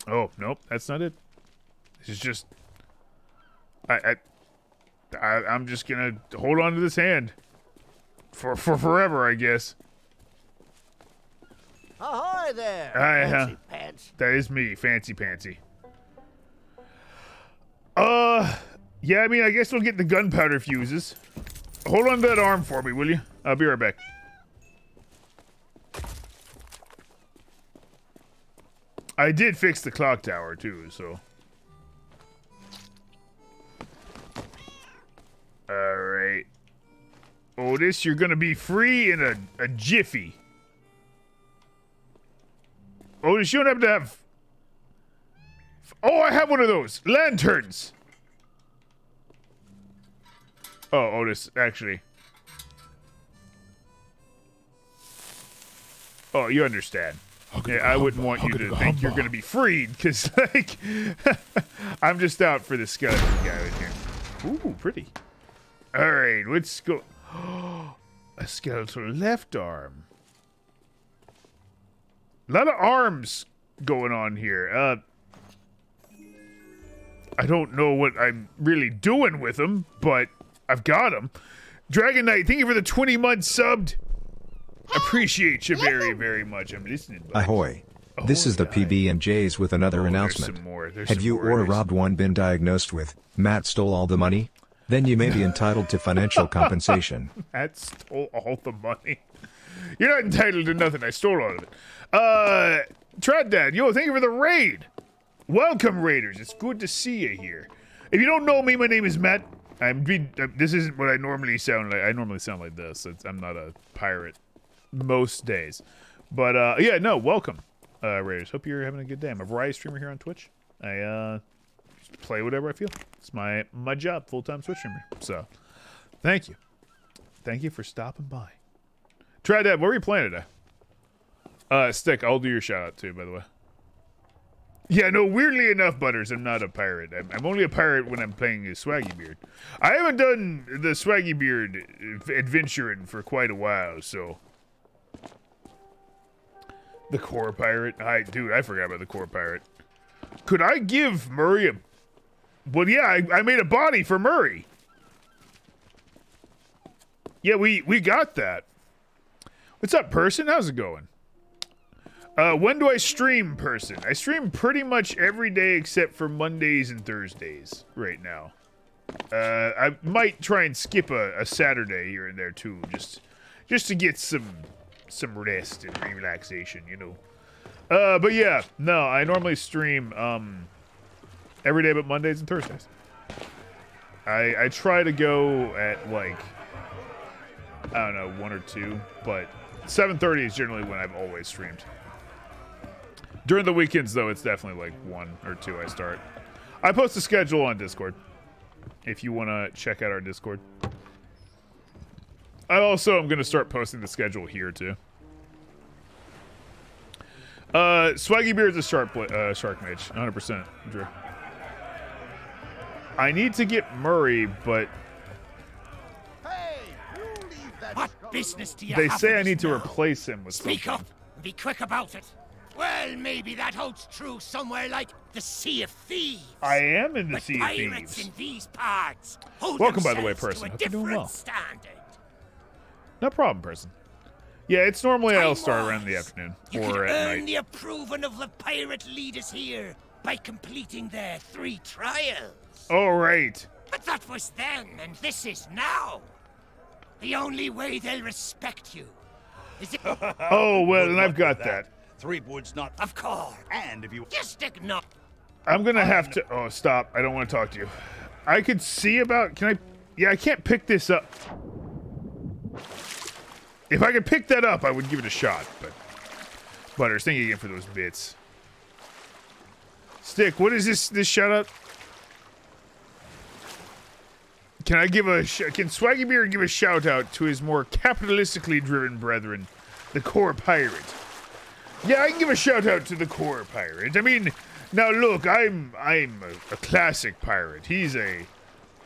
Oh nope, that's not it. This is just I, I, I I'm just gonna hold on to this hand for for forever, I guess. Ahoy there, I, fancy uh, pants. That is me, fancy pantsy. Uh, yeah, I mean, I guess we'll get the gunpowder fuses. Hold on to that arm for me, will you? I'll be right back. I did fix the clock tower, too, so... Alright. Oh, Otis, you're gonna be free in a, a jiffy. Otis, you don't have to have... Oh, I have one of those! Lanterns! Oh, oh Otis, actually. Oh, you understand. Yeah, I wouldn't want you to think you're going to be freed, because, like, I'm just out for the skeleton guy right here. Ooh, pretty. All right, let's go. a skeletal left arm. A lot of arms going on here. Uh, I don't know what I'm really doing with them, but I've got them. Dragon Knight, thank you for the 20 months subbed. Appreciate you very, very much. I'm listening. Buddy. Ahoy. This is the PB and J's with another Oh, announcement. Have you or robbed one been diagnosed with Matt stole all the money? Then you may be entitled to financial compensation. That stole all the money. You're not entitled to nothing. I stole all of it. Uh, Trad Dad, yo, thank you for the raid. Welcome, Raiders. It's good to see you here. If you don't know me, my name is Matt. I'm this isn't what I normally sound like. I normally sound like this. It's, I'm not a pirate most days. But uh, yeah, no, welcome, uh, Raiders. Hope you're having a good day. I'm a variety streamer here on Twitch. I uh, play whatever I feel. It's my my job, full time Twitch streamer. So, thank you, thank you for stopping by. Try that. What were you playing today? Uh, Stick, I'll do your shout out too, by the way. Yeah, no, weirdly enough, Butters, I'm not a pirate. I'm, I'm only a pirate when I'm playing a Swaggy Beard. I haven't done the Swaggy Beard adventuring for quite a while, so. The core pirate? I, dude, I forgot about the core pirate. Could I give Murray a. Well, yeah, I, I made a body for Murray. Yeah, we, we got that. What's up, person? How's it going? Uh, when do I stream, person? I stream pretty much every day except for Mondays and Thursdays right now. Uh, I might try and skip a, a Saturday here and there too, just just to get some some rest and relaxation, you know. Uh, but yeah, no, I normally stream um every day but Mondays and Thursdays. I I try to go at like I don't know one or two, but 7:30 is generally when I've always streamed. During the weekends, though, it's definitely like one or two I start. I post a schedule on Discord if you want to check out our Discord. I also am going to start posting the schedule here, too. Uh, Swaggy Beard's a shark, uh, shark mage, 100%, Drew. I need to get Murray, but... What business do you they have say I us need to now? replace him with Speak something. up. Be quick about it. Well, maybe that holds true somewhere like the Sea of Thieves. I am in the but Sea of Thieves. pirates Thieves. in these parts hold Welcome, by the way, person. To a Hope you're doing different well. standard. No problem, person. Yeah, it's normally I'll start around in the afternoon You or can at earn night. the approval of the pirate leaders here by completing their three trials. All right. But that was then, and this is now. The only way they'll respect you is if... Oh, well, Good and I've got that. Threepwood's not. Of course. And if you. Just ignore. I'm gonna oh, have to. Oh, stop! I don't want to talk to you. I could see about. Can I? Yeah, I can't pick this up. If I could pick that up, I would give it a shot. But Butters, thank you again for those bits. Stick, what is this? This shout out? Can I give a can Swaggy Beard give a shout out to his more capitalistically driven brethren, the core pirate? Yeah, I can give a shout out to the core pirate. I mean, now look, I'm I'm a, a classic pirate. He's a,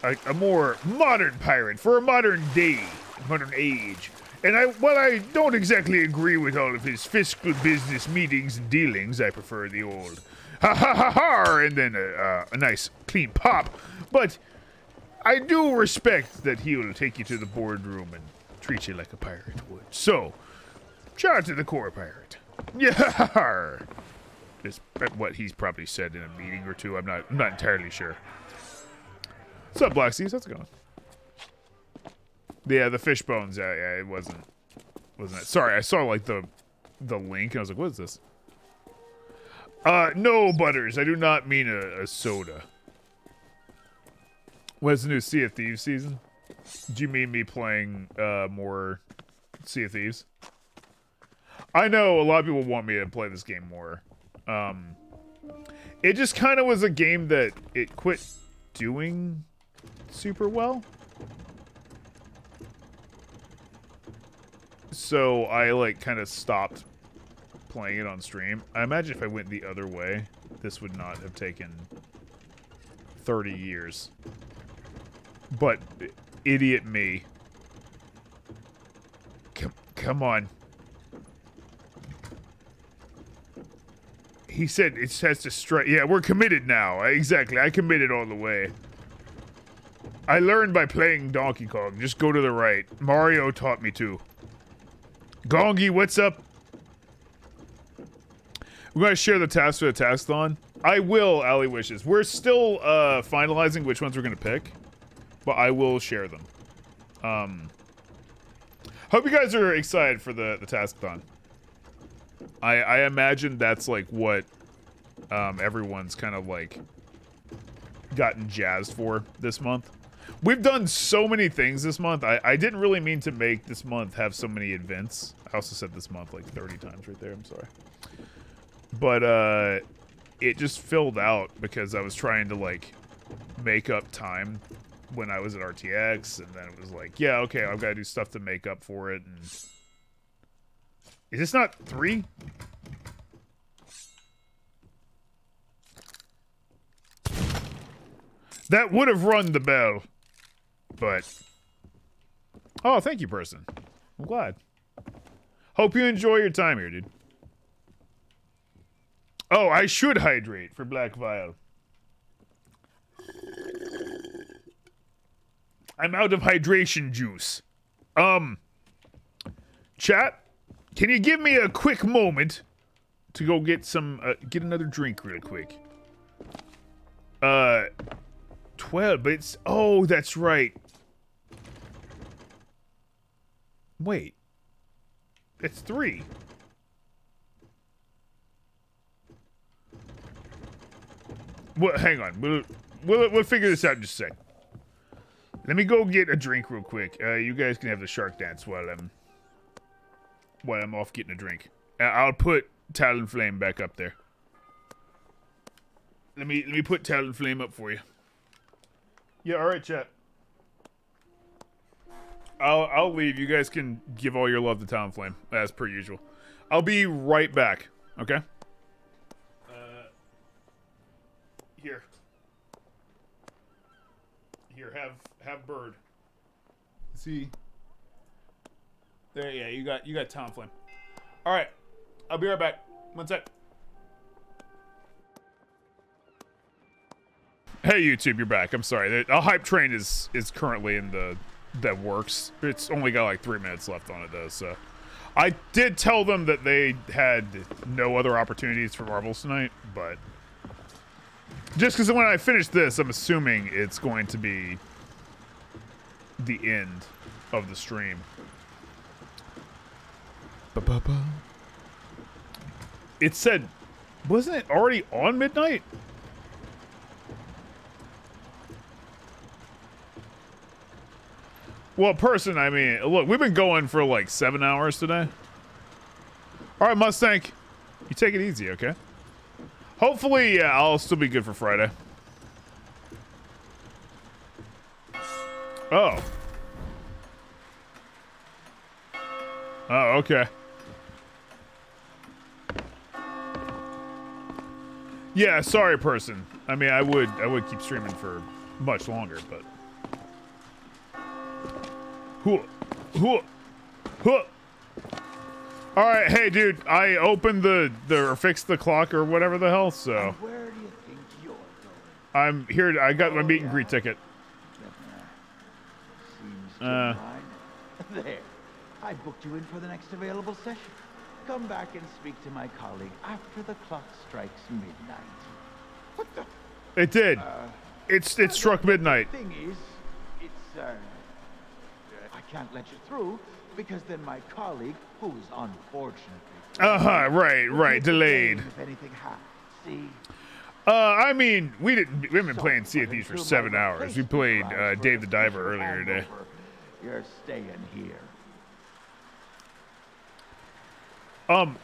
a a more modern pirate for a modern day, modern age. And I, while I don't exactly agree with all of his fiscal business meetings and dealings, I prefer the old ha ha ha ha, and then a, a nice clean pop. But I do respect that he'll take you to the boardroom and treat you like a pirate would. So, shout out to the core pirate. Yeah, is what he's probably said in a meeting or two. I'm not. I'm not entirely sure. What's up, Black Seas? How's it going? Yeah, the fish bones. Yeah, yeah, it wasn't. Wasn't it? Sorry, I saw like the the link and I was like, what is this? Uh, no, Butters. I do not mean a, a soda. When's the new Sea of Thieves season? Do you mean me playing uh more Sea of Thieves? I know a lot of people want me to play this game more. Um, it just kind of was a game that it quit doing super well. So I like kind of stopped playing it on stream. I imagine if I went the other way, this would not have taken 30 years. But idiot me. Come, come on. He said it has to strike. Yeah, we're committed now. Exactly. I committed all the way. I learned by playing Donkey Kong. Just go to the right. Mario taught me to. Gongi, what's up? We're going to share the task for the taskathon. I will, Alley Wishes. We're still uh, finalizing which ones we're going to pick, but I will share them. Um, hope you guys are excited for the, the taskathon. I, I imagine that's like what um, everyone's kind of like gotten jazzed for this month. We've done so many things this month. I, I didn't really mean to make this month have so many events. I also said this month like 30 times right there. I'm sorry. But uh, it just filled out because I was trying to like make up time when I was at RTX, and then it was like, yeah, okay, I've got to do stuff to make up for it. And is this not three? That would have run the bell, but oh, thank you, person. I'm glad. Hope you enjoy your time here, dude. Oh, I should hydrate for Black Vial. I'm out of hydration juice. Um, chat, can you give me a quick moment to go get some, uh, get another drink real quick? Uh, 12, but it's, oh, that's right. Wait. It's three. Well, hang on. We'll, we'll, we'll figure this out in just a sec. Let me go get a drink real quick. Uh, you guys can have the shark dance while I'm while I'm off getting a drink. Uh, I'll put Talonflame back up there. Let me let me put Talonflame up for you. Yeah, all right, chat. I'll I'll leave. You guys can give all your love to Talonflame as per usual. I'll be right back. Okay. Uh, here. Here, have have bird. See. There, yeah, you got you got Talonflame. All right, I'll be right back. One sec. Hey YouTube, you're back. I'm sorry. A hype train is is currently in the that works. It's only got like three minutes left on it though, so. I did tell them that they had no other opportunities for marbles tonight, but just because when I finish this, I'm assuming it's going to be the end of the stream. Ba-ba-ba. It said, wasn't it already on midnight? Well, person, I mean, look, we've been going for like seven hours today. All right, Mustang, you take it easy, okay? Hopefully, yeah, I'll still be good for Friday. Oh. Oh, okay. Yeah, sorry, person. I mean, I would, I would keep streaming for much longer, but. Hoo, hoo, hoo. All right, hey, dude, I opened the, the or fixed the clock or whatever the hell, so. Where do you think you're going? I'm here. To, I got my meet and greet ticket. Uh. There. I booked you in for the next available session. Come back and speak to my colleague after the clock strikes midnight. What the? It did. Uh, it's it struck midnight. The Thing is, it's uh, I can't let you through because then my colleague, who's unfortunately Uh huh. Right. Right. Delayed. if anything happens. See. Uh, I mean, we didn't. We haven't been playing Sea of Thieves for seven hours. We played uh, Dave the Diver earlier today. You're staying here. Um,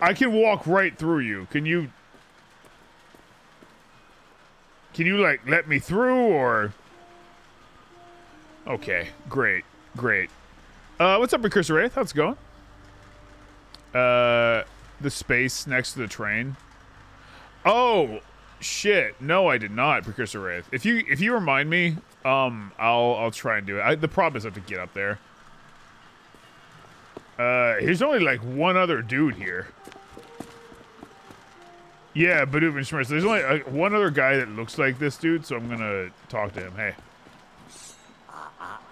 I can walk right through you. Can you? Can you like let me through or? Okay, great, great. Uh, what's up, Precursor Wraith? How's it going? Uh, the space next to the train. Oh, shit! No, I did not, Precursor Wraith. If you if you remind me, um, I'll I'll try and do it. I, the problem is I have to get up there. Uh, there's only like one other dude here. Yeah, Badoovan Schmerz. There's only uh, one other guy that looks like this dude, so I'm gonna talk to him. Hey.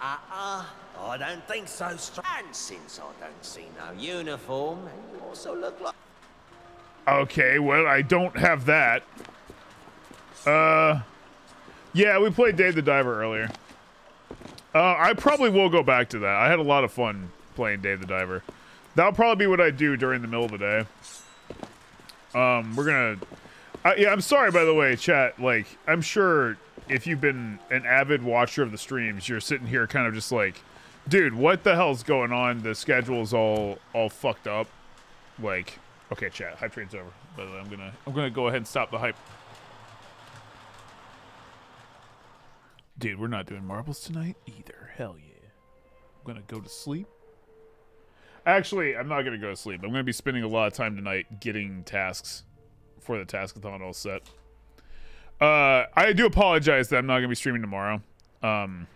Uh-uh. I don't think so, Str- And since I don't see no uniform, you also look like... Okay, well, I don't have that. Uh, yeah, we played Dave the Diver earlier. Uh, I probably will go back to that. I had a lot of fun playing Dave the Diver. That'll probably be what I do during the middle of the day. Um, we're gonna... Uh, yeah, I'm sorry, by the way, chat. Like, I'm sure if you've been an avid watcher of the streams, you're sitting here kind of just like, dude, what the hell's going on? The schedule's all all fucked up. Like, okay, chat, hype train's over. By the way, I'm gonna I'm gonna go ahead and stop the hype. Dude, we're not doing marbles tonight either. Hell yeah. I'm gonna go to sleep. Actually, I'm not gonna go to sleep. I'm gonna be spending a lot of time tonight getting tasks for the taskathon all set. Uh, I do apologize that I'm not gonna be streaming tomorrow. Um,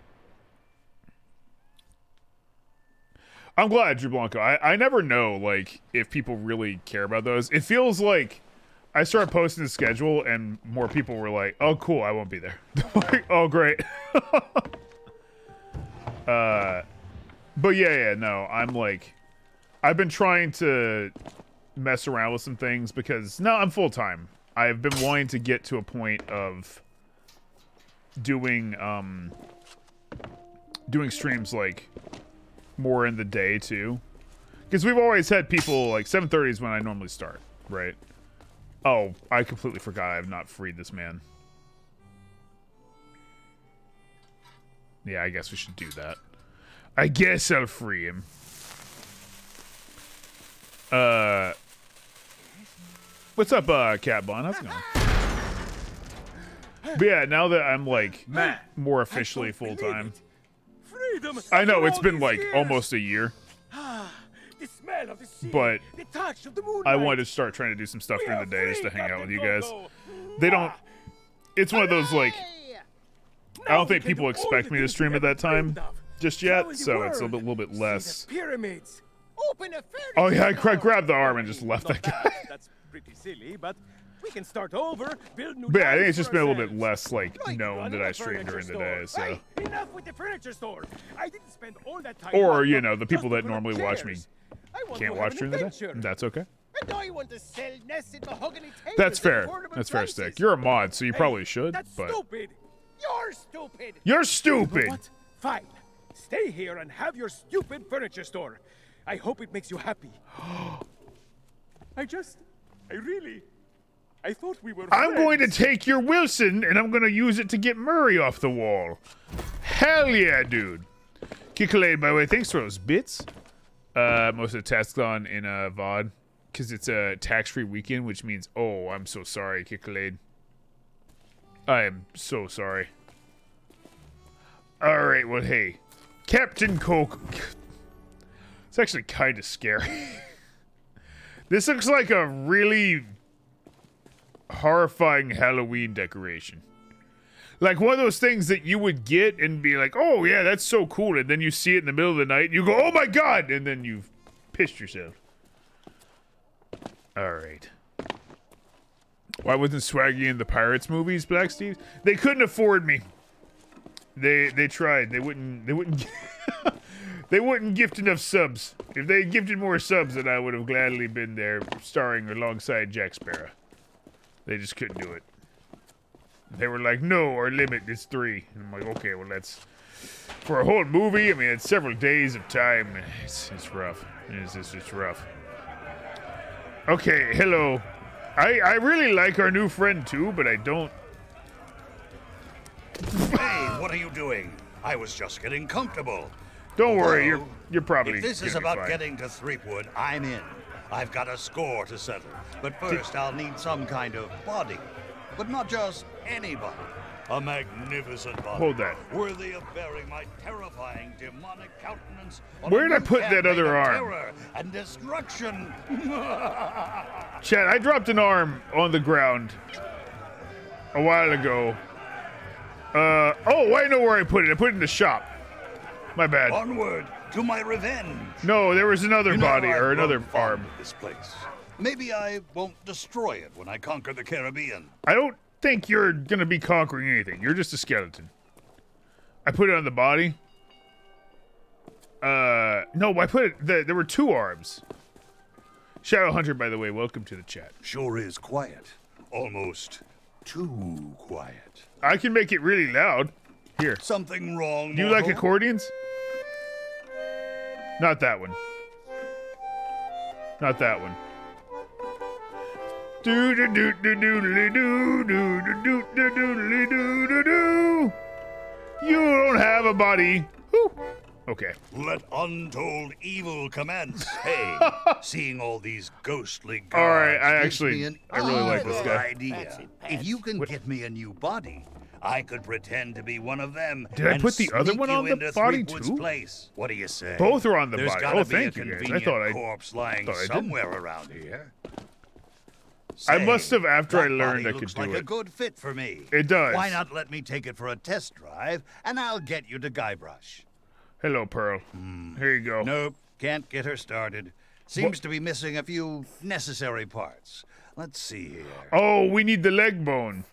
I'm glad, Drew Blanco. I, I never know like if people really care about those. It feels like I started posting the schedule and more people were like, "Oh, cool, I won't be there." like, oh, great. uh, but yeah, yeah, no, I'm like, I've been trying to mess around with some things because now I'm full time. I've been wanting to get to a point of doing um doing streams like more in the day too. Because we've always had people like 7:30 is when I normally start, right? Oh, I completely forgot I have not freed this man. Yeah, I guess we should do that. I guess I'll free him. Uh, what's up, uh, Cat Bon? How's it going? But yeah, now that I'm like Matt, more officially full time, Freedom! I know it's been like years. almost a year, ah, The smell of the sea, but the touch of the. I wanted to start trying to do some stuff during the day just to hang out with you guys. They don't. Ah. It's one of those like. I don't think people expect me to stream at that time just yet, so it's a little bit, little bit less. Pyramids. Open a Oh yeah, I grabbed the arm and just left that guy. That's pretty silly, but we can start over, build new But yeah, I think it's just been a little bit less like known that I stream during the day. So, Hey, enough with the furniture store. I didn't spend all that time. or you know, the people that normally watch me chairs. I want can't watch during the day. That's okay. And I want to sell nested mahogany tables That's fair. That's fair, prices. Stick. You're a mod, so you probably should. That's But stupid. You're stupid. you're stupid. what? Fine. Stay here and have your stupid furniture store. I hope it makes you happy. I just, I really, I thought we were. I'm going to take your Wilson and I'm going to use it to get Murray off the wall. Hell yeah, dude. Kickalade, by the way, thanks for those bits. Uh, most of the tasks on in uh, VOD because it's a tax-free weekend, which means, oh, I'm so sorry, Kickalade. I am so sorry. All right, well, hey, Captain Coke. It's actually kind of scary. this looks like a really horrifying Halloween decoration. Like one of those things that you would get and be like, oh yeah, that's so cool. And then you see it in the middle of the night and you go, oh my god. And then you've pissed yourself. All right. Why wasn't Swaggy in the Pirates movies, Black Steve? They couldn't afford me. They they tried. They wouldn't they wouldn't they wouldn't gift enough subs. If they gifted more subs, then I would have gladly been there starring alongside Jack Sparrow. They just couldn't do it. They were like, no, our limit is three. And I'm like, okay, well, that's for a whole movie. I mean, it's several days of time. It's, it's rough. It's, it's, it's rough. Okay, hello. I, I really like our new friend too, but I don't. Hey, what are you doing? I was just getting comfortable. Don't worry, you're you're probably. If this is about fine. getting to Threepwood, I'm in. I've got a score to settle. But first, I'll need some kind of body. But not just anybody. A magnificent body. Hold that. Worthy of bearing my terrifying demonic countenance. Where did I put that other arm? Terror and destruction. Chad, I dropped an arm on the ground a while ago. Uh oh, I know where I put it. I put it in the shop. My bad. Onward to my revenge. No, there was another You know, body or another arm. This place. Maybe I won't destroy it when I conquer the Caribbean. I don't think you're gonna be conquering anything. You're just a skeleton. I put it on the body. Uh, no, I put it. The, there were two arms. Shadow Hunter, by the way, welcome to the chat. Sure is quiet. Almost too quiet. I can make it really loud. Here. Something wrong. Do you like accordions? Not that one. Not that one. Do do do do do do do do do do do do do do. You don't have a body. Whew. Okay. Let untold evil commence. Hey, seeing all these ghostly gods. All right, I actually, I really like this guy. Idea. If you can get me a new body, I could pretend to be one of them. Did I and put the other one on the body too? Place. What do you say? Both are on the There's body. Oh, thank you, guys. I thought I- corpse lying I somewhere around here. I must have after I learned I could looks do like it. a good fit for me. It does. Why not let me take it for a test drive, and I'll get you to Guybrush. Hello, Pearl. Hmm. Here you go. Nope, can't get her started. Seems to be missing a few necessary parts. Let's see here. Oh, we need the leg bone.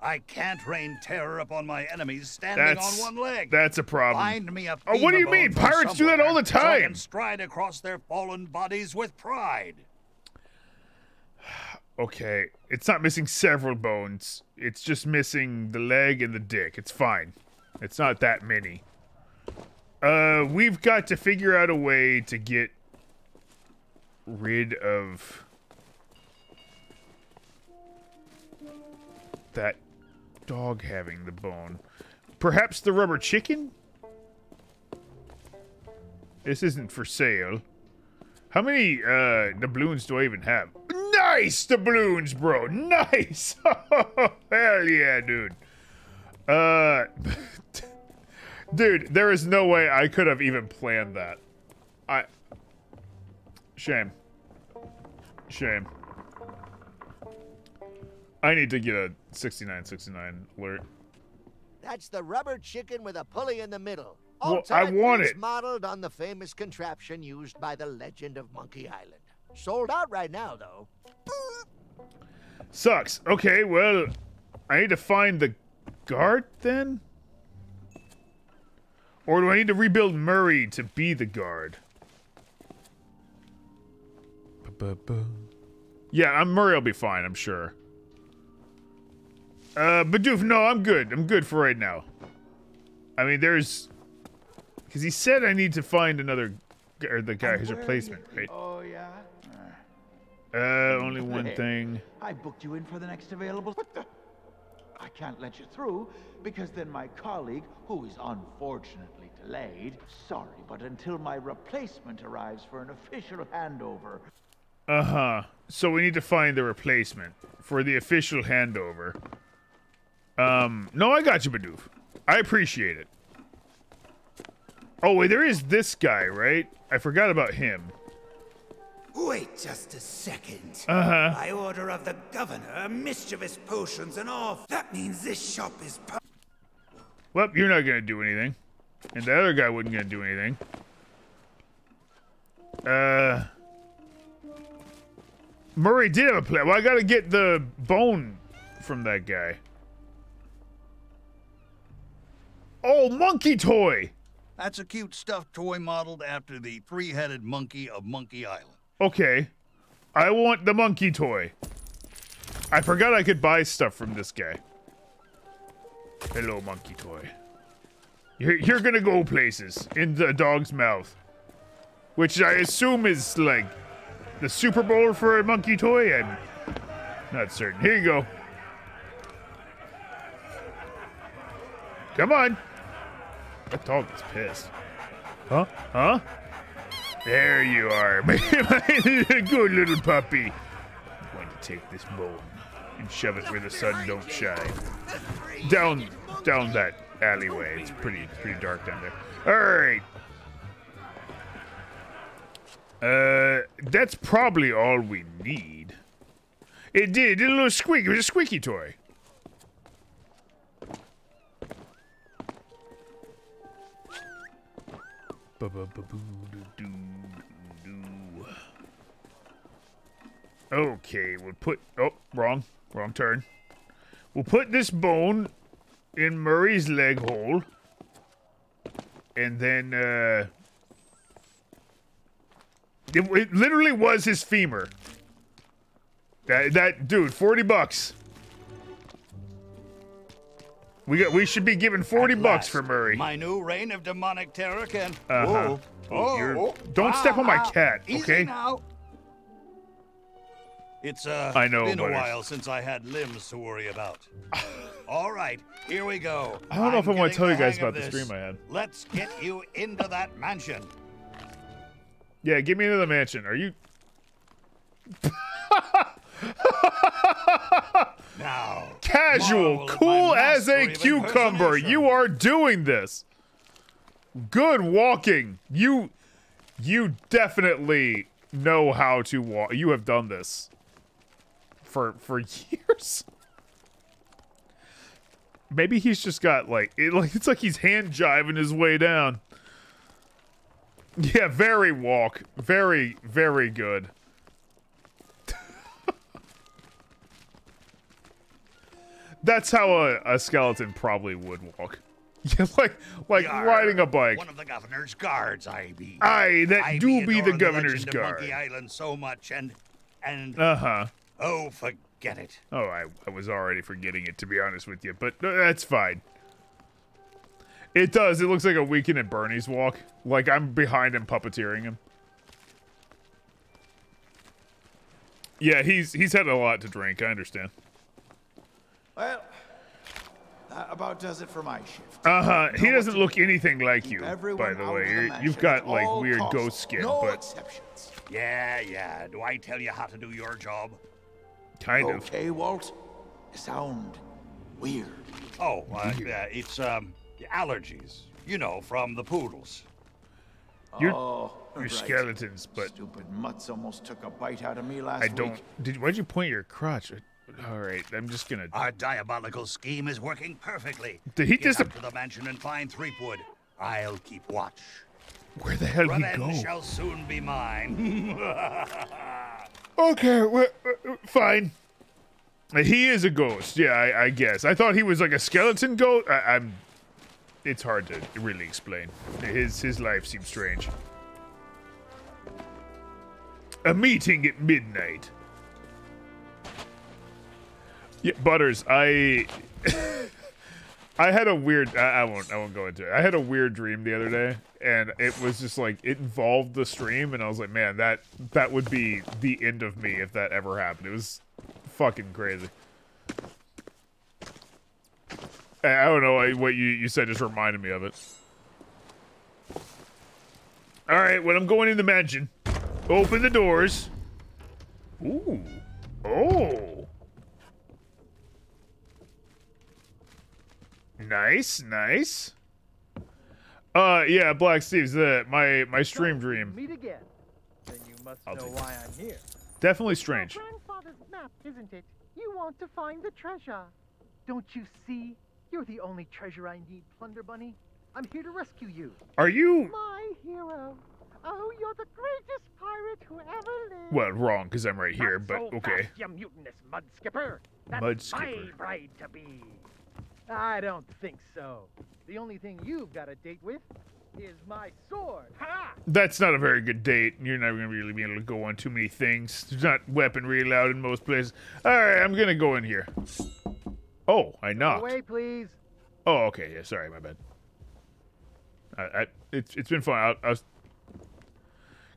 I can't rain terror upon my enemies standing That's on one leg. That's a problem. Find me a Oh, what do you mean? Pirates do that all the somewhere So I time. can stride across their fallen bodies with pride. Okay, it's not missing several bones. It's just missing the leg and the dick. It's fine. It's not that many. Uh, we've got to figure out a way to get rid of that dog having the bone. Perhaps the rubber chicken? This isn't for sale. How many uh doubloons do I even have? Nice doubloons, bro. Nice. Hell yeah, dude. Uh Dude, there is no way I could have even planned that. I Shame. Shame. I need to get a 6969 alert. That's the rubber chicken with a pulley in the middle. Well, I want it. modeled on the famous contraption used by the legend of Monkey Island. Sold out right now, though. Sucks. Okay, well, I need to find the guard then? Or do I need to rebuild Murray to be the guard? Yeah, I'm Murray will be fine, I'm sure. Uh, Bidoof, no, I'm good. I'm good for right now. I mean, there's... Because he said I need to find another... Or the guy, his replacement, right? Oh, yeah? Uh, only one There. thing. I booked you in for the next available. What the? I can't let you through because then my colleague, who is unfortunately delayed, sorry, but until my replacement arrives for an official handover, Uh huh. So we need to find the replacement for the official handover. Um, no, I got you, Bidoof. I appreciate it. Oh wait, there is this guy, right? I forgot about him. Wait just a second. Uh-huh. By order of the governor, mischievous potions and all. That means this shop is. Well, you're not gonna do anything, and the other guy wasn't gonna do anything. Uh, Murray did have a plan. Well, I gotta get the bone from that guy. Oh, monkey toy. That's a cute stuffed toy modeled after the three-headed monkey of Monkey Island. Okay. I want the monkey toy. I forgot I could buy stuff from this guy. Hello, monkey toy. You're, you're gonna go places in the dog's mouth. Which I assume is like the Super Bowl for a monkey toy. I'm not certain. Here you go. Come on. That dog is pissed. Huh? Huh? There you are, my good little puppy. I'm going to take this bone and shove it where the sun don't shine. Down, down that alleyway. It's pretty, pretty dark down there. All right. Uh, that's probably all we need. It did. It did a little squeak. It was a squeaky toy. Okay, we'll put. Oh, wrong. Wrong turn. We'll put this bone in Murray's leg hole. And then, uh. It, it literally was his femur. That, that dude, 40 bucks. We got. We should be giving 40 At bucks for Murray. My new reign of demonic terror can. Uh-huh. Oh, You're- oh, don't step on my ah, cat, easy okay? now. It's uh, I know, been a while since I had limbs to worry about. All right, here we go. I don't know if I want to tell you guys about the this. stream I had. Let's get you into that mansion. Yeah, get me into the mansion. Are you? Now, Casual, cool as a cucumber. You are doing this. Good walking. You, you definitely know how to walk. You have done this for for years. Maybe he's just got like it, like it's like he's hand jiving his way down. Yeah, very walk. Very, very good. That's how a, a skeleton probably would walk. Yeah, like like riding a bike. One of the governor's guards, I be. Aye, that I do be the adoring governor's of guard. Monkey Island so much, and and Uh huh. oh, forget it. Oh, I, I was already forgetting it to be honest with you, but uh, that's fine. It does. It looks like a weekend at Bernie's walk. Like I'm behind him puppeteering him. Yeah, he's he's had a lot to drink. I understand. Well, that about does it for my shift. Uh huh. He doesn't look anything like you, by the way. mansion You've got like weird ghost skin, no but exceptions. Yeah, yeah. Do I tell you how to do your job? kind of. Okay, Walt. You sound weird. Oh, uh, uh, it's um allergies. You know, from the poodles. You're, oh, you're right. skeletons, but Stupid mutts almost took a bite out of me last I don't. week. Did why'd you point your crotch? All right, I'm just gonna. Our diabolical scheme is working perfectly. Did he Get just- up to the mansion and find Threepwood. I'll keep watch. Where the hell did he go? shall soon be mine. Okay, well, uh, uh, fine. He is a ghost. Yeah, I, I guess. I thought he was like a skeleton ghost. I, I'm. It's hard to really explain. His his life seems strange. A meeting at midnight. Yeah, Butters. I. I had a weird. I, I won't. I won't go into it. I had a weird dream the other day, and it was just like it involved the stream, and I was like, man, that that would be the end of me if that ever happened. It was fucking crazy. I, I don't know I- what you you said just reminded me of it. All right, when I'm going in the mansion, open the doors. Ooh. Oh. Nice, nice. Uh, yeah, Black Steve's the my my stream dream. Meet again. Then you must I'll know take why I'm here. Definitely strange. Grandfather's map, isn't it? You want to find the treasure. Don't you see? You're the only treasure I need, Plunder Bunny. I'm here to rescue you. Are you My hero. Oh, you're the greatest pirate who ever lived. well wrong because I'm right here, but so okay. Fast, you mutinous mud skipper. That's Mud my bride to be. I don't think so. The only thing you've got a date with is my sword. Ha! That's not a very good date. You're not gonna really be able to go on too many things. There's not weaponry allowed in most places. All right, I'm gonna go in here. Oh, I knocked. Away, please. Oh, okay. Yeah, sorry, my bad. I, I it's it's been fun. I, I was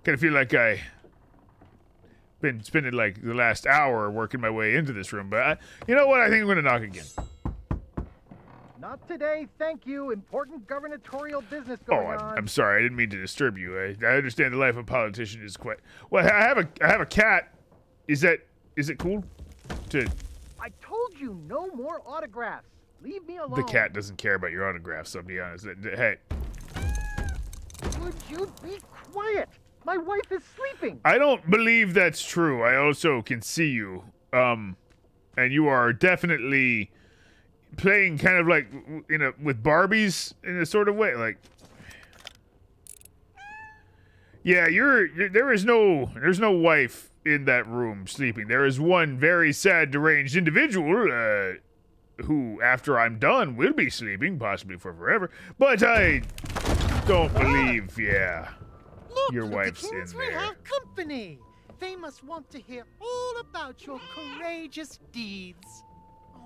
kind of feel like I been spending like the last hour working my way into this room, but I, you know what? I think I'm gonna knock again. Not today, thank you. Important gubernatorial business Oh, going I'm, on. I'm sorry. I didn't mean to disturb you. I, I understand the life of a politician is quite. Well, I have a I have a cat. Is that is it cool? To I told you no more autographs. Leave me alone. the cat doesn't care about your autographs. I'll be honest. Hey, Would you be quiet? My wife is sleeping. I don't believe that's true. I also can see you. Um, and you are definitely playing kind of like in a with Barbies in a sort of way. Like, yeah, you're, you're there is no there's no wife in that room sleeping. There is one very sad, deranged individual. Uh, who, after I'm done, will be sleeping, possibly for forever. But I don't believe, yeah, Look, your wife's in Kids, we there. have company. They must want to hear all about your courageous deeds.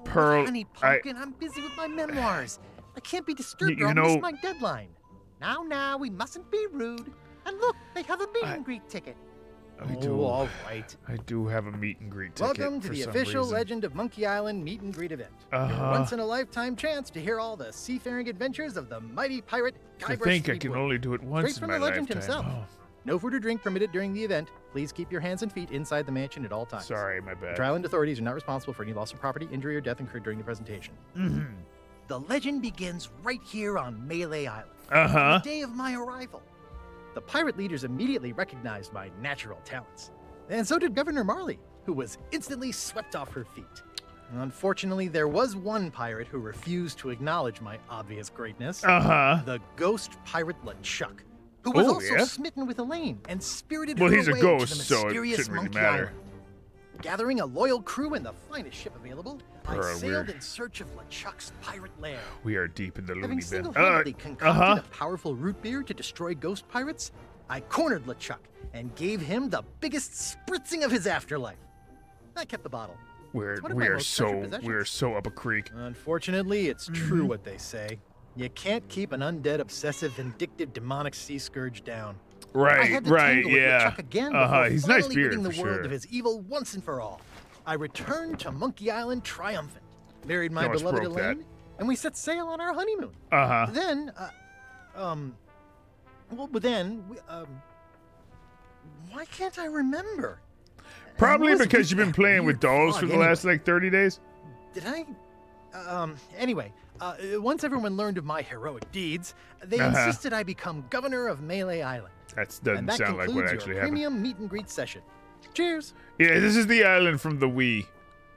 Pearl, honey I- pumpkin, I'm busy with my memoirs. I can't be disturbed you miss know- my deadline. Now, now, we mustn't be rude. And look, they have a meet and greet ticket. I Oh, do. all right. I do have a meet and greet ticket. Welcome to for the official reason. Legend of Monkey Island meet and greet event. Uh-huh. Once in a lifetime chance to hear all the seafaring adventures of the mighty pirate Guybrush think I Threepwood. can only do it once Straight in from my the legend lifetime. himself. Oh, No food or drink permitted during the event. Please keep your hands and feet inside the mansion at all times. sorry, my bad. Tri-Island authorities are not responsible for any loss of property, injury, or death incurred during the presentation. Mhm. The legend begins right here on Melee Island. Uh-huh. The day of my arrival. The pirate leaders immediately recognized my natural talents. And so did Governor Marley, who was instantly swept off her feet. Unfortunately, there was one pirate who refused to acknowledge my obvious greatness. Uh-huh. The ghost pirate LeChuck, who was Oh, also yeah? smitten with Elaine and spirited Well, her he's a away ghost, to the so it mysterious shouldn't really Monkey matter. Island. Gathering a loyal crew and the finest ship available, I sailed in search of LeChuck's pirate lair. We are deep in the loony bin. Having single-handedly Uh, concocted uh-huh. a powerful root beer to destroy ghost pirates, I cornered LeChuck and gave him the biggest spritzing of his afterlife. I kept the bottle. We're It's one of we are so we are so up a creek. Unfortunately, it's true Mhm. what they say. You can't keep an undead, obsessive, vindictive, demonic sea scourge down. Right, right, yeah. Again Uh-huh, before he's nice beard, ridding the world sure. of his evil once and for all. I returned to Monkey Island triumphant, married my beloved broke that. Elaine, and we set sail on our honeymoon. Uh-huh. Then, uh, um, well, but then, we, um, why can't I remember? Probably because you've been playing with dolls for the anyway. last like 30 days. Did I? Um, anyway, uh, once everyone learned of my heroic deeds, they Uh-huh. insisted I become governor of Melee Island. That doesn't that sound like what actually happened. premium meet and greet session. Cheers. Yeah, this is the island from the Wii.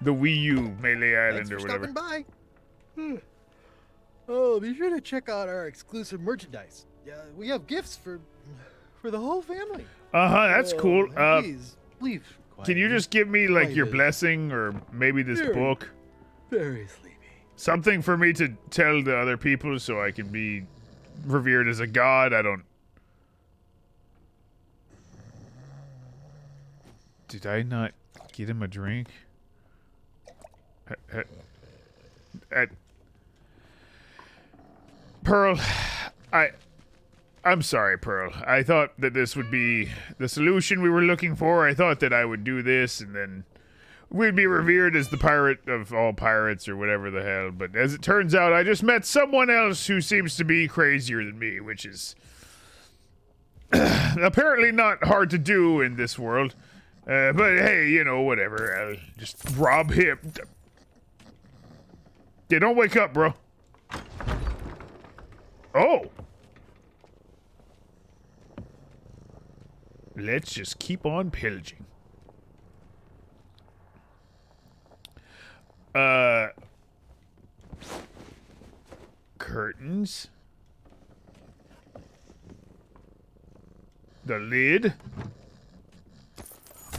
The Wii U, Melee Island Thanks or for whatever. stopping by. Oh, be sure to check out our exclusive merchandise. Yeah, we have gifts for for the whole family. Uh-huh, that's Oh, cool. Uh, please, please. Can you just give me like your blessing or maybe this Very- book? Very sleepy. Something for me to tell the other people so I can be revered as a god. I don't. Did I not get him a drink? Uh, Pearl, I. I'm sorry, Pearl. I thought that this would be the solution we were looking for. I thought that I would do this and then we'd be revered as the pirate of all pirates or whatever the hell. But as it turns out, I just met someone else who seems to be crazier than me, which is apparently not hard to do in this world. Uh, but hey, you know, whatever. I'll just rob him. Yeah, don't wake up, bro. Oh. Let's just keep on pillaging. Uh. Curtains. The lid.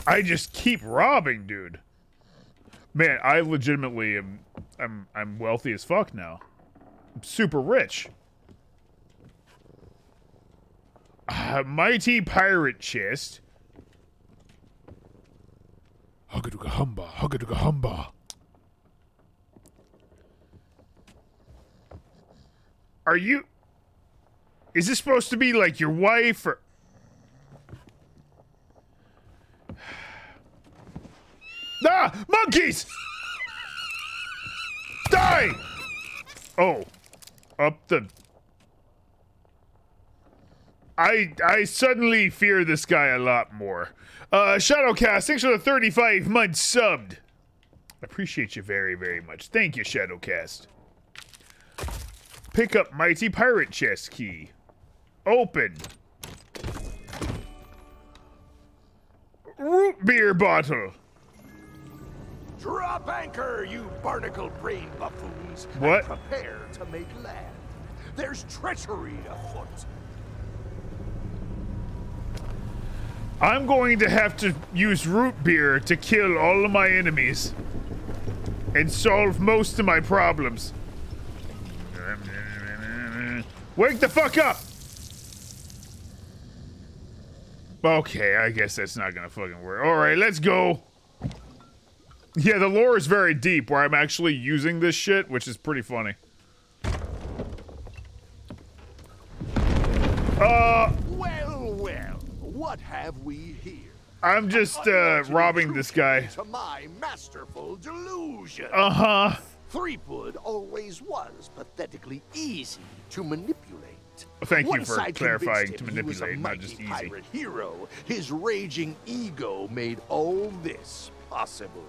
I just keep robbing, dude. Man, I legitimately am I'm I'm wealthy as fuck now. I'm super rich. Uh, mighty pirate chest. Huggaduga humba, huggaduga humba. Are you Is this supposed to be like your wife or Ah! Monkeys! Die! Oh. Up the I I suddenly fear this guy a lot more. Uh Shadowcast, thanks for the 35 months subbed. I appreciate you very, very much. Thank you, Shadowcast. Pick up Mighty Pirate Chest Key. Open. Root beer bottle. Drop anchor, you barnacle brain buffoons. What? prepare to make land. There's treachery afoot. I'm going to have to use root beer to kill all of my enemies and solve most of my problems. Wake the fuck up! Okay, I guess that's not gonna fucking work. Alright, let's go. Yeah, the lore is very deep where I'm actually using this shit, which is pretty funny. Uh, Well, well, what have we here? I'm just uh, robbing this guy. To my masterful delusion. Uh huh. Threepwood always was pathetically easy to manipulate. Thank you for I'd clarifying to him he was a manipulate, not just easy. pirate hero. His raging ego made all this possible.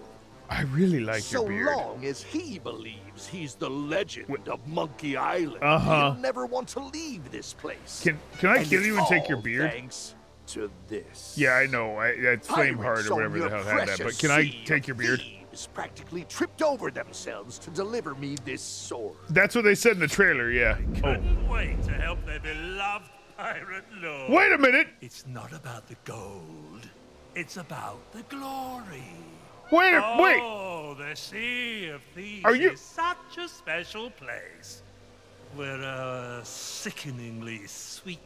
I really like so your beard. So long as he believes he's the legend of Monkey Island, Uh-huh. he'll never want to leave this place. Can can I And kill you and take your beard? Thanks to this. Yeah, I know. I, that's Flameheart or whatever the hell had that. But can I take your beard? thieves practically tripped over themselves to deliver me this sword. That's what they said in the trailer. Yeah. Oh. Couldn't wait to help their beloved pirate lord. Wait a minute. It's not about the gold. It's about the glory. Wait, a- oh, wait. the Sea of Thieves Are you- is such a special place where a sickeningly sweet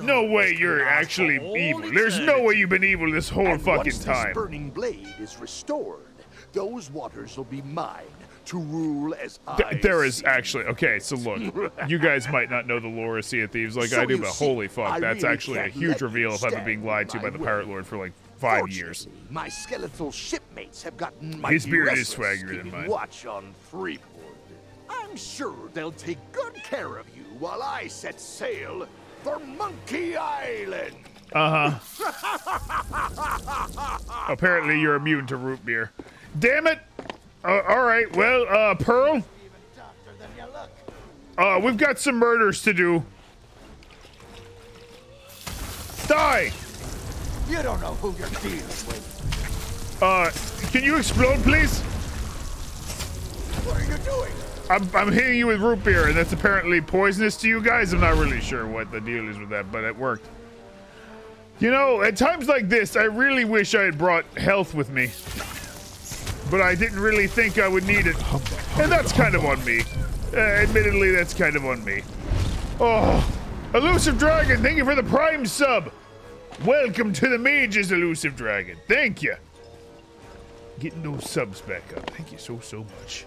No way you're actually for all evil. There's no way you've been evil this whole and fucking once time. this burning blade is restored, those waters will be mine to rule as I Th- there is actually okay. So look, you guys might not know the lore of Sea of Thieves like So I do, but see, holy fuck, I that's really actually a huge reveal if I've been being lied to by the way. Pirate Lord for like five years. My skeletal shipmates have gotten His mighty beard is swaggier than mine. Watch on Freeport. I'm sure they'll take good care of you while I set sail for Monkey Island. Uh huh. Apparently, you're immune to root beer. Damn it! Uh, all right, well, uh, Pearl. Uh, we've got some murders to do. Die! You don't know who you're dealing with. Uh, can you explode, please? What are you doing? I'm, I'm hitting you with root beer, and that's apparently poisonous to you guys. I'm not really sure what the deal is with that, but it worked. You know, at times like this, I really wish I had brought health with me. But I didn't really think I would need it. And that's kind of on me. Uh, admittedly, that's kind of on me. Oh, Elusive Dragon, thank you for the Prime sub. Welcome to the Mages, Elusive Dragon. Thank you. Getting those subs back up. Thank you so, so much.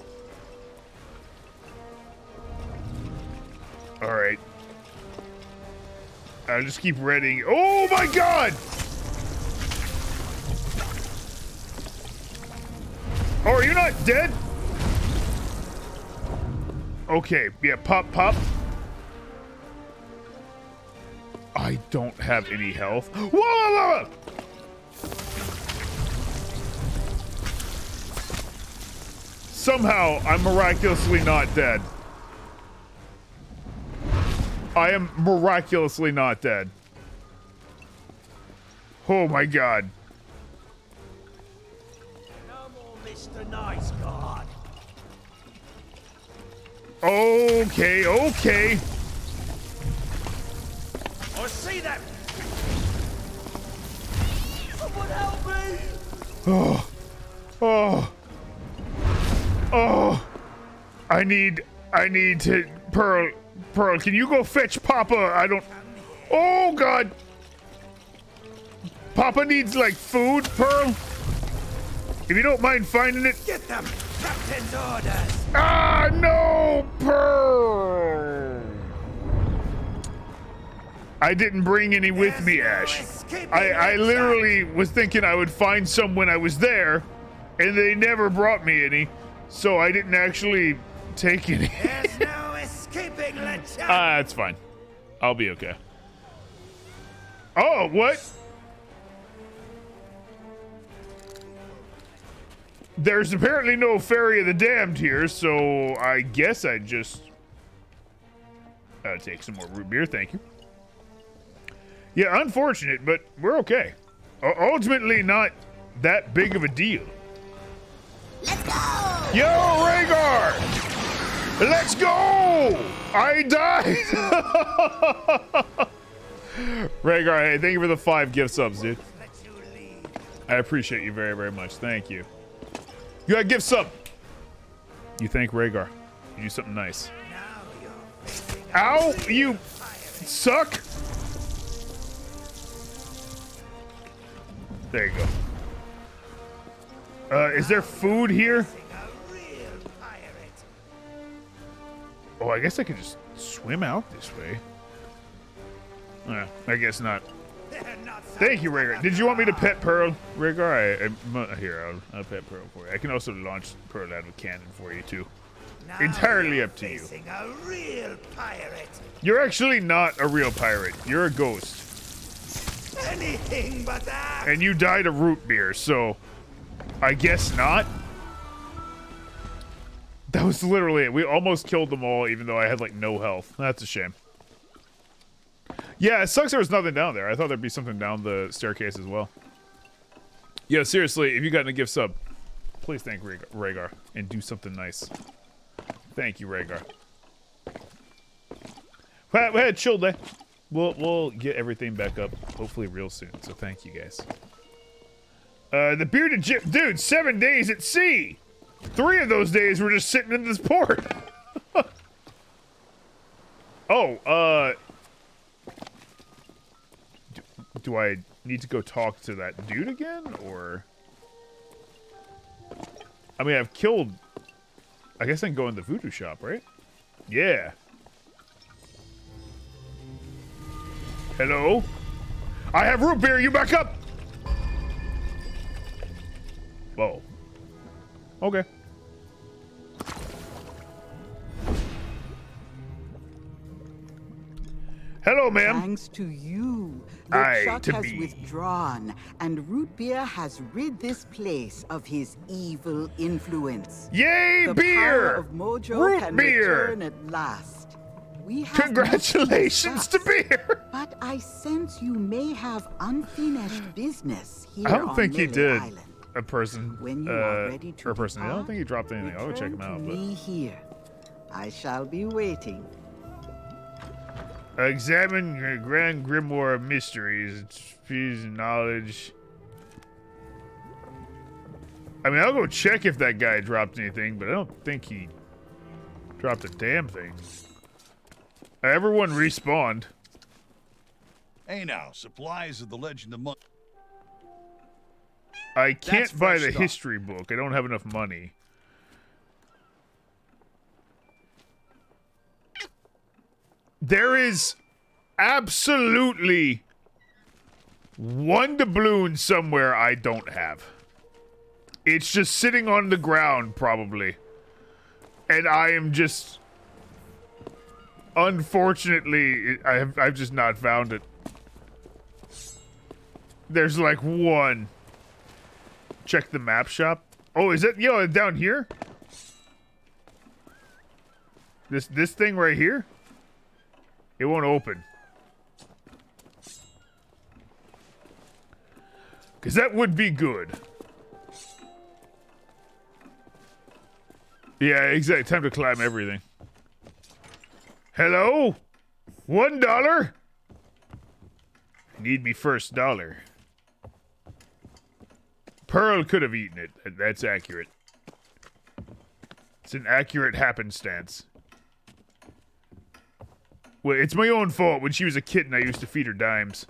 All right. I'll just keep reading. Oh my god! Oh, are you not dead? Okay, yeah, pop, pop. I don't have any health. Whoa, whoa, whoa! Somehow, I'm miraculously not dead. I am miraculously not dead. Oh my god. Mr. Nice God. Okay, okay. I see that. Someone help me! Oh. Oh. Oh. I need I need to Pearl Pearl, can you go fetch Papa? I don't Oh god. Papa needs like food, Pearl. If you don't mind finding it. Get them! Captain's orders! Ah no, Pearl. I didn't bring any with me, Ash. I, I literally was thinking I would find some when I was there, and they never brought me any, so I didn't actually take any. There's no escaping! Ah, that's fine. I'll be okay. Oh, what? There's apparently no Ferry of the Damned here, so I guess I just uh, take some more root beer. Thank you. Yeah, unfortunate, but we're okay. U- ultimately, not that big of a deal. Let's go! Yo, Rhaegar! Let's go! I died! Rhaegar, hey, thank you for the five gift subs, dude. I appreciate you very, very much. Thank you. You got a gift sub. You thank Rhaegar. You do something nice. Ow! You suck! There you go. Uh, is there food here? Oh, I guess I could just swim out this way. Uh, I guess not. Thank you, Rhaegar. Did you want me to pet Pearl, Rhaegar? I, I, here, I'll, I'll pet Pearl for you. I can also launch Pearl out of a cannon for you too. Now Entirely up to you. a real pirate. You're actually not a real pirate. You're a ghost, Anything but that. and you died of root beer. So, I guess not. That was literally it. We almost killed them all, even though I had like no health. That's a shame. Yeah, it sucks there was nothing down there. I thought there'd be something down the staircase as well. Yeah, seriously, if you got a gift sub, please thank Rhaegar, and do something nice. Thank you, Rhaegar. Well, well, chill day. We'll we'll get everything back up hopefully real soon. So thank you guys. Uh, the bearded gyp, dude. Seven days at sea. Three of those days were just sitting in this port. oh, uh, do, I need to go talk to that dude again, or? I mean, I've killed. I guess I can go in the voodoo shop, right? Yeah. Hello? I have root beer, you back up! Whoa. Okay. Hello, ma'am. Thanks to you, the Aye, shot to has me. withdrawn, and Root Beer has rid this place of his evil influence. Yay, the beer! Power of Mojo Root can beer! return at last. We have Congratulations to beer! But I sense you may have unfinished business here I don't on think he did. Island. A person. When you uh, are ready to or a person. I don't think he dropped anything. I'll go check him out. But me here. I shall be waiting. Examine your grand grimoire of mysteries, and knowledge. I mean, I'll go check if that guy dropped anything, but I don't think he dropped a damn thing. Everyone respawned. Hey now, supplies of the Legend of Monk. I can't buy the history book. I don't have enough money. There is absolutely one doubloon somewhere I don't have. It's just sitting on the ground, probably. And I am just. Unfortunately, I have, I've just not found it. There's like one. Check the map shop. Oh, is it yo down here? This this thing right here? It won't open. Cause that would be good. Yeah, exactly. Time to climb everything. Hello? One dollar? Need me first dollar. Pearl could have eaten it. That's accurate. It's an accurate happenstance. Well, it's my own fault. When she was a kitten, I used to feed her dimes.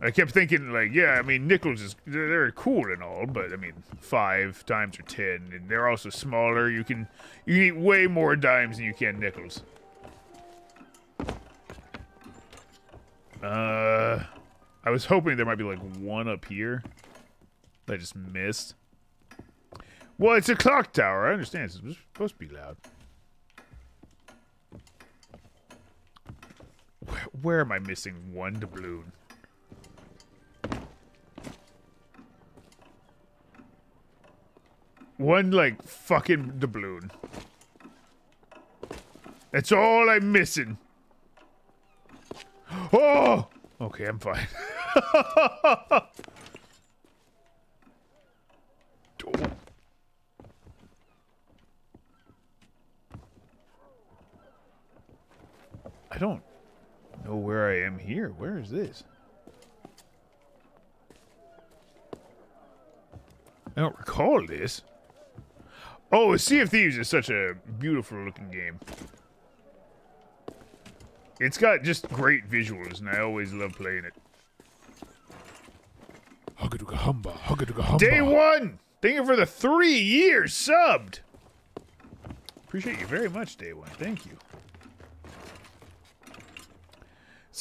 I kept thinking, like, yeah, I mean, nickels is they're, cool and all, but I mean, five times or ten, and they're also smaller. You can you can eat way more dimes than you can nickels. Uh, I was hoping there might be like one up here. I just missed. Well, it's a clock tower. I understand. It's supposed to be loud. Where, where am I missing one doubloon? One, like, fucking doubloon. That's all I'm missing. Oh! Okay, I'm fine. I don't know where I am here. Where is this? I don't recall this. Oh, Sea of Thieves is such a beautiful looking game. It's got just great visuals, and I always love playing it. Humba, humba. Day one! Thank you for the three years subbed! Appreciate you very much, Day one. Thank you.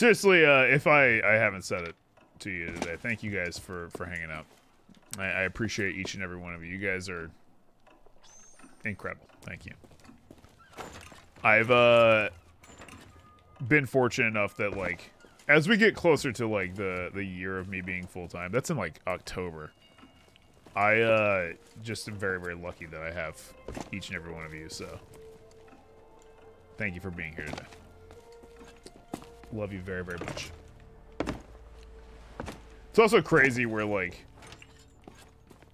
Seriously, uh, if I I haven't said it to you today, thank you guys for for hanging out. I, I appreciate each and every one of you. You guys are incredible. Thank you. I've uh been fortunate enough that like as we get closer to like the the year of me being full time, that's in like October. I uh just am very very lucky that I have each and every one of you. So thank you for being here today. Love you very very much. It's also crazy where like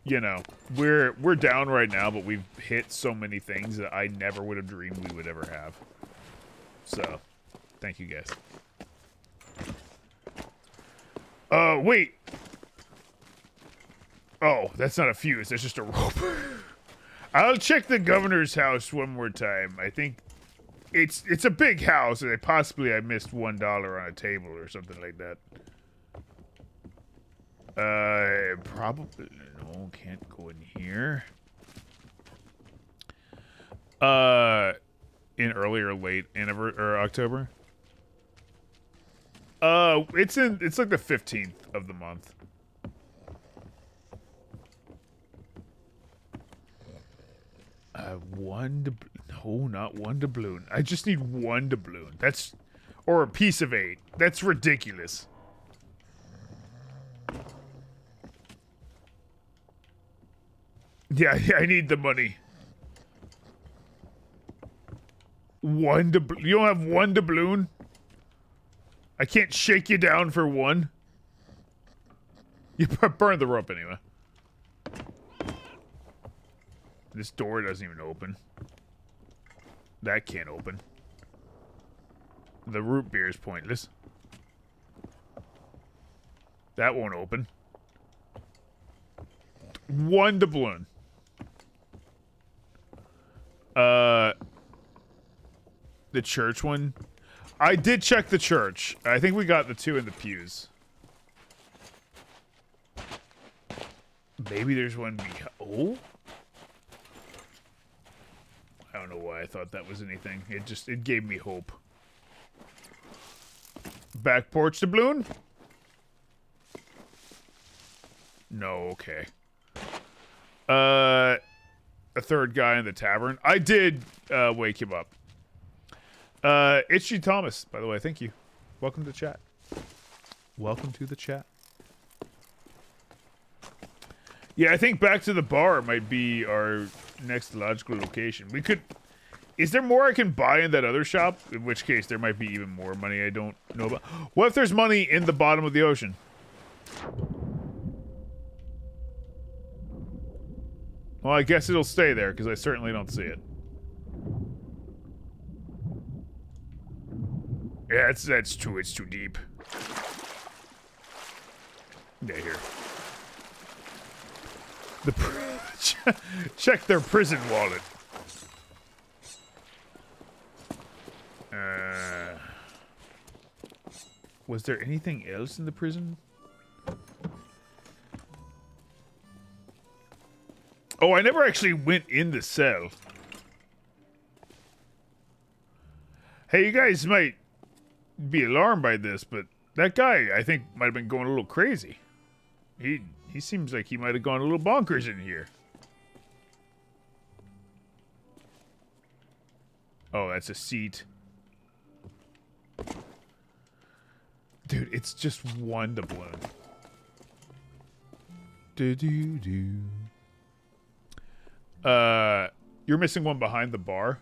you know, we're we're down right now, but we've hit so many things that I never would have dreamed we would ever have. So, thank you guys. Uh, wait. Oh, that's not a fuse. That's just a rope. I'll check the governor's house one more time. I think it's it's a big house, and possibly I missed one dollar on a table or something like that. Uh, probably no, can't go in here. Uh, in early or late Anniver or October. Uh, it's in. It's like the fifteenth of the month. Uh, one no, not one doubloon. I just need one doubloon. That's, or a piece of eight. That's ridiculous. Yeah, I need the money. One doubloon? You don't have one doubloon? I can't shake you down for one. You burn the rope anyway. This door doesn't even open. That can't open. The root beer is pointless. That won't open. One doubloon. Uh, the church one. I did check the church. I think we got the two in the pews. Maybe there's one behind. Oh. I don't know why I thought that was anything. It just it gave me hope. Back porch doubloon? No, okay. Uh a third guy in the tavern. I did uh, wake him up. Uh, it's Itchy Thomas, by the way, thank you. Welcome to chat. Welcome to the chat. Yeah, I think back to the bar might be our next logical location. We could... Is there more I can buy in that other shop? In which case, there might be even more money I don't know about. What if there's money in the bottom of the ocean? Well, I guess it'll stay there, because I certainly don't see it. Yeah, it's, that's too, it's too deep. Yeah, here. The check their prison wallet. Uh, was there anything else in the prison? Oh, I never actually went in the cell. Hey, you guys might be alarmed by this, but that guy, I think, might have been going a little crazy. He he seems like he might have gone a little bonkers in here. Oh, that's a seat. Dude, it's just one doubloon. Do do do. Uh, you're missing one behind the bar.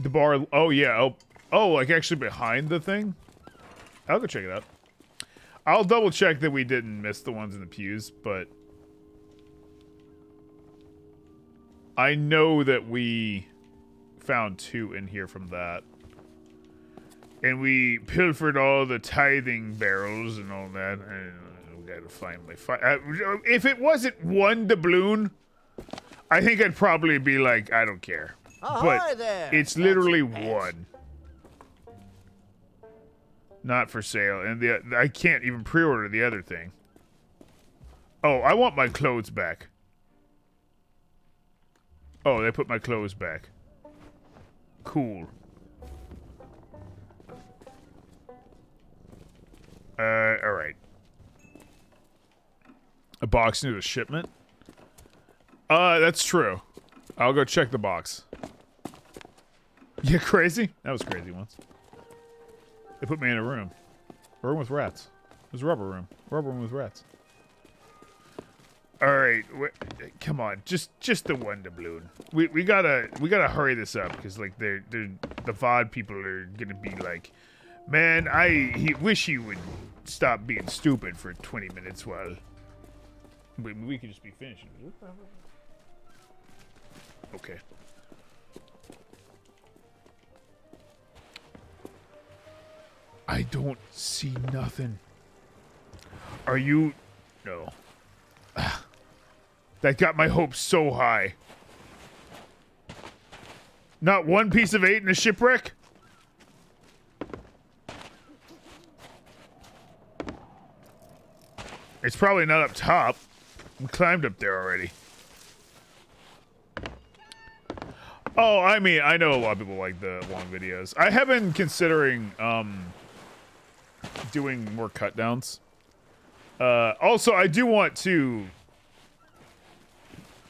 The bar. Oh yeah. Oh, oh, like actually behind the thing. I'll go check it out. I'll double check that we didn't miss the ones in the pews, but I know that we found two in here from that. And we pilfered all the tithing barrels and all that. And we gotta finally find. Uh, if it wasn't one doubloon, I think I'd probably be like, I don't care. Oh, but it's literally one. Not for sale. And the I can't even pre-order the other thing. Oh, I want my clothes back. Oh, they put my clothes back. Cool. Uh, alright. A box into the shipment? Uh, that's true. I'll go check the box. You crazy? That was crazy once. They put me in a room. A room with rats. It was a rubber room. Rubber room with rats. All right, come on, just just the one doubloon. We we gotta we gotta hurry this up because like they're they're the VOD people are gonna be like, man, I he, wish he would stop being stupid for 20 minutes while we, we could just be finishing. Okay. I don't see nothing. Are you? No. That got my hopes so high. Not one piece of eight in a shipwreck? It's probably not up top. We climbed up there already. Oh, I mean, I know a lot of people like the long videos. I have been considering um, doing more cut downs. Uh, also, I do want to,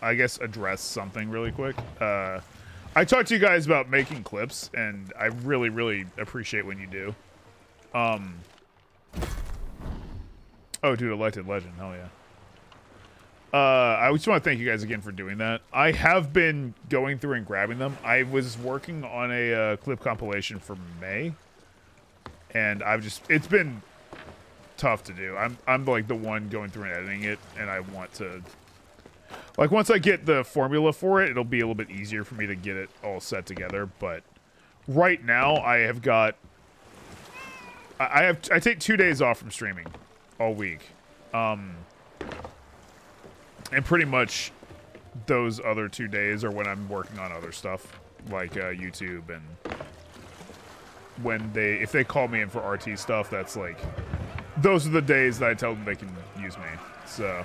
I guess, address something really quick. Uh, I talked to you guys about making clips, and I really, really appreciate when you do. Um, oh, dude, elected legend, hell yeah. Uh, I just want to thank you guys again for doing that. I have been going through and grabbing them. I was working on a uh, clip compilation for May, and I've just it's been tough to do. I'm I'm like the one going through and editing it, and I want to like once I get the formula for it, it'll be a little bit easier for me to get it all set together. But right now, I have got I have I take two days off from streaming all week. Um, and pretty much those other two days are when I'm working on other stuff like uh, YouTube and when they if they call me in for RT stuff that's like those are the days that I tell them they can use me so.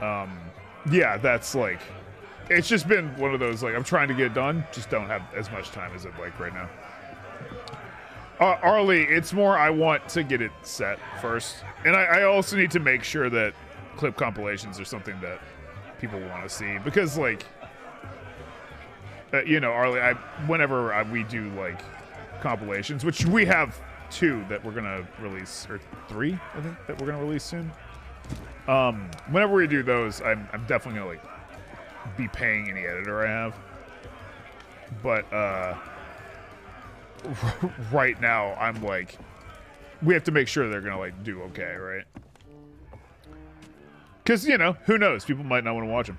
Um yeah that's like it's just been one of those like I'm trying to get it done just don't have as much time as I'd like right now. Uh, Arley, it's more I want to get it set first, and I, I also need to make sure that clip compilations are something that people want to see because, like, uh, you know, Arley, I whenever I, we do like compilations, which we have two that we're gonna release, or three, I think that we're gonna release soon. Um, whenever we do those, I'm, I'm definitely gonna like be paying any editor I have, but uh right now I'm like we have to make sure they're gonna like do okay, right? Because you know, who knows? People might not want to watch them.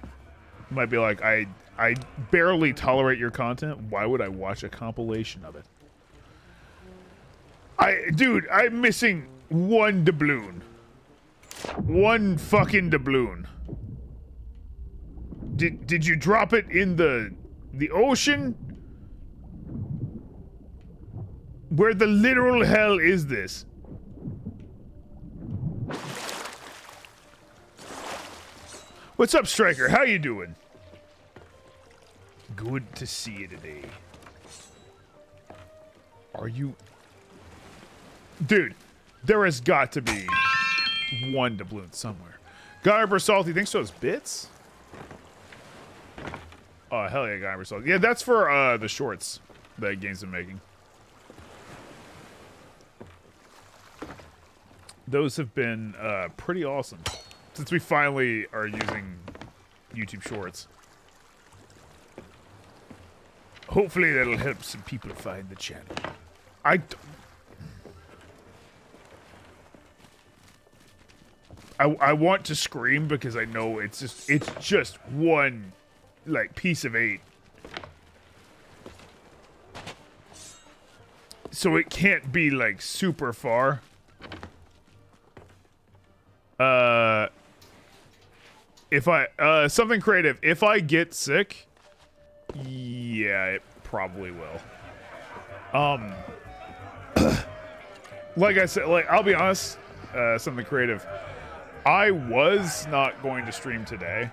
Might be like, I I barely tolerate your content. Why would I watch a compilation of it? I dude, I'm missing one doubloon. One fucking doubloon. Did did you drop it in the the ocean? Where the literal hell is this? What's up, Striker? How you doing? Good to see you today. Are you... Dude, there has got to be one doubloon somewhere. Guy Salty, thanks for those bits? Oh, hell yeah, Guy Salty. Yeah, that's for uh, the shorts that Game's been making. those have been uh, pretty awesome since we finally are using YouTube Shorts. Hopefully that'll help some people find the channel. i don't i want to scream because I know it's just it's just one like piece of eight. So it can't be like super far. Uh, if I uh something creative, if I get sick, yeah, it probably will. Um, like I said, like I'll be honest, uh, something creative. I was not going to stream today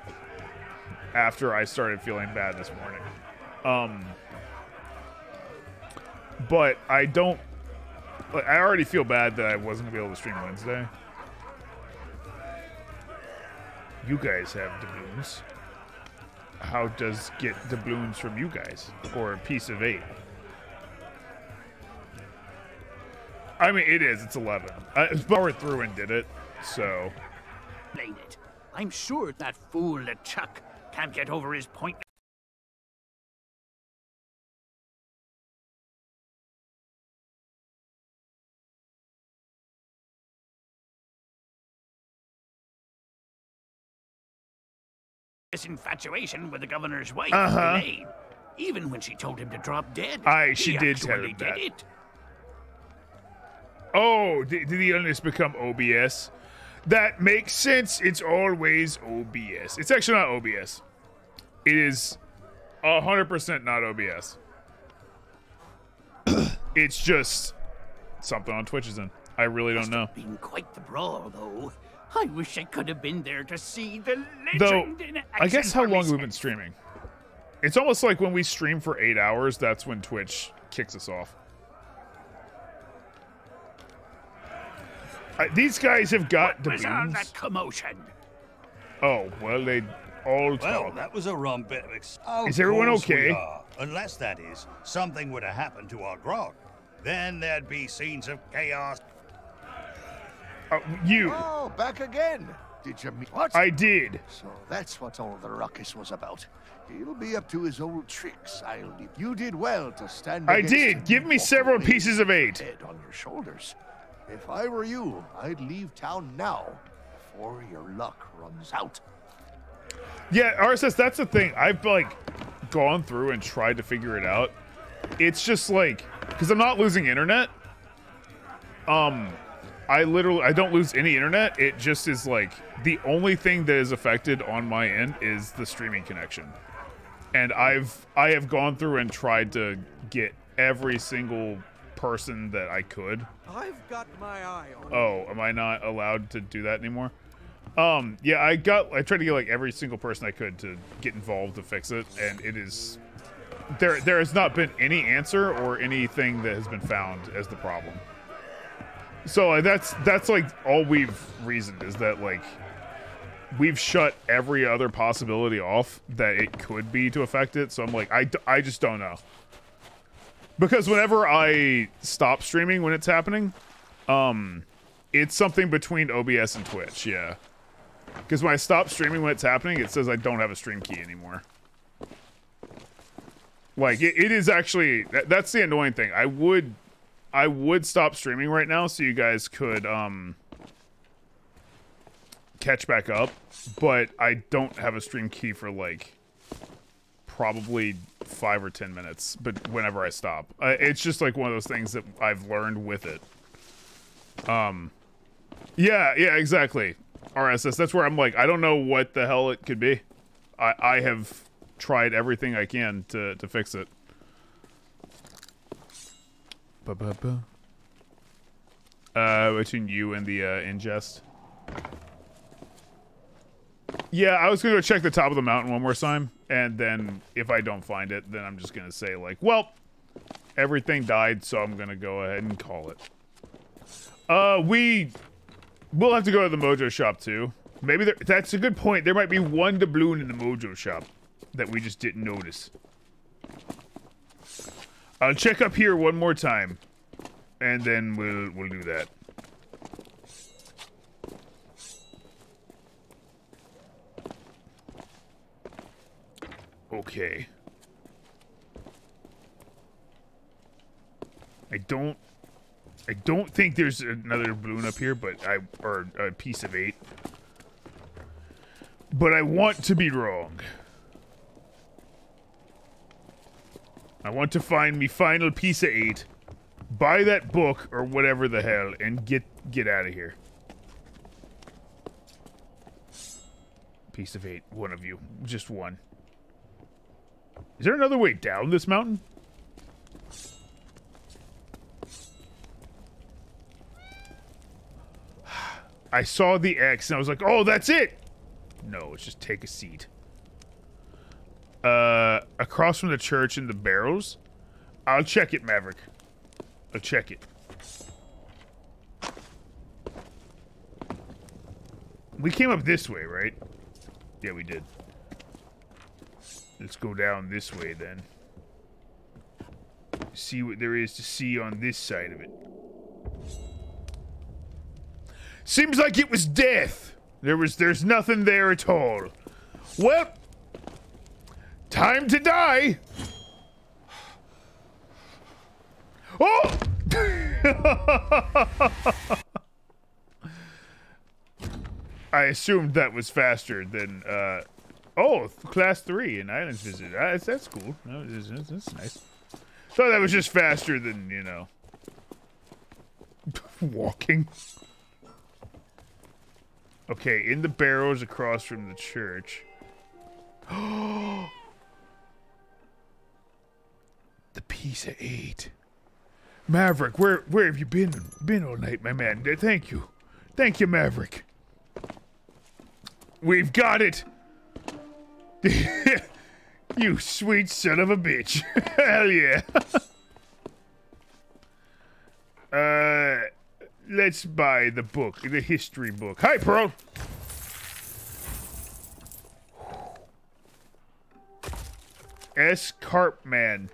after I started feeling bad this morning. Um, but I don't. Like, I already feel bad that I wasn't gonna be able to stream Wednesday. you guys have doubloons. How does get doubloons from you guys? Or a piece of eight? I mean, it is. It's 11. Uh, powered through and did it, so... Explain it. I'm sure that fool LeChuck can't get over his point. This infatuation with the governor's wife, Uh-huh. Elaine. Even when she told him to drop dead, Aye, she he did tell him did that. it. Oh, did, did the illness become OBS? That makes sense. It's always OBS. It's actually not OBS. It is 100% not OBS. it's just something on Twitch is in. I really don't know. Been quite the brawl, though. I wish I could have been there to see the Though, legend in action. I guess how long have we me. been streaming? It's almost like when we stream for eight hours, that's when Twitch kicks us off. Uh, these guys have got What was all that commotion? Oh, well, they all Well, that was a rum bit of ex- Is everyone okay? Unless, that is, something would have happened to our grog. Then there'd be scenes of chaos. Uh, you. Oh, back again. Did you meet what? I did. So that's what all the ruckus was about. He'll be up to his old tricks. I'll leave. You did well to stand. I did. Give me several pieces of eight. Head on your shoulders. If I were you, I'd leave town now before your luck runs out. Yeah, RSS, that's the thing. I've like gone through and tried to figure it out. It's just like because I'm not losing internet. Um, I literally I don't lose any internet. It just is like the only thing that is affected on my end is the streaming connection. And I've I have gone through and tried to get every single person that I could. I've got my eye on Oh, am I not allowed to do that anymore? Um, yeah, I got I tried to get like every single person I could to get involved to fix it, and it is there there has not been any answer or anything that has been found as the problem. So uh, that's that's like all we've reasoned is that like we've shut every other possibility off that it could be to affect it. So I'm like I, I just don't know. Because whenever I stop streaming when it's happening, um, it's something between OBS and Twitch, yeah. Because when I stop streaming when it's happening, it says I don't have a stream key anymore. Like it, it is actually that, that's the annoying thing. I would I would stop streaming right now so you guys could um catch back up, but I don't have a stream key for like probably five or ten minutes. But whenever I stop, uh, it's just like one of those things that I've learned with it. Um, yeah, yeah, exactly. RSS. That's where I'm like, I don't know what the hell it could be. I I have tried everything I can to to fix it. Ba-ba-ba. Uh, between you and the uh, ingest. Yeah, I was gonna go check the top of the mountain one more time, and then if I don't find it, then I'm just gonna say like, well, everything died, so I'm gonna go ahead and call it. Uh, we we'll have to go to the Mojo shop too. Maybe there, that's a good point. There might be one doubloon in the Mojo shop that we just didn't notice. I'll check up here one more time, and then we'll we'll do that. Okay. I don't I don't think there's another balloon up here, but I or a piece of eight. But I want to be wrong. I want to find me final piece of eight, buy that book or whatever the hell, and get get out of here. Piece of eight, one of you, just one. Is there another way down this mountain? I saw the X and I was like, oh, that's it. No, it's just take a seat. Uh, across from the church in the barrels. I'll check it, Maverick. I'll check it. We came up this way, right? Yeah, we did. Let's go down this way then. See what there is to see on this side of it. Seems like it was death. There was there's nothing there at all. Well, time to die. Oh! I assumed that was faster than uh oh class three in islands visit. Uh, that's, that's cool. That's, that's, that's nice. So that was just faster than you know walking. Okay, in the barrows across from the church. the piece of eight. Maverick, where where have you been been all night, my man? Uh, Thank you. Thank you, Maverick. We've got it. you sweet son of a bitch. Hell yeah. uh let's buy the book, the history book. Hi, Pearl. S. Carpman.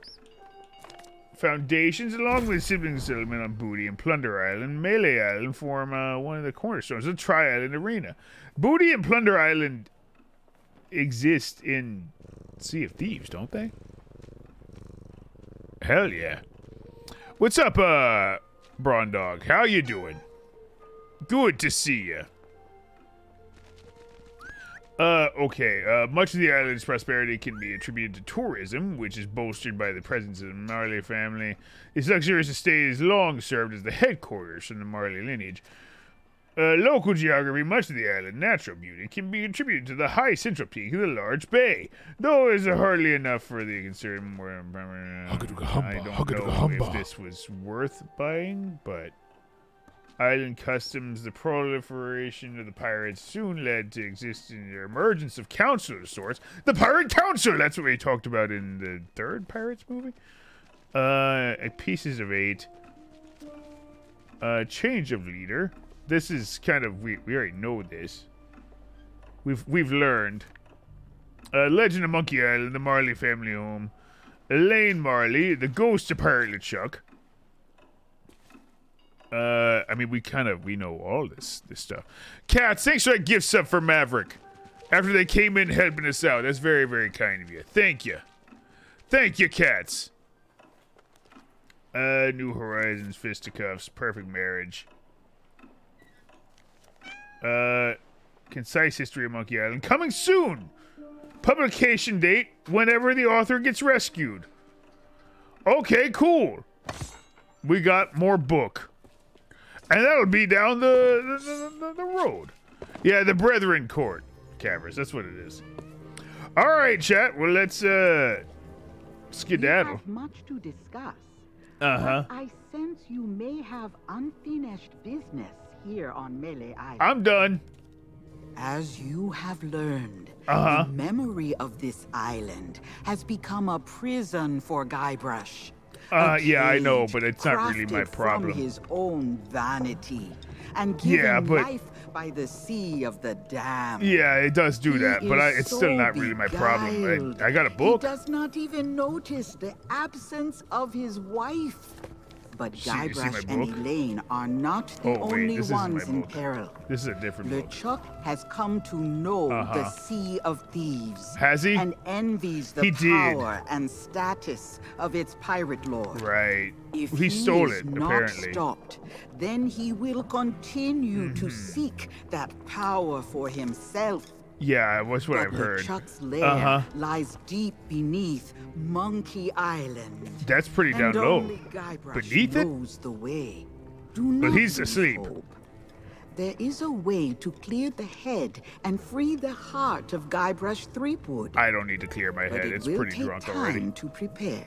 Foundations, along with sibling settlement on Booty and Plunder Island, Melee Island form uh, one of the cornerstones of the Tri-Island Area. Booty and Plunder Island exist in Sea of Thieves, don't they? Hell yeah. What's up, uh, Brawn Dog? How you doing? Good to see you. Uh, okay. Uh, much of the island's prosperity can be attributed to tourism, which is bolstered by the presence of the Marley family. This luxurious estate has long served as the headquarters for the Marley lineage. Uh, local geography, much of the island's natural beauty, can be attributed to the high central peak of the large bay, though it is hardly enough for the more. I don't know if this was worth buying, but island customs, the proliferation of the pirates soon led to existing the emergence of council of sorts. The Pirate Council! That's what we talked about in the third Pirates movie. Uh, pieces of eight. Uh, change of leader. This is kind of we we already know this. We've we've learned. Uh, Legend of Monkey Island, the Marley family home. Elaine Marley, the ghost of Pirate LeChuck. Uh, I mean, we kind of we know all this this stuff. Cats, thanks for that gift sub for Maverick. After they came in helping us out, that's very very kind of you. Thank you, thank you, cats. Uh, New Horizons, fisticuffs, perfect marriage. Uh, concise history of Monkey Island coming soon. Publication date whenever the author gets rescued. Okay, cool. We got more book. And that'll be down the the, the, the road. Yeah, the Brethren Court, Cavers. That's what it is. All right, chat. Well, let's uh skedaddle. have much to discuss. Uh-huh. I sense you may have unfinished business here on Melee Island. I'm done. As you have learned, Uh-huh. the memory of this island has become a prison for Guybrush. Uh, yeah, I know, but it's not really my problem. From his own vanity, and given Yeah, but- life by the sea of the damned. Yeah, it does do He that, but I, it's so still not really my problem. I, I got a book. He does not even notice the absence of his wife. But See- you see my Guybrush and? Elaine are not the Oh, only this ones in peril. This is a different book. LeChuck has come to know the Uh-huh. Sea of Thieves. Has he? And envies the He did. power and status of its pirate lord. Right. If he stole is it, not apparently. stopped, then he will continue to Mhm. seek that power for himself. Yeah, that's what but I've heard. LeChuck's lair Uh-huh. lies deep beneath Monkey Island. That's pretty down low. Beneath it? the way. Do But not he's asleep. hope. There is a way to clear the head and free the heart of Guybrush Threepwood. I don't need to clear my but head. it It's will pretty take drunk time already. to prepare.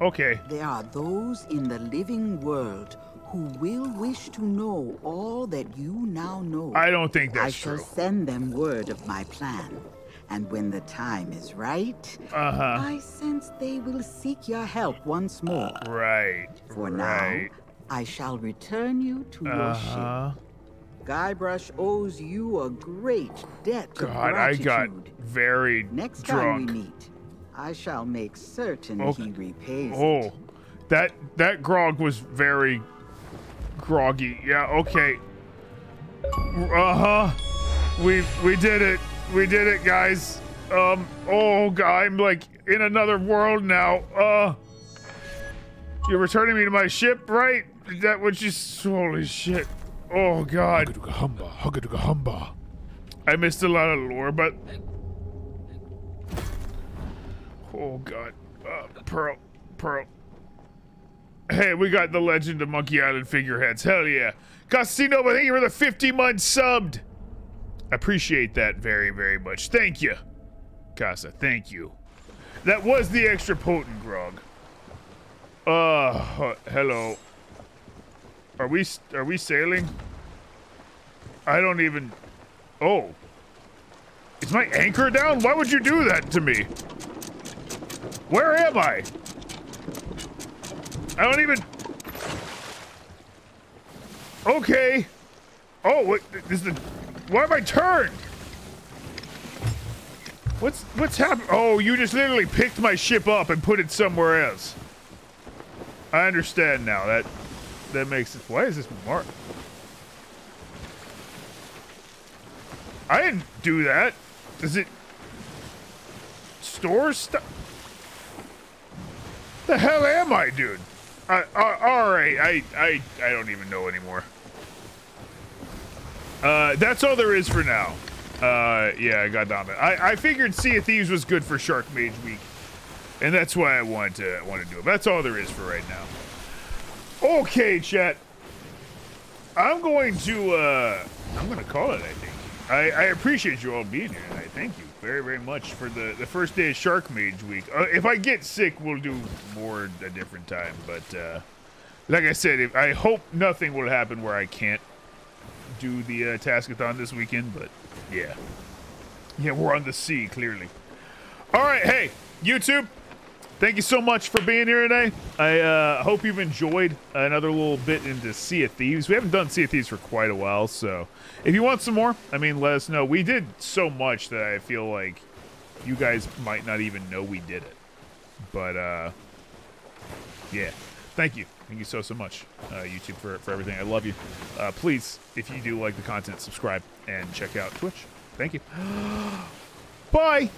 Okay. There are those in the living world who will wish to know all that you now know. I don't think that's true. I shall true. send them word of my plan. And when the time is right, Uh-huh. I sense they will seek your help once more. Right. For right. now, I shall return you to your Uh-huh. ship. Guybrush owes you a great debt of God, I got very Next drunk. time we meet, I shall make certain Okay. he repays it. Oh, that that grog was very groggy. Yeah, okay. Uh huh. We we did it. We did it, guys. Um. Oh, God, I'm like in another world now. Uh. You're returning me to my ship, right? Is that what you? Holy shit. Oh God. Humba, hugga. I missed a lot of lore, but. Oh God. Uh, Pearl. Pearl. Hey, we got the Legend of Monkey Island figureheads. Hell yeah. Costino, thank you for the 50 months subbed. Appreciate that very, very much. Thank you. Casa, thank you. That was the extra potent grog. Uh, hello. Are we are we sailing? I don't even. Oh. Is my anchor down? Why would you do that to me? Where am I? I don't even. Okay. Oh, what is the? Why am I turned? What's what's happening? Oh, you just literally picked my ship up and put it somewhere else. I understand now. That that makes it. Why is this marked? I didn't do that. Does it store stuff? The hell am I, dude? All right, I, I, I don't even know anymore. Uh, that's all there is for now. Uh, yeah, damn it. I, I figured Sea of Thieves was good for Shark Mage Week, and that's why I wanted to want to do it. That's all there is for right now. Okay, chat. I'm going to, uh, I'm going to call it, I think. I, I appreciate you all being here tonight. Thank you very, very much for the, the first day of Shark Mage Week. Uh, if I get sick, we'll do more a different time. But, uh, like I said, if, I hope nothing will happen where I can't do the uh, Taskathon this weekend. But, yeah. Yeah, we're on the sea, clearly. All right, hey, YouTube. Thank you so much for being here today. I uh, hope you've enjoyed another little bit into Sea of Thieves. We haven't done Sea of Thieves for quite a while, so if you want some more, I mean, let us know. We did so much that I feel like you guys might not even know we did it. But, uh, yeah. Thank you. Thank you so, so much, uh, YouTube, for, for everything. I love you. Uh, please, if you do like the content, subscribe and check out Twitch. Thank you. Bye!